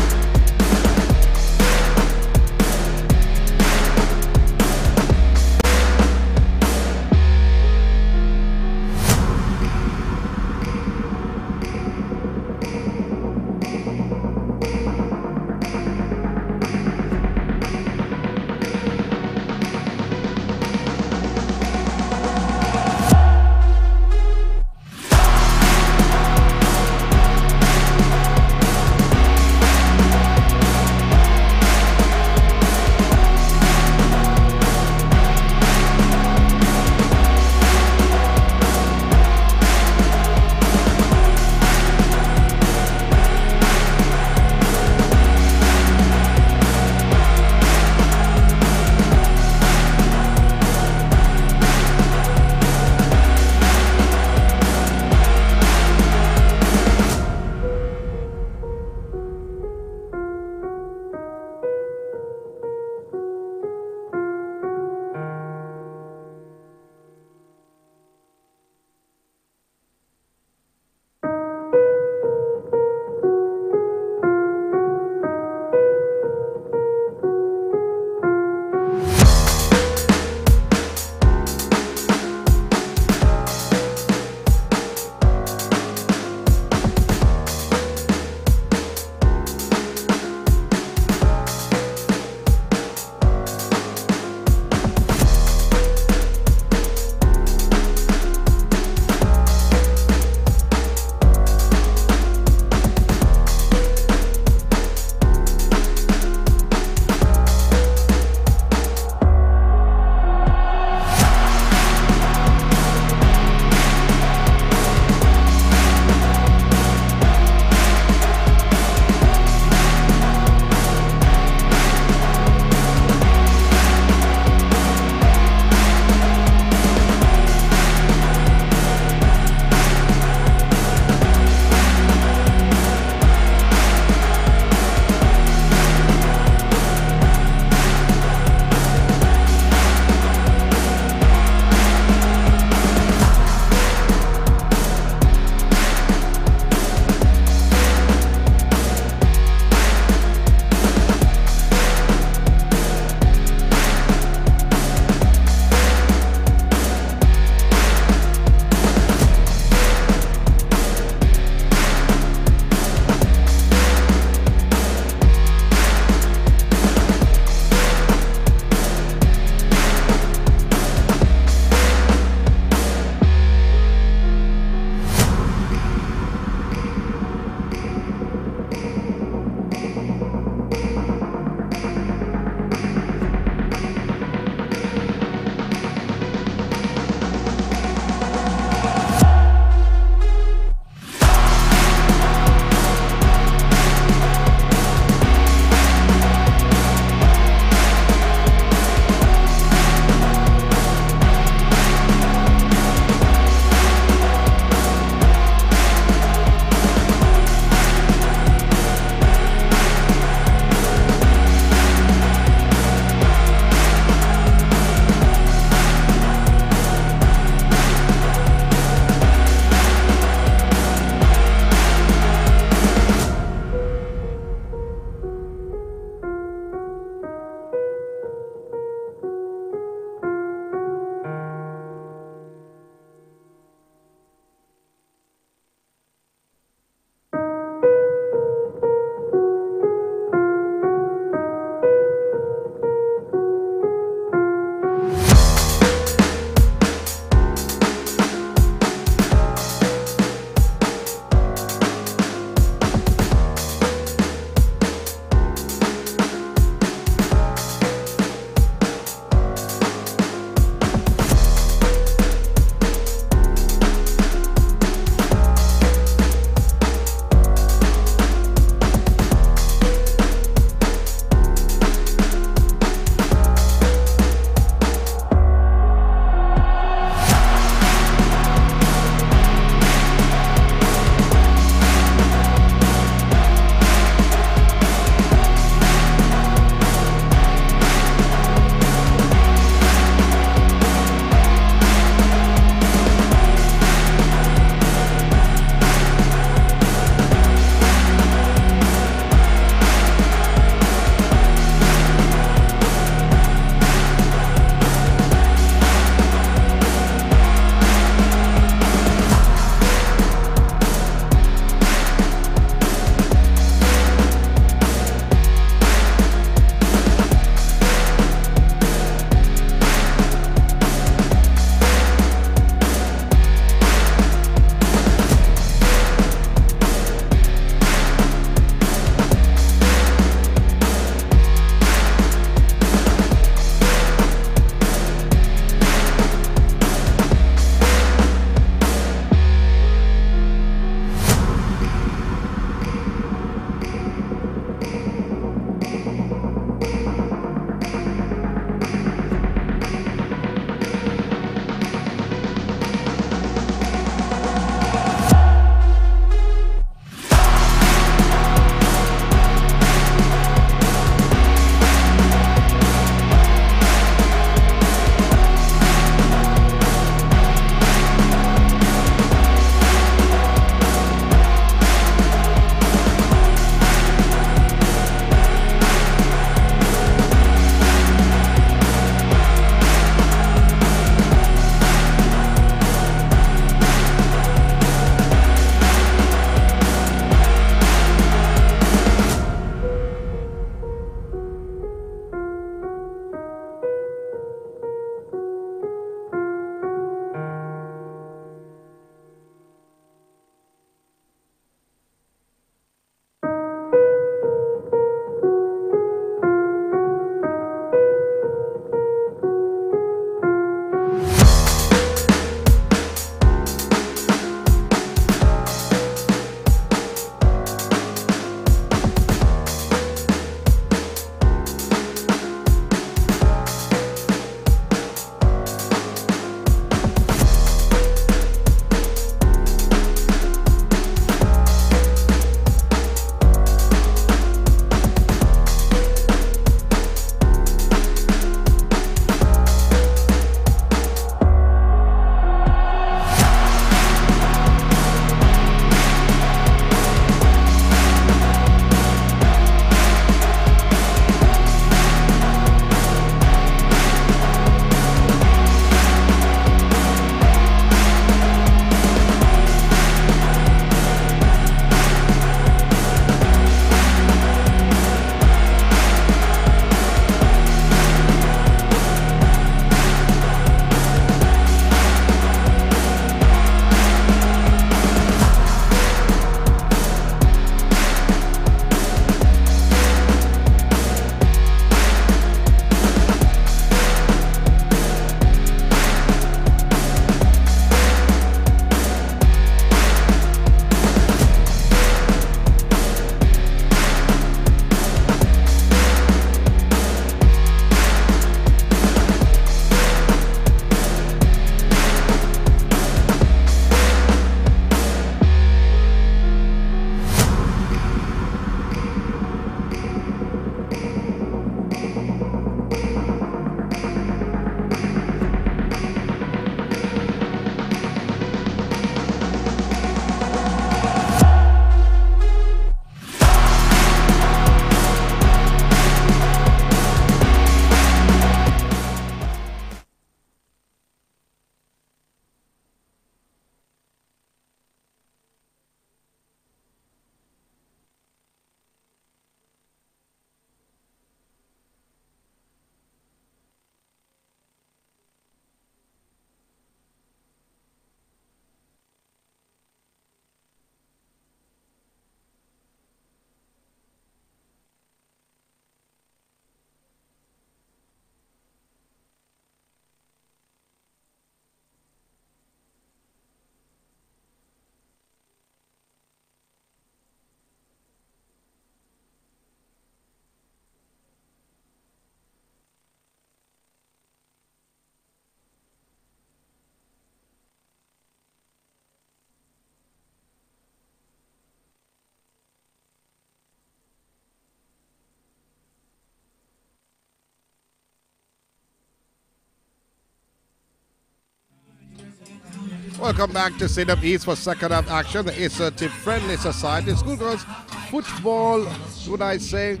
Welcome back to Stadium East for second half action. The ISSA Tip Friendly Society Schoolgirls football, would I say,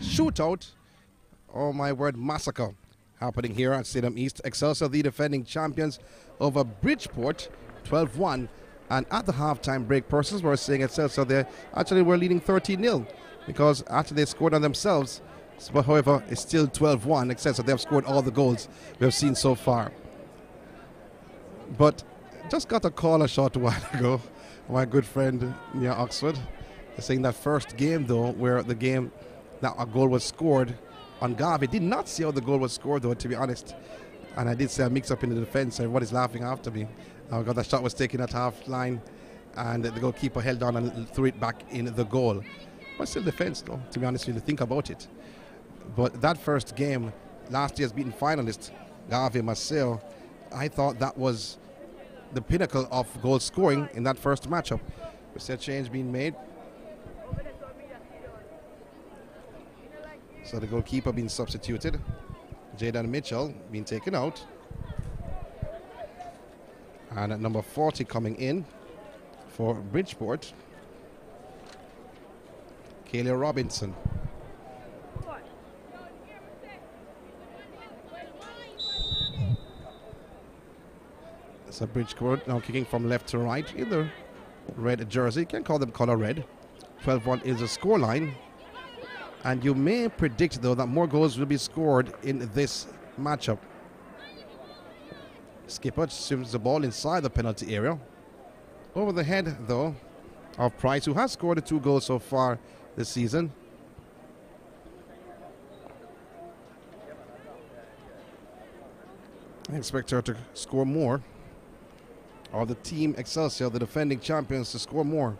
shootout. Oh my word, massacre happening here at Stadium East. Excelsior, the defending champions over Bridgeport, 12 1. And at the halftime break, persons were saying Excelsior they actually were leading 13 0 because after they scored on themselves. But however, it's still 12 1. Excelsior, they have scored all the goals we have seen so far. But just got a call a short [LAUGHS] while ago. My good friend near Oxford saying that first game though, where the game that a goal was scored on Garvey. Did not see how the goal was scored though, to be honest. And I did say a mix up in the defense. Everybody's laughing after me. I got that shot was taken at half line, and the goalkeeper held on and threw it back in the goal. But still defense though, to be honest with you, think about it. But that first game, last year's beaten finalist, Garvey Maceo, I thought that was the pinnacle of goal scoring in that first matchup. We see a change being made. So the goalkeeper being substituted. Jaden Mitchell being taken out. And at number 40 coming in for Bridgeport. Kaylee Robinson. So Bridgeport now kicking from left to right in the red jersey. Can call them color red. 12-1 is the scoreline. And you may predict, though, that more goals will be scored in this matchup. Skipper swims the ball inside the penalty area. Over the head, though, of Price, who has scored two goals so far this season. I expect her to score more. Or the team Excelsior, the defending champions, to score more.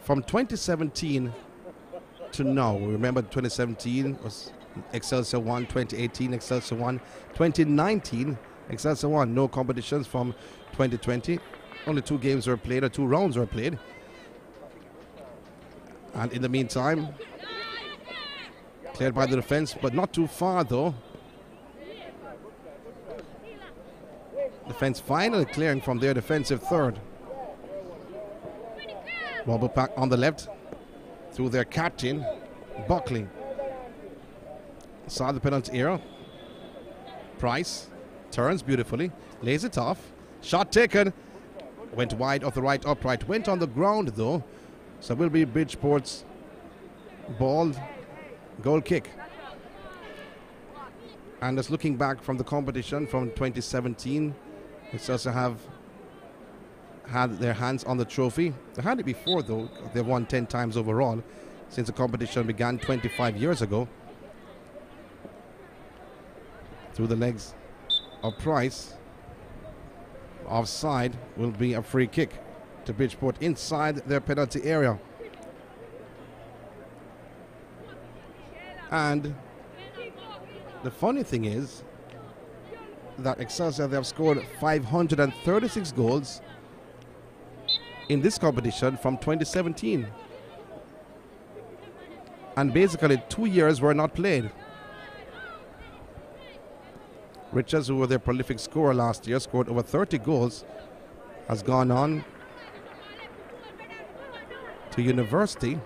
From 2017 to now. Remember 2017 was Excelsior 1, 2018 Excelsior 1, 2019 Excelsior 1. No competitions from 2020. Only two games were played or two rounds were played. And in the meantime, cleared by the defense, but not too far though. Defense finally clearing from their defensive third. Bobble back on the left through their captain, Buckley. Saw the penalty area. Price turns beautifully, lays it off. Shot taken. Went wide off the right upright. Went on the ground though. So will be Bridgeport's ball goal kick. And just looking back from the competition from 2017, it's also have had their hands on the trophy. They had it before, though. They've won 10 times overall since the competition began 25 years ago. Through the legs of Price. Offside will be a free kick to Bridgeport inside their penalty area. And the funny thing is that Excelsior they have scored 536 goals in this competition from 2017. And basically, two years were not played. Richards, who was their prolific scorer last year, scored over 30 goals, has gone on to university.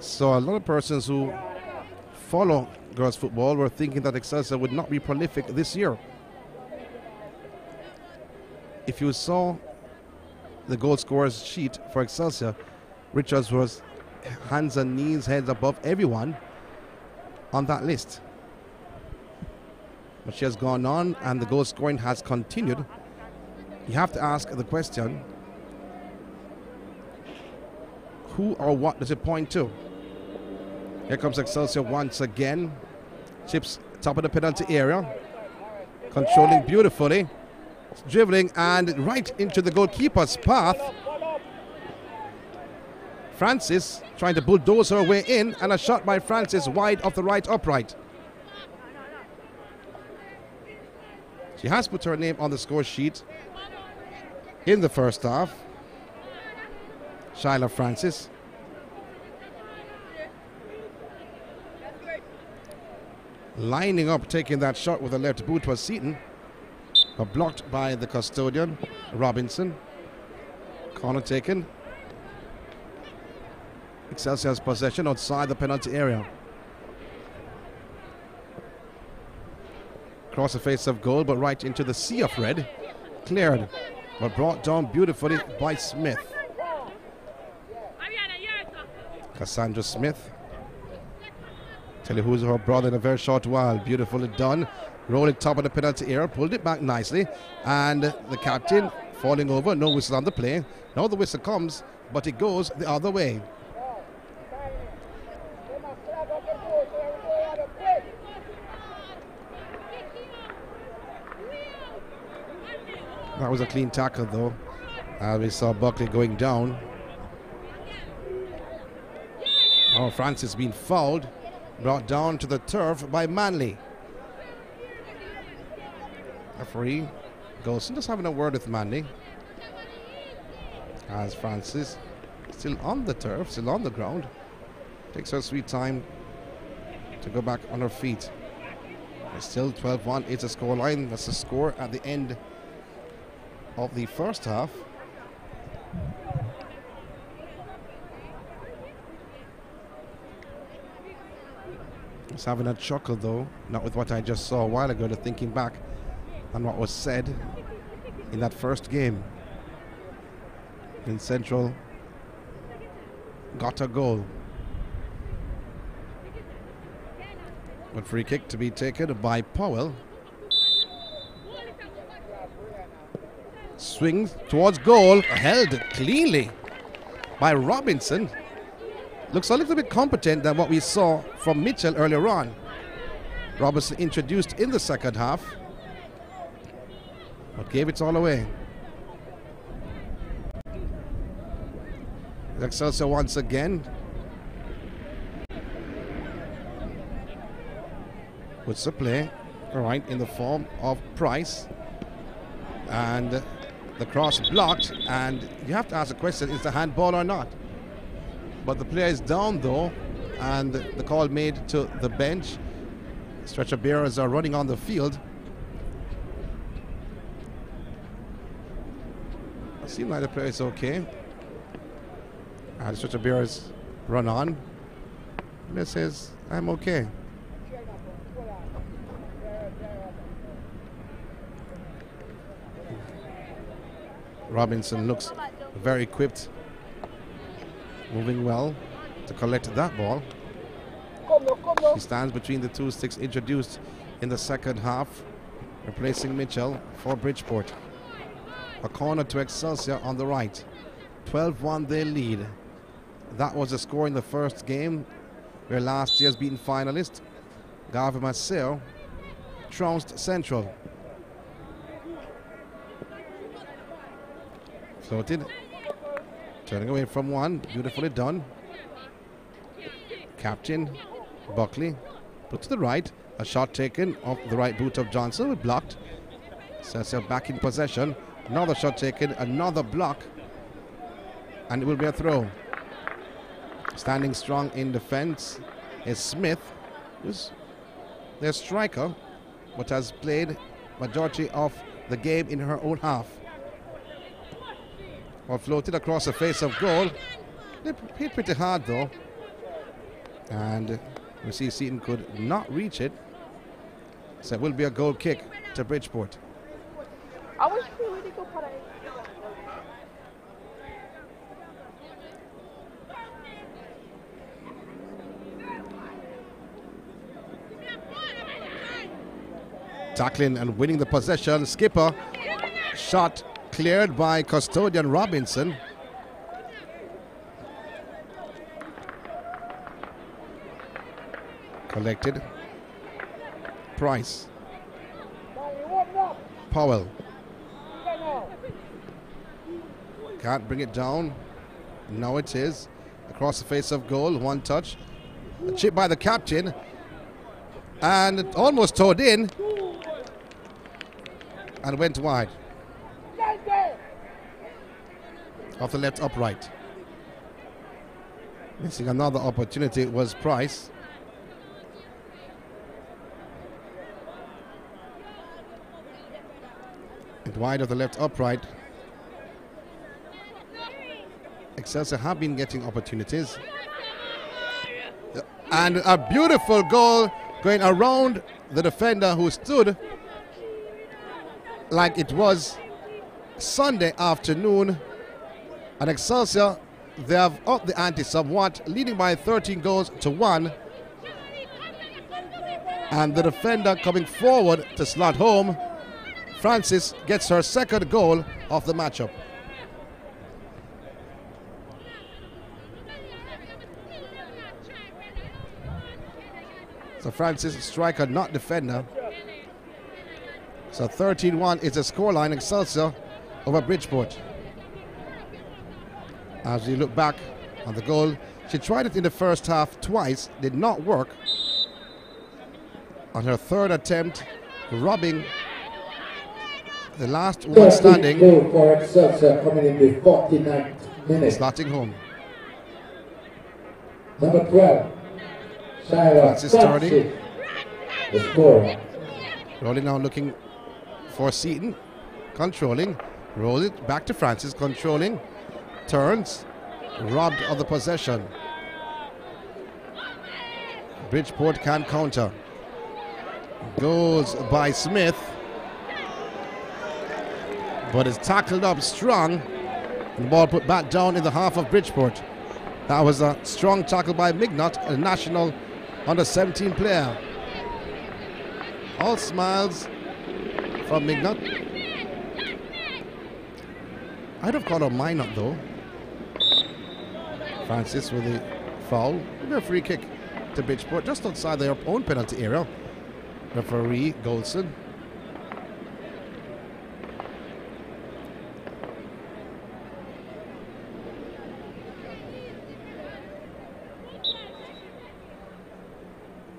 So a lot of persons who follow girls football were thinking that Excelsior would not be prolific this year if you saw the goal scorers sheet for Excelsior, Richards was hands and knees, heads above everyone on that list. But she has gone on and the goal scoring has continued. You have to ask the question who or what does it point to? Here comes Excelsior once again. Chips top of the penalty area. Controlling beautifully dribbling and right into the goalkeeper's path. Francis trying to bulldoze her way in and a shot by Francis wide off the right upright. She has put her name on the score sheet in the first half. Shyla Francis. Lining up, taking that shot with the left boot was Seaton, but blocked by the custodian, Robinson. Corner taken. Excelsior's possession outside the penalty area. Cross the face of goal, but right into the sea of red. Cleared, but brought down beautifully by Smith. Cassandra Smith. Who's her brother in a very short while. Beautifully done. Rolling top of the penalty area, pulled it back nicely. And the captain falling over, no whistle on the play. Now the whistle comes, but it goes the other way. That was a clean tackle, though. As we saw Buckley going down. Oh, Francis being fouled. Brought down to the turf by Manley. Referee Golson just having a word with Manley. As Francis still on the turf, still on the ground. Takes her sweet time to go back on her feet. It's still 12 1. It's a score line. That's the score at the end of the first half. Just having a chuckle though, not with what I just saw a while ago, to thinking back on what was said in that first game. In Central got a goal. But free kick to be taken by Powell. Swings towards goal, held cleanly by Robinson. Looks a little bit competent than what we saw from Mitchell earlier on. Robertson introduced in the second half, but gave it all away. Excelsior once again. Puts the play, right, in the form of Price. And the cross blocked, and you have to ask the question, is the handball or not? But the player is down though, and the call made to the bench. Stretcher bearers are running on the field. It seems like the player is okay. And stretcher bearers run on. It says, I'm okay. Robinson looks very equipped, moving well to collect that ball. He stands between the two sticks introduced in the second half, replacing Mitchell for Bridgeport. A corner to Excelsior on the right. 12 1 they lead. That was the score in the first game, where last year's beaten finalist, Garvey Maceo, trounced Central. Floated. Turning away from one. Beautifully done. Captain Buckley put to the right. A shot taken off the right boot of Johnson. Blocked. Cecil back in possession. Another shot taken. Another block. And it will be a throw. Standing strong in defense is Smith, who's their striker, but has played majority of the game in her own half. Floated across the face of goal. They hit pretty hard though. And we see Seaton could not reach it. So it will be a goal kick to Bridgeport. I wish we really go para Tackling and winning the possession. Skipper shot cleared by custodian Robinson. Collected. Price. Powell. Can't bring it down. Now it is. Across the face of goal. One touch. A chip by the captain. And almost towed in. And went wide. Of the left upright. Missing another opportunity was Price. And wide of the left upright. Excelsior have been getting opportunities. And a beautiful goal going around the defender who stood like it was Sunday afternoon and Excelsior, they have upped the ante somewhat, leading by 13 goals to 1. And the defender coming forward to slot home. Francis gets her second goal of the matchup. So Francis, striker, not defender. So 13-1 is the scoreline. Excelsior over Bridgeport. As we look back on the goal, she tried it in the first half twice, did not work. On her third attempt, robbing the last one standing. For Excelsior coming in the 49th minute. Slotting home. Number 12, Shira. Francis, the scorer. Rolling now, looking for Seaton. Controlling. Rolls it back to Francis. Controlling. Turns. Robbed of the possession. Bridgeport can counter. Goes by Smith. But is tackled up strong. The ball put back down in the half of Bridgeport. That was a strong tackle by Mignot, a national under 17 player. All smiles from Mignot. I'd have called a Minot though. Francis with the foul. Maybe a free kick to Bridgeport just outside their own penalty area. Referee Goldson.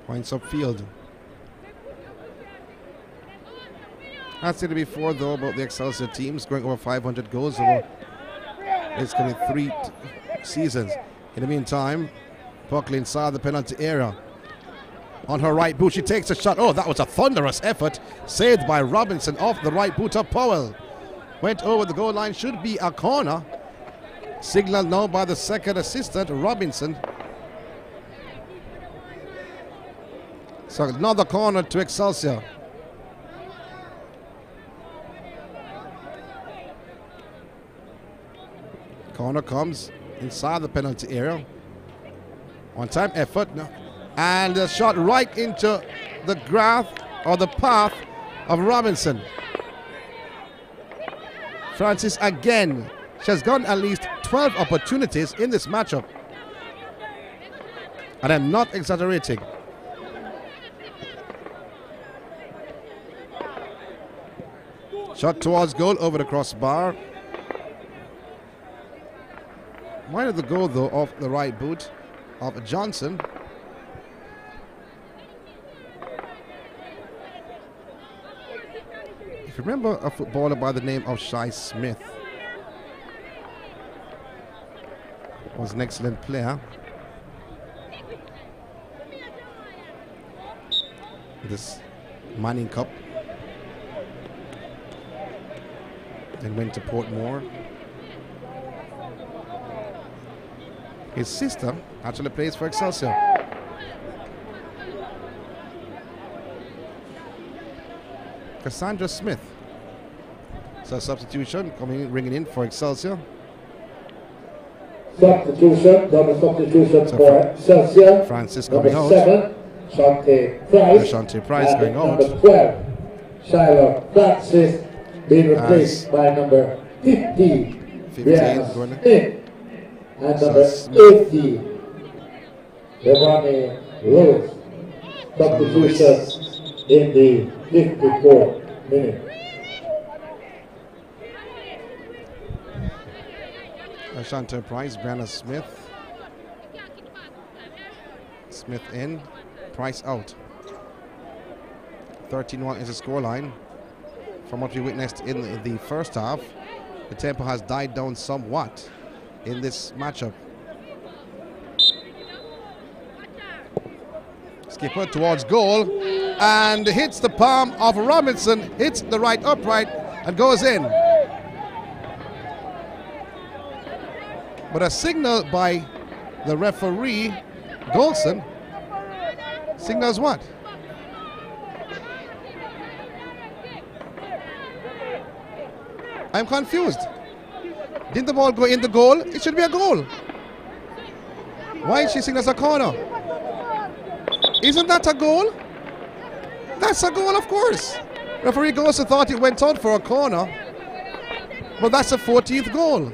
Points upfield. I said it before though about the Excelsior teams going over 500 goals over it's going to be three seasons. In the meantime, Buckley inside the penalty area. On her right boot, she takes a shot. Oh, that was a thunderous effort. Saved by Robinson off the right boot of Powell. Went over the goal line, should be a corner. Signaled now by the second assistant, Robinson. So another corner to Excelsior. Corner comes inside the penalty area. One time effort. No. And a shot right into the graph or the path of Robinson. Francis again. She has gotten at least 12 opportunities in this matchup. And I'm not exaggerating. Shot towards goal over the crossbar. Minded the goal though off the right boot of Johnson. If you remember a footballer by the name of Shai Smith, was an excellent player. This Manning Cup. Then went to Portmore. His sister actually plays for Excelsior. Cassandra Smith. So substitution coming in, ringing in for Excelsior. Substitution, double substitution So for Excelsior. Francis Number coming out. seven, Shante Price. Shante Price and going out. Number 12, Shiloh Francis being replaced As- by number 50, 15 Brianna going- Smith. And number Smith. 80, Giovanni Rose. Substitution in the 54th minute. Ashanta Price, Brianna Smith. Smith in, Price out. 13-1 is the scoreline. From what we witnessed in the first half, the tempo has died down somewhat in this matchup. Skipper towards goal and hits the palm of Robinson, hits the right upright, and goes in. But a signal by the referee, Golson, signals what? I'm confused. Didn't the ball go in the goal? It should be a goal. Why is she seeing as a corner? Isn't that a goal? That's a goal, of course. Referee Golson thought it went out for a corner. But that's a 14th goal.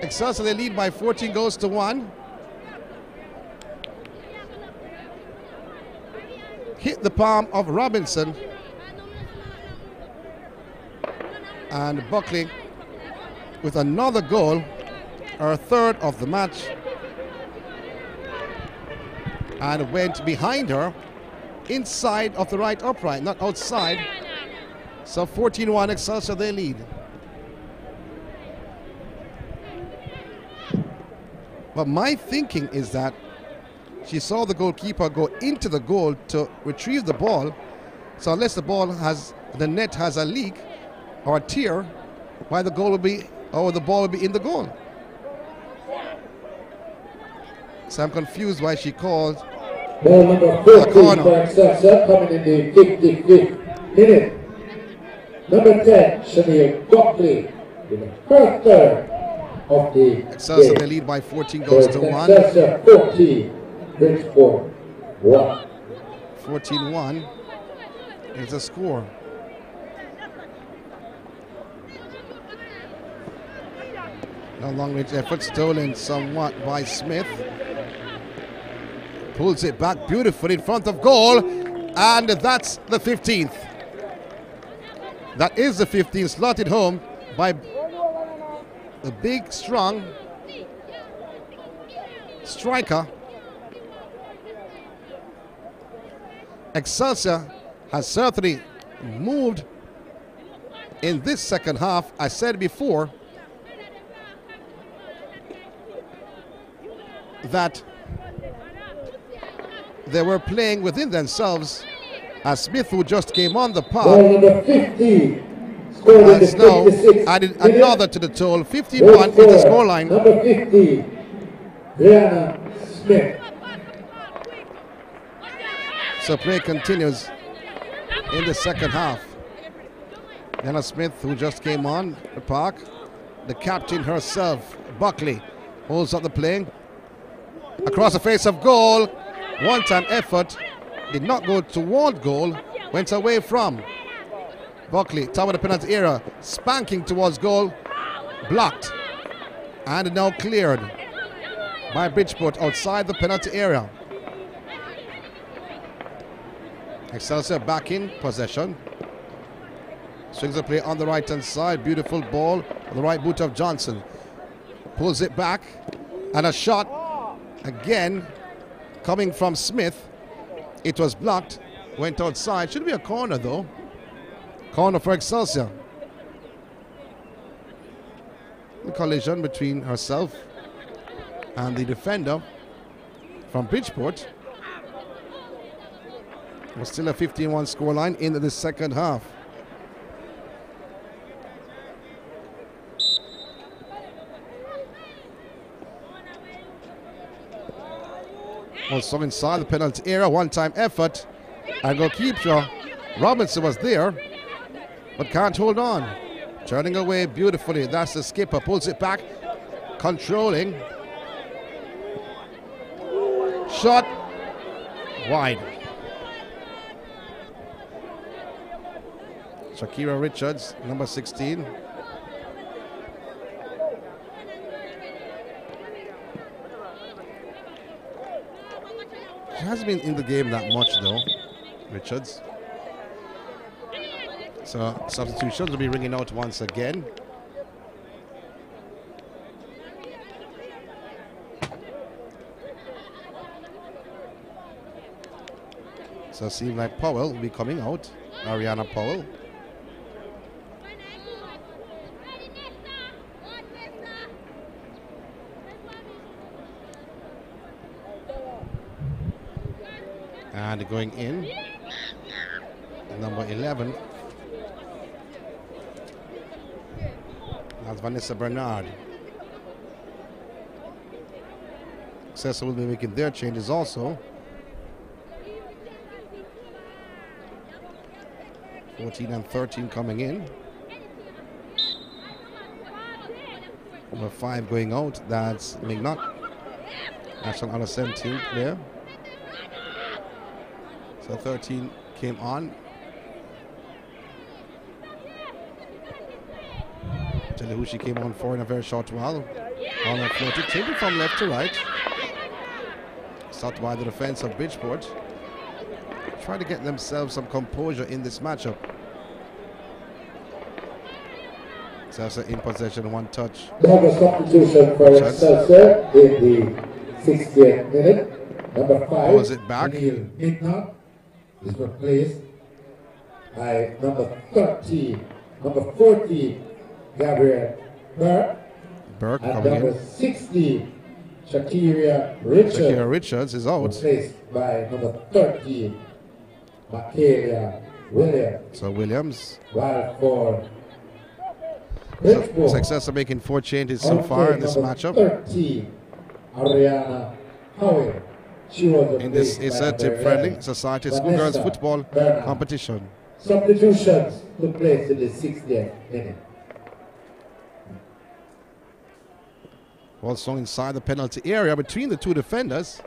Excelsior, they lead by 14 goals to 1. Hit the palm of Robinson. And Buckley with another goal, her third of the match. And went behind her inside of the right upright, not outside. So 14 1 Excelsior, they lead. But my thinking is that she saw the goalkeeper go into the goal to retrieve the ball. So unless the ball has the net has a leak or a tear, why the goal will be or the ball will be in the goal. So I'm confused why she called Ball number 14 for Excelsior coming in the 55th minute. Number 10, Shania Buckley in the first third of the Excelsior they game. lead by 14 goals to 1. Excelsior 14, Bridgeport 1. 14 1 is the score. A long range effort stolen somewhat by Smith. Pulls it back beautifully in front of goal. And that's the 15th. That is the 15th, slotted home by the big, strong striker. Excelsior has certainly moved in this second half. I said before that they were playing within themselves as Smith, who just came on the park, number 15, scored in the has now added another to the total. 51 Goal is the scoreline. Number 50, Brianna Smith. So play continues in the second half. Anna Smith, who just came on the park, the captain herself, Buckley, holds up the play. Across the face of goal, one time effort, did not go toward goal, went away from. Buckley, top of the penalty area, spanking towards goal, blocked, and now cleared by Bridgeport outside the penalty area. Excelsior back in possession. Swings the play on the right hand side. Beautiful ball on the right boot of Johnson. Pulls it back. And a shot again coming from Smith. It was blocked. Went outside. Should be a corner though. Corner for Excelsior. The collision between herself and the defender from Bridgeport. Was still a 15 1 scoreline into the second half. Also inside the penalty area, one time effort. And goalkeeper Robinson was there, but can't hold on. Turning away beautifully. That's the skipper. Pulls it back, controlling. Shot wide. Shakira Richards, number 16. She hasn't been in the game that much though, Richards. So substitutions will be ringing out once again. So it seems like Powell will be coming out. Ariana Powell. And going in, number 11. That's Vanessa Bernard. Cessa will be making their changes also. 14 and 13 coming in. Number 5 going out. That's McNutt. National under 17 player. So 13 came on. Tell you who she came on for in a very short while. On a floated, taken from left to right. Sought by the defense of Bridgeport. Try to get themselves some composure in this matchup. Excelsior in possession, one touch. Another substitution for Excelsior in the 60th minute. Number five, Was it back? Neil is replaced by number 13, number 14, Gabriel Burke, Burke and number in. 60, Shakira Richard, Shakira Richards is out. replaced by number 13, Michaela Williams. So Williams. While for So, Success of making four changes so far in this matchup. 13, Ariana Howell. In this replaced is a tip friendly society schoolgirls football competition. Substitutions took place in the 60th minute. Also inside the penalty area between the two defenders.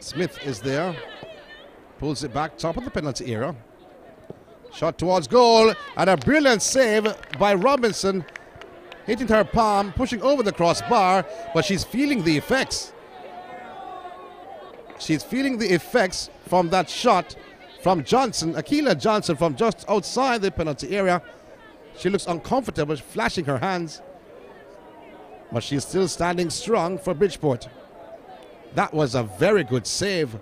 Smith is there. Pulls it back, top of the penalty area. Shot towards goal, and a brilliant save by Robinson. Hitting her palm, pushing over the crossbar, but she's feeling the effects. She's feeling the effects from that shot from Johnson, Akila Johnson, from just outside the penalty area. She looks uncomfortable, flashing her hands but she's still standing strong for Bridgeport. That was a very good save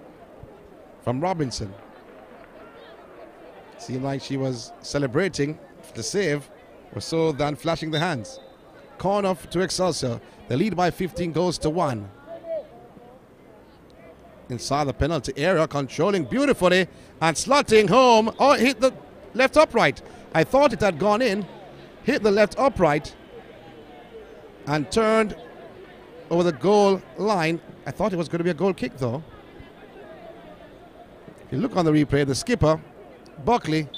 from Robinson. Seemed like she was celebrating the save, or so than flashing the hands. Corner off to Excelsior. The lead by 15 goes to 1. Inside the penalty area, controlling beautifully and slotting home. Oh, hit the left upright. I thought it had gone in. Hit the left upright and turned over the goal line. I thought it was going to be a goal kick though. If you look on the replay, the skipper, Buckley,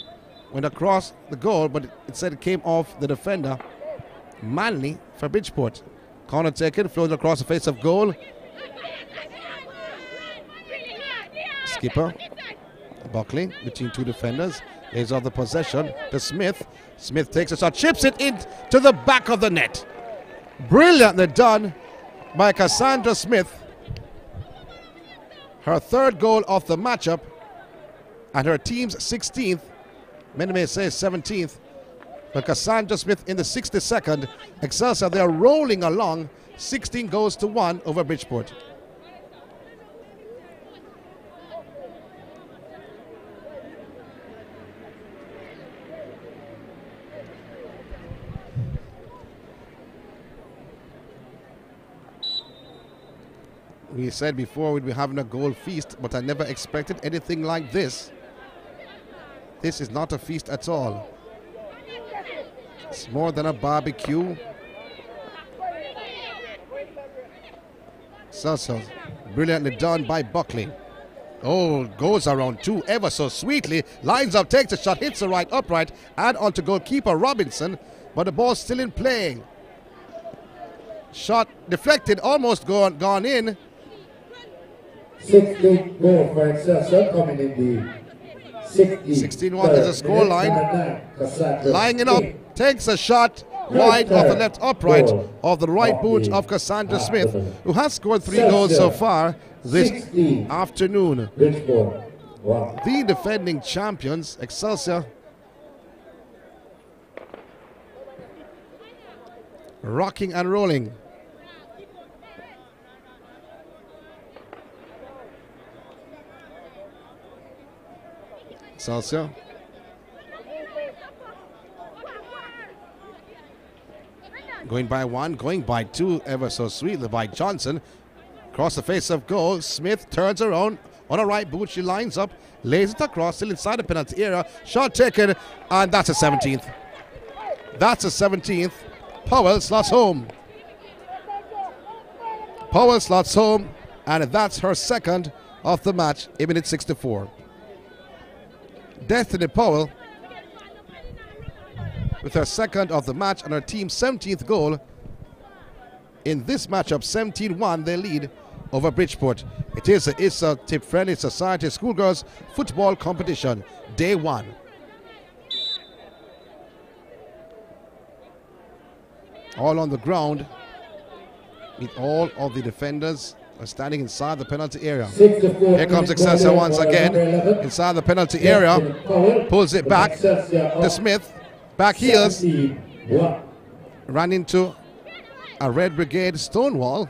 went across the goal, but it said it came off the defender. Manley for Bridgeport. Corner taken, floated across the face of goal. Skipper, Buckley, between two defenders, lays off the possession to Smith. Smith takes a shot, chips it into the back of the net. Brilliantly done by Cassandra Smith. Her third goal of the matchup and her team's 16th. Many may say 17th. But Cassandra Smith in the 62nd. Excelsior, they are rolling along. 16 goals to 1 over Bridgeport. We said before we'd be having a goal feast, but I never expected anything like this. This is not a feast at all. It's more than a barbecue. So, so brilliantly done by Buckley. Oh, goes around two ever so sweetly. Lines up, takes a shot, hits the right upright, and onto goalkeeper Robinson, but the ball's still in play. Shot deflected, almost gone, gone in. 16 goal for Excelsior coming in the 60. 16-1 is the scoreline. Lying it up, takes a shot wide of the left upright of the right boot of Cassandra Smith, who has scored three goals so far this afternoon. The defending champions, Excelsior, rocking and rolling. Excelsior Going by one, going by two, ever so sweetly by Johnson. Across the face of goal, Smith turns around on a right boot. She lines up, lays it across, still inside the penalty area. Shot taken, and that's a 17th. That's a 17th. Powell slots home. Powell slots home, and that's her second of the match in minute 64. Destiny Powell with her second of the match and her team's 17th goal. In this matchup, 17 1, they lead over Bridgeport. It is the ISSA Tip Friendly Society Schoolgirls Football Competition, day one. All on the ground, with all of the defenders are standing inside the penalty area. Here comes Excelsior once again inside the penalty area. Pulls it back to Smith. Back heels. Ran into a Red Brigade Stonewall.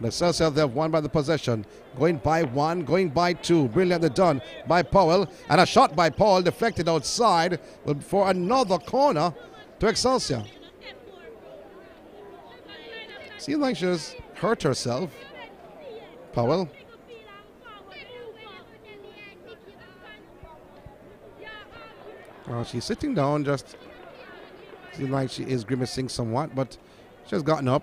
The Excelsior they've won by the possession. Going by one, going by two. Brilliantly done by Powell. And a shot by Paul deflected outside for another corner to Excelsior. Seems like she's hurt herself. Powell. Well, she's sitting down, just seems like she is grimacing somewhat, but she has gotten up.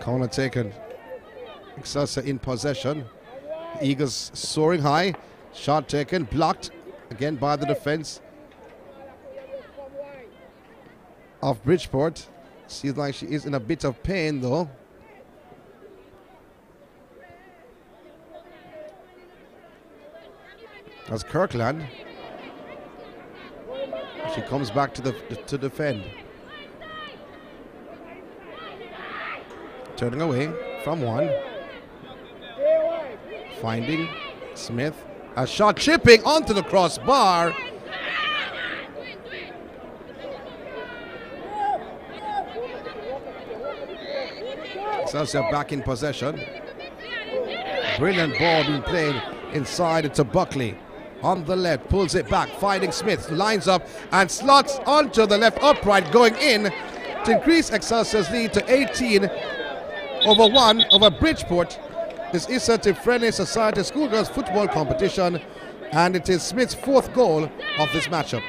Corner taken. Excelsior in possession. Eagles soaring high. Shot taken, blocked again by the defense of Bridgeport. Seems like she is in a bit of pain though. As Kirkland. She comes back to the to defend. Turning away from one. Finding Smith. A shot chipping onto the crossbar. Excelsior back in possession. Brilliant ball being played inside to Buckley. On the left, pulls it back, finding Smith, lines up and slots onto the left upright, going in to increase Excelsior's lead to 18 over 1 over Bridgeport. This is a society schoolgirls football competition, and it is Smith's fourth goal of this matchup.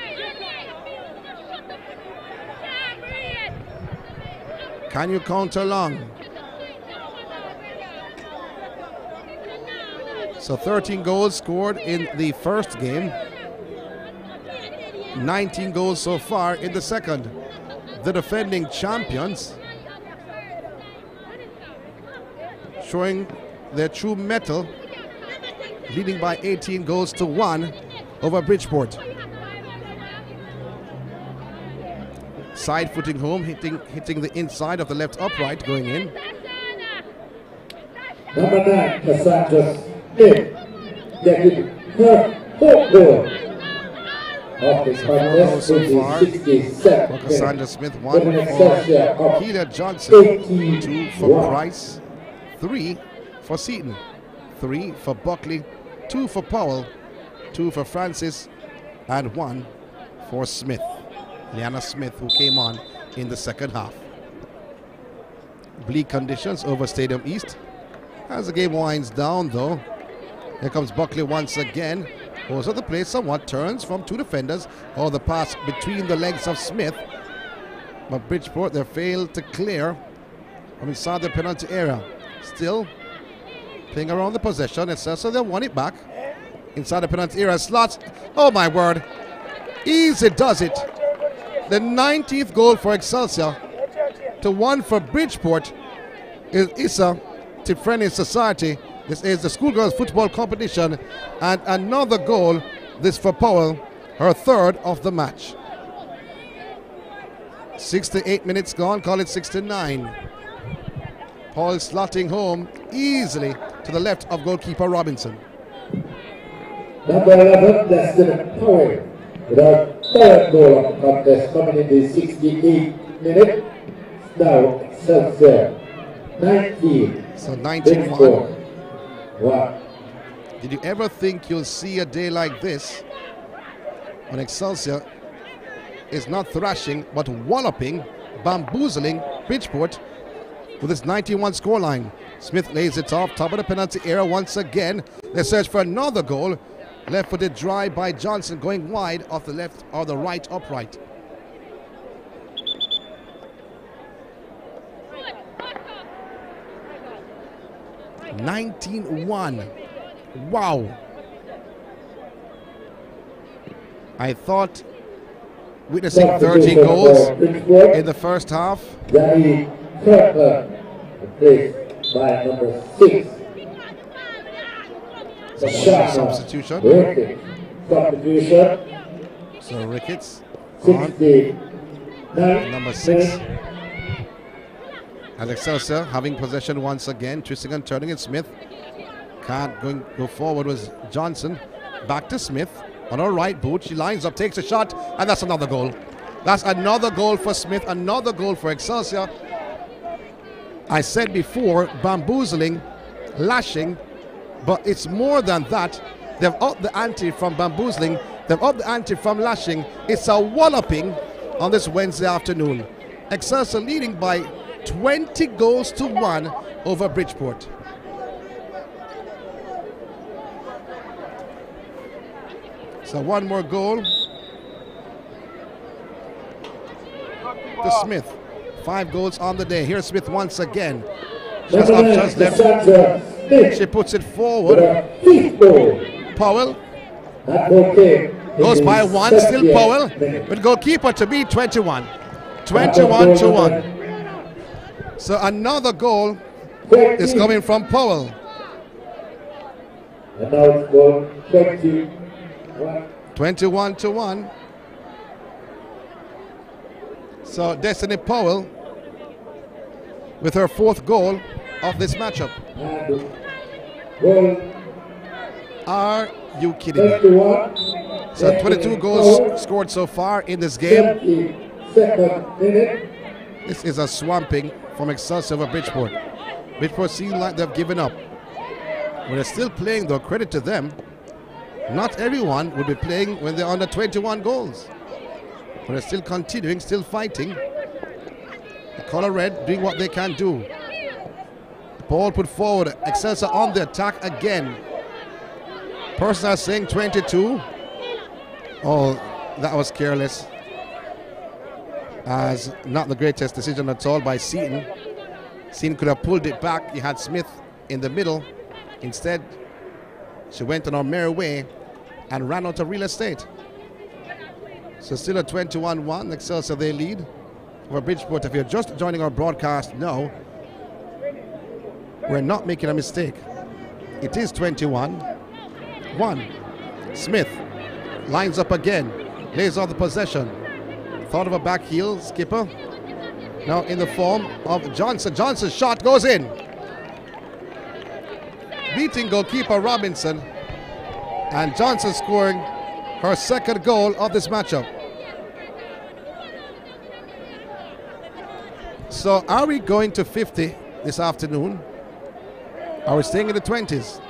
Can you counter long? So 13 goals scored in the first game. 19 goals so far in the second. The defending champions showing their true metal, leading by 18 goals to 1 over Bridgeport. Side footing home, hitting hitting the inside of the left upright, going in. Number nine, Cassandra Smith, getting her fourth goal of the so far. 67th For Cassandra. Smith, one for Johnson, 18 two for Price, three for Seaton, three for Buckley, two for Powell, two for Francis, and one for Smith. Liana Smith, who came on in the second half. Bleak conditions over Stadium East. As the game winds down, though, here comes Buckley once again. Up the play somewhat, turns from two defenders, or the pass between the legs of Smith. But Bridgeport, they failed to clear from inside the penalty area. Still playing around the possession. It says so they won it back. Inside the penalty area. Slots. Oh my word. Easy does it. The 19th goal for Excelsior to one for Bridgeport is ISSA Tifreni Society. This is the schoolgirls football competition. And another goal, this for Powell, her third of the match. 68 minutes gone, call it 69. Paul slotting home easily to the left of goalkeeper Robinson. Number 11, Destin Powell, with our third goal of the contest coming in the 68th minute. Now, Excelsior, 19. So 19 1. one. Did you ever think you'll see a day like this when Excelsior is not thrashing but walloping, bamboozling Bridgeport with its 91 scoreline. Smith lays it off, top of the penalty area once again. They search for another goal. Left footed drive by Johnson going wide off the left or the right upright. Nineteen one. Wow. I thought witnessing 30 goals in the first half. Danny Kirkland, replaced by number six. Substitution. Ricketts. Substitution. So Ricketts on 69. number six. As Excelsior having possession once again, twisting and turning it. Smith can't go, go forward was Johnson. Back to Smith on her right boot. She lines up, takes a shot, and that's another goal. That's another goal for Smith, another goal for Excelsior. I said before, bamboozling, lashing, but it's more than that. They've upped the ante from bamboozling, they've upped the ante from lashing. It's a walloping on this Wednesday afternoon. Excelsior leading by 20 goals to 1 over Bridgeport. So one more goal to Smith. Five goals on the day. Here's Smith once again. Number nine, options left. She puts it forward. a fifth goal. Powell That goal came in goes by one. Still Powell. But goalkeeper to be 21. 21 to 1. So another goal is coming from Powell. And now it's goal 21. 21 to 1. So Destiny Powell with her fourth goal of this matchup. Are you kidding me? So 22 goals scored so far in this game. This is a swamping from Excelsior over Bridgeport. Bridgeport seem like they've given up. But they're still playing though, credit to them. Not everyone will be playing when they're under 21 goals. But they're still continuing, still fighting. The color red doing what they can do. Paul put forward, Excelsior on the attack again. Person are saying 22. Oh, that was careless. As not the greatest decision at all by Seaton. Seaton could have pulled it back. He had Smith in the middle. Instead, she went on her merry way and ran out of real estate. So still a 21-1. Excelsior they lead over Bridgeport. If you're just joining our broadcast now, we're not making a mistake. It is 21. 1. Smith lines up again, lays off the possession. Thought of a back heel, skipper. Now in the form of Johnson. Johnson's shot goes in. Beating goalkeeper Robinson. And Johnson scoring her second goal of this matchup. So are we going to 50 this afternoon? Are we staying in the 20s?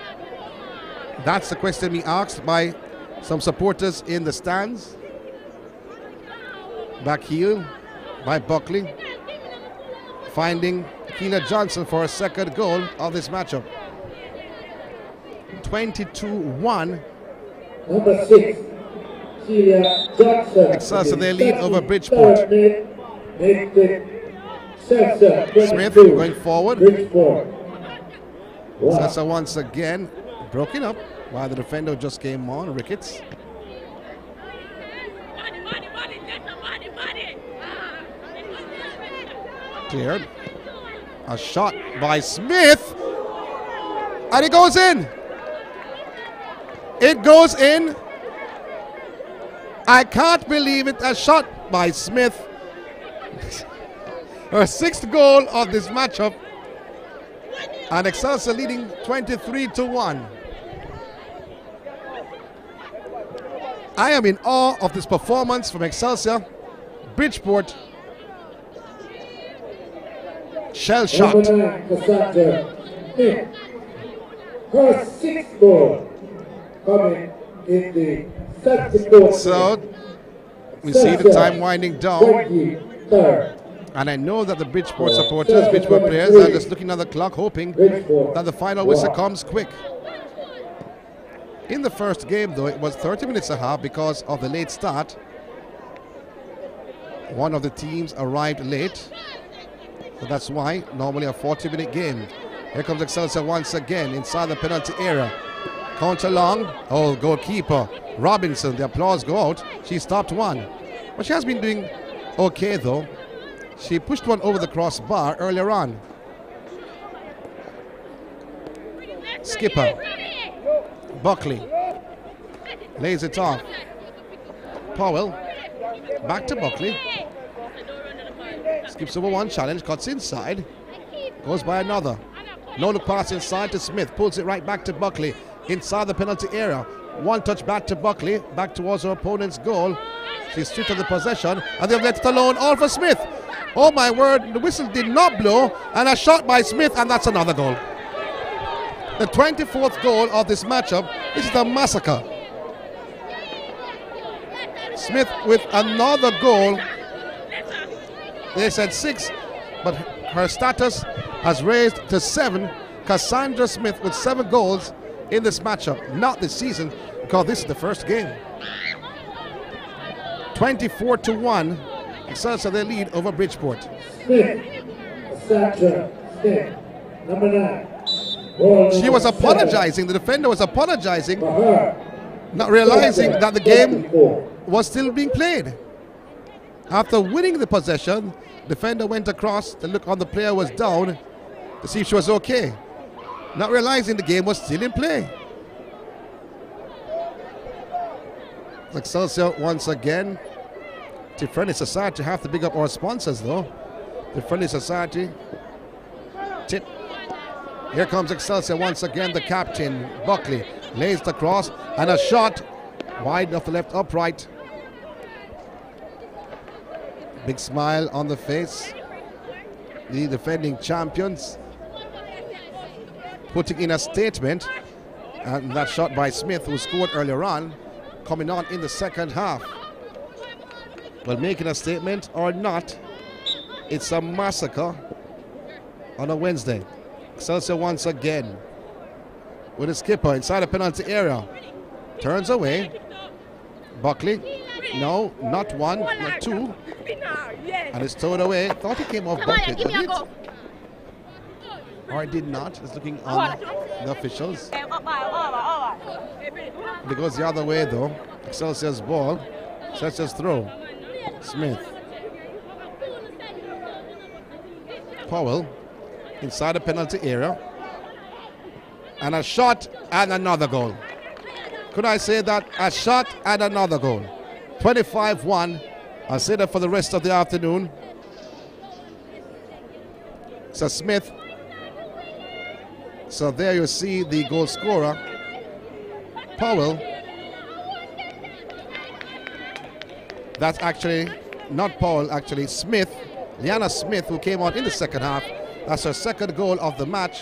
That's the question being asked by some supporters in the stands. Back heel by Buckley. Finding Keela Johnson for a second goal of this matchup. 22-1. Number six, Celia Johnson. Excelsior, they lead over Bridgeport. Smith going forward. Sessa once again broken up while the defender just came on, Ricketts. Cleared. A shot by Smith. And it goes in. It goes in. I can't believe it. A shot by Smith. [LAUGHS] Her sixth goal of this matchup. And Excelsior leading 23 to 1. I am in awe of this performance from Excelsior. Bridgeport shell shot. Her sixth goal coming in the 74th So we see the time winding down. 23rd. And I know that the Bridgeport supporters, Bridgeport players, are just looking at the clock, hoping that the final whistle comes quick. In the first game, though, it was 30 minutes a half because of the late start. One of the teams arrived late. So that's why normally a 40 minute game. Here comes Excelsior once again inside the penalty area. Counter long. Oh, goalkeeper Robinson. The applause go out. She stopped one. But she has been doing okay though. She pushed one over the crossbar earlier on. Skipper. Buckley. Lays it off. Powell. Back to Buckley. Skips over one challenge, cuts inside. Goes by another. No look pass inside to Smith. Pulls it right back to Buckley. Inside the penalty area. One touch back to Buckley. Back towards her opponent's goal. She's stripped of the possession. And they've left it alone. All for Smith. Oh my word. The whistle did not blow. And a shot by Smith. And that's another goal. The 24th goal of this matchup. This is a massacre. Smith with another goal. They said six, but her status has raised to seven. Cassandra Smith with seven goals in this matchup, not this season, because this is the first game. 24 to 1. Excelsior their lead over Bridgeport. She was apologizing, the defender was apologizing, not realizing that the game was still being played. After winning the possession, defender went across to look on the player was down to see if she was okay. Not realizing the game was still in play. Excelsior once again. The Friendly Society have to big up our sponsors though. The Friendly Society. Tip. Here comes Excelsior once again. The captain, Buckley, lays the cross and a shot wide off the left upright. Big smile on the face. The defending champions putting in a statement. And that shot by Smith, who scored earlier on, coming on in the second half. Well, making a statement or not, it's a massacre on a Wednesday. Excelsior once again with a skipper inside the penalty area. Turns away. Buckley. No, not one, not two. And it's towed away. Thought he came off Buckley. did it? Or it did not. It's looking on the officials. It goes the other way though. Excelsior's ball. Excelsior's throw. Smith. Powell inside the penalty area. And a shot and another goal. Could I say that? A shot and another goal. 25 1. I'll say that for the rest of the afternoon. So Smith. So there you see the goal scorer. Powell. That's actually not Paul, actually Smith. Liana Smith, who came on in the second half. That's her second goal of the match.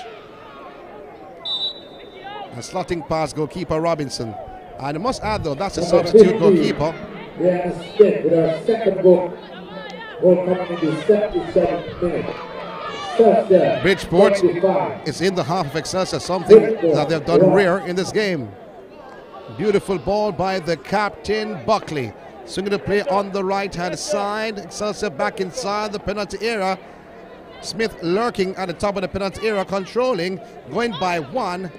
A slotting past goalkeeper Robinson. And I must add though, that's a Number substitute 15. goalkeeper. Diana Smith with her second goal. Goal coming in the 77th minute. Bridgeport 25. is in the half of Excelsior, something that they've done rare in this game. Beautiful ball by the captain Buckley. Swinging to play on the right hand side. Excelsior back inside the penalty area. Smith lurking at the top of the penalty area, controlling, going by one,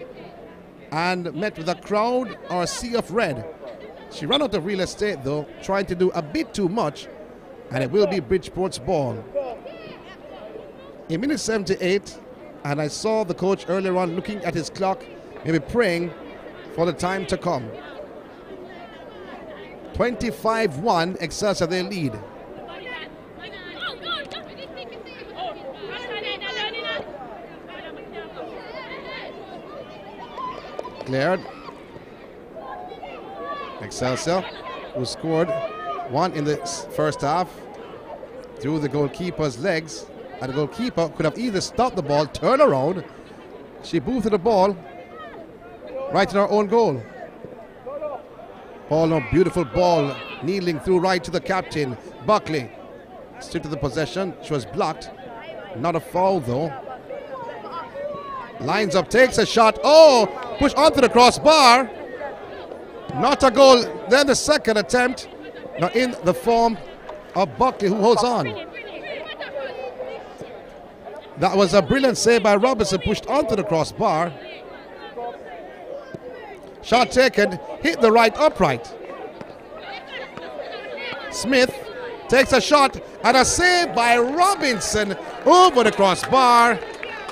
and met with a crowd or a sea of red. She ran out of real estate though, trying to do a bit too much, and it will be Bridgeport's ball. In minute 78, and I saw the coach earlier on looking at his clock, maybe praying for the time to come. 25 1, Excelsior their lead. Cleared. Excelsior, who scored one in the first half through the goalkeeper's legs. And the goalkeeper could have either stopped the ball, turned around. She booted the ball right in her own goal. Ball, no beautiful ball, Kneeling through right to the captain, Buckley. Still to the possession. She was blocked. Not a foul though. Lines up, takes a shot. Oh, push onto the crossbar. Not a goal. Then the second attempt. Now in the form of Buckley who holds on. That was a brilliant save by Robinson, pushed onto the crossbar. Shot taken, hit the right upright. Smith takes a shot and a save by Robinson over the crossbar.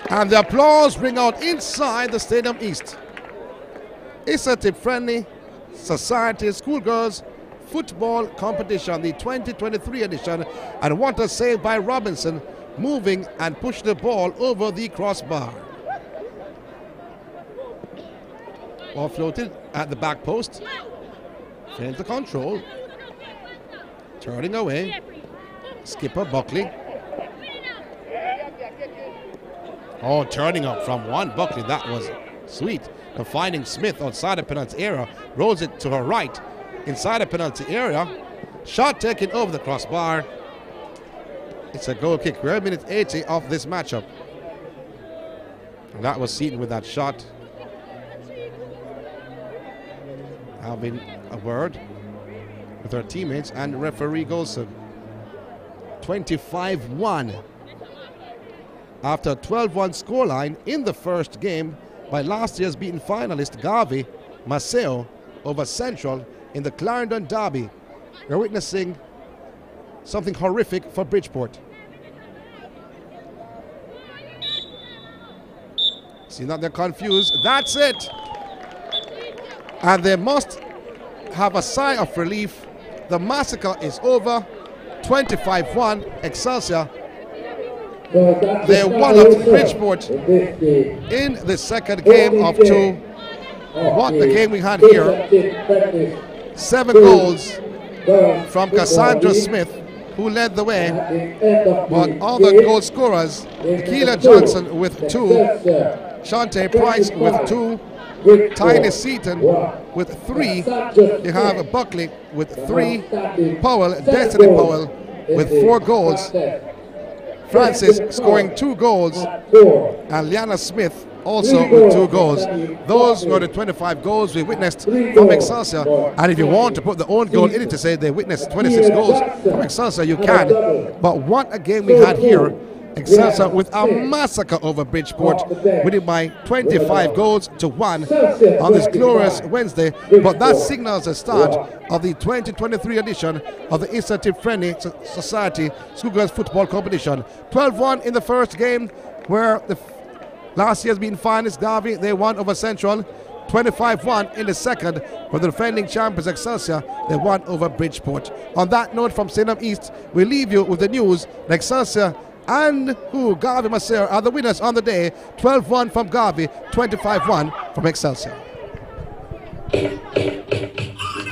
And the applause ring out inside the Stadium East. It's a tip friendly Society Schoolgirls Football Competition, the 2023 edition. And what a save by Robinson, moving and push the ball over the crossbar. Ball floated at the back post. To control. Turning away. Skipper Buckley. Oh, turning up from one Buckley. That was sweet. And finding Smith outside the penalty area. Rolls it to her right. Inside the penalty area. Shot taken over the crossbar. It's a goal kick. We're at minute 80 of this matchup. And that was Seaton with that shot. Having a word with her teammates and referee Golson. 25 1 after a 12 1 scoreline in the first game by last year's beaten finalist Garvey Maceo over Central in the Clarendon Derby. We're witnessing something horrific for Bridgeport. See now they're confused. That's it. And they must have a sigh of relief. The massacre is over. 25 1 Excelsior. They won at Bridgeport in the second game of two. What the game we had here. Seven goals from Cassandra Smith, who led the way. But all the goal scorers, Keela Johnson with two, Shante Price with two, Tiny Seaton with three. You have Buckley with three. Powell, Destiny Powell with four goals. Francis scoring two goals. And Liana Smith also with two goals. Those were the 25 goals we witnessed from Excelsior. And if you want to put the own goal in it to say they witnessed 26 goals from Excelsior, you can. But what a game we had here. Excelsior with a massacre over Bridgeport, winning by 25 goals to one on this glorious Wednesday. But that signals the start of the 2023 edition of the Eastern Tip Friendly Society Schoolgirls Football Competition. 12-1 in the first game, where the last year's been finest Garvey they won over Central. 25-1 in the second for the defending champions Excelsior. They won over Bridgeport. On that note from Stadium East, we leave you with the news. Excelsior and who Garvey Maceo are the winners on the day 12 1 from Garvey, 25 1 from Excelsior. [COUGHS] [COUGHS]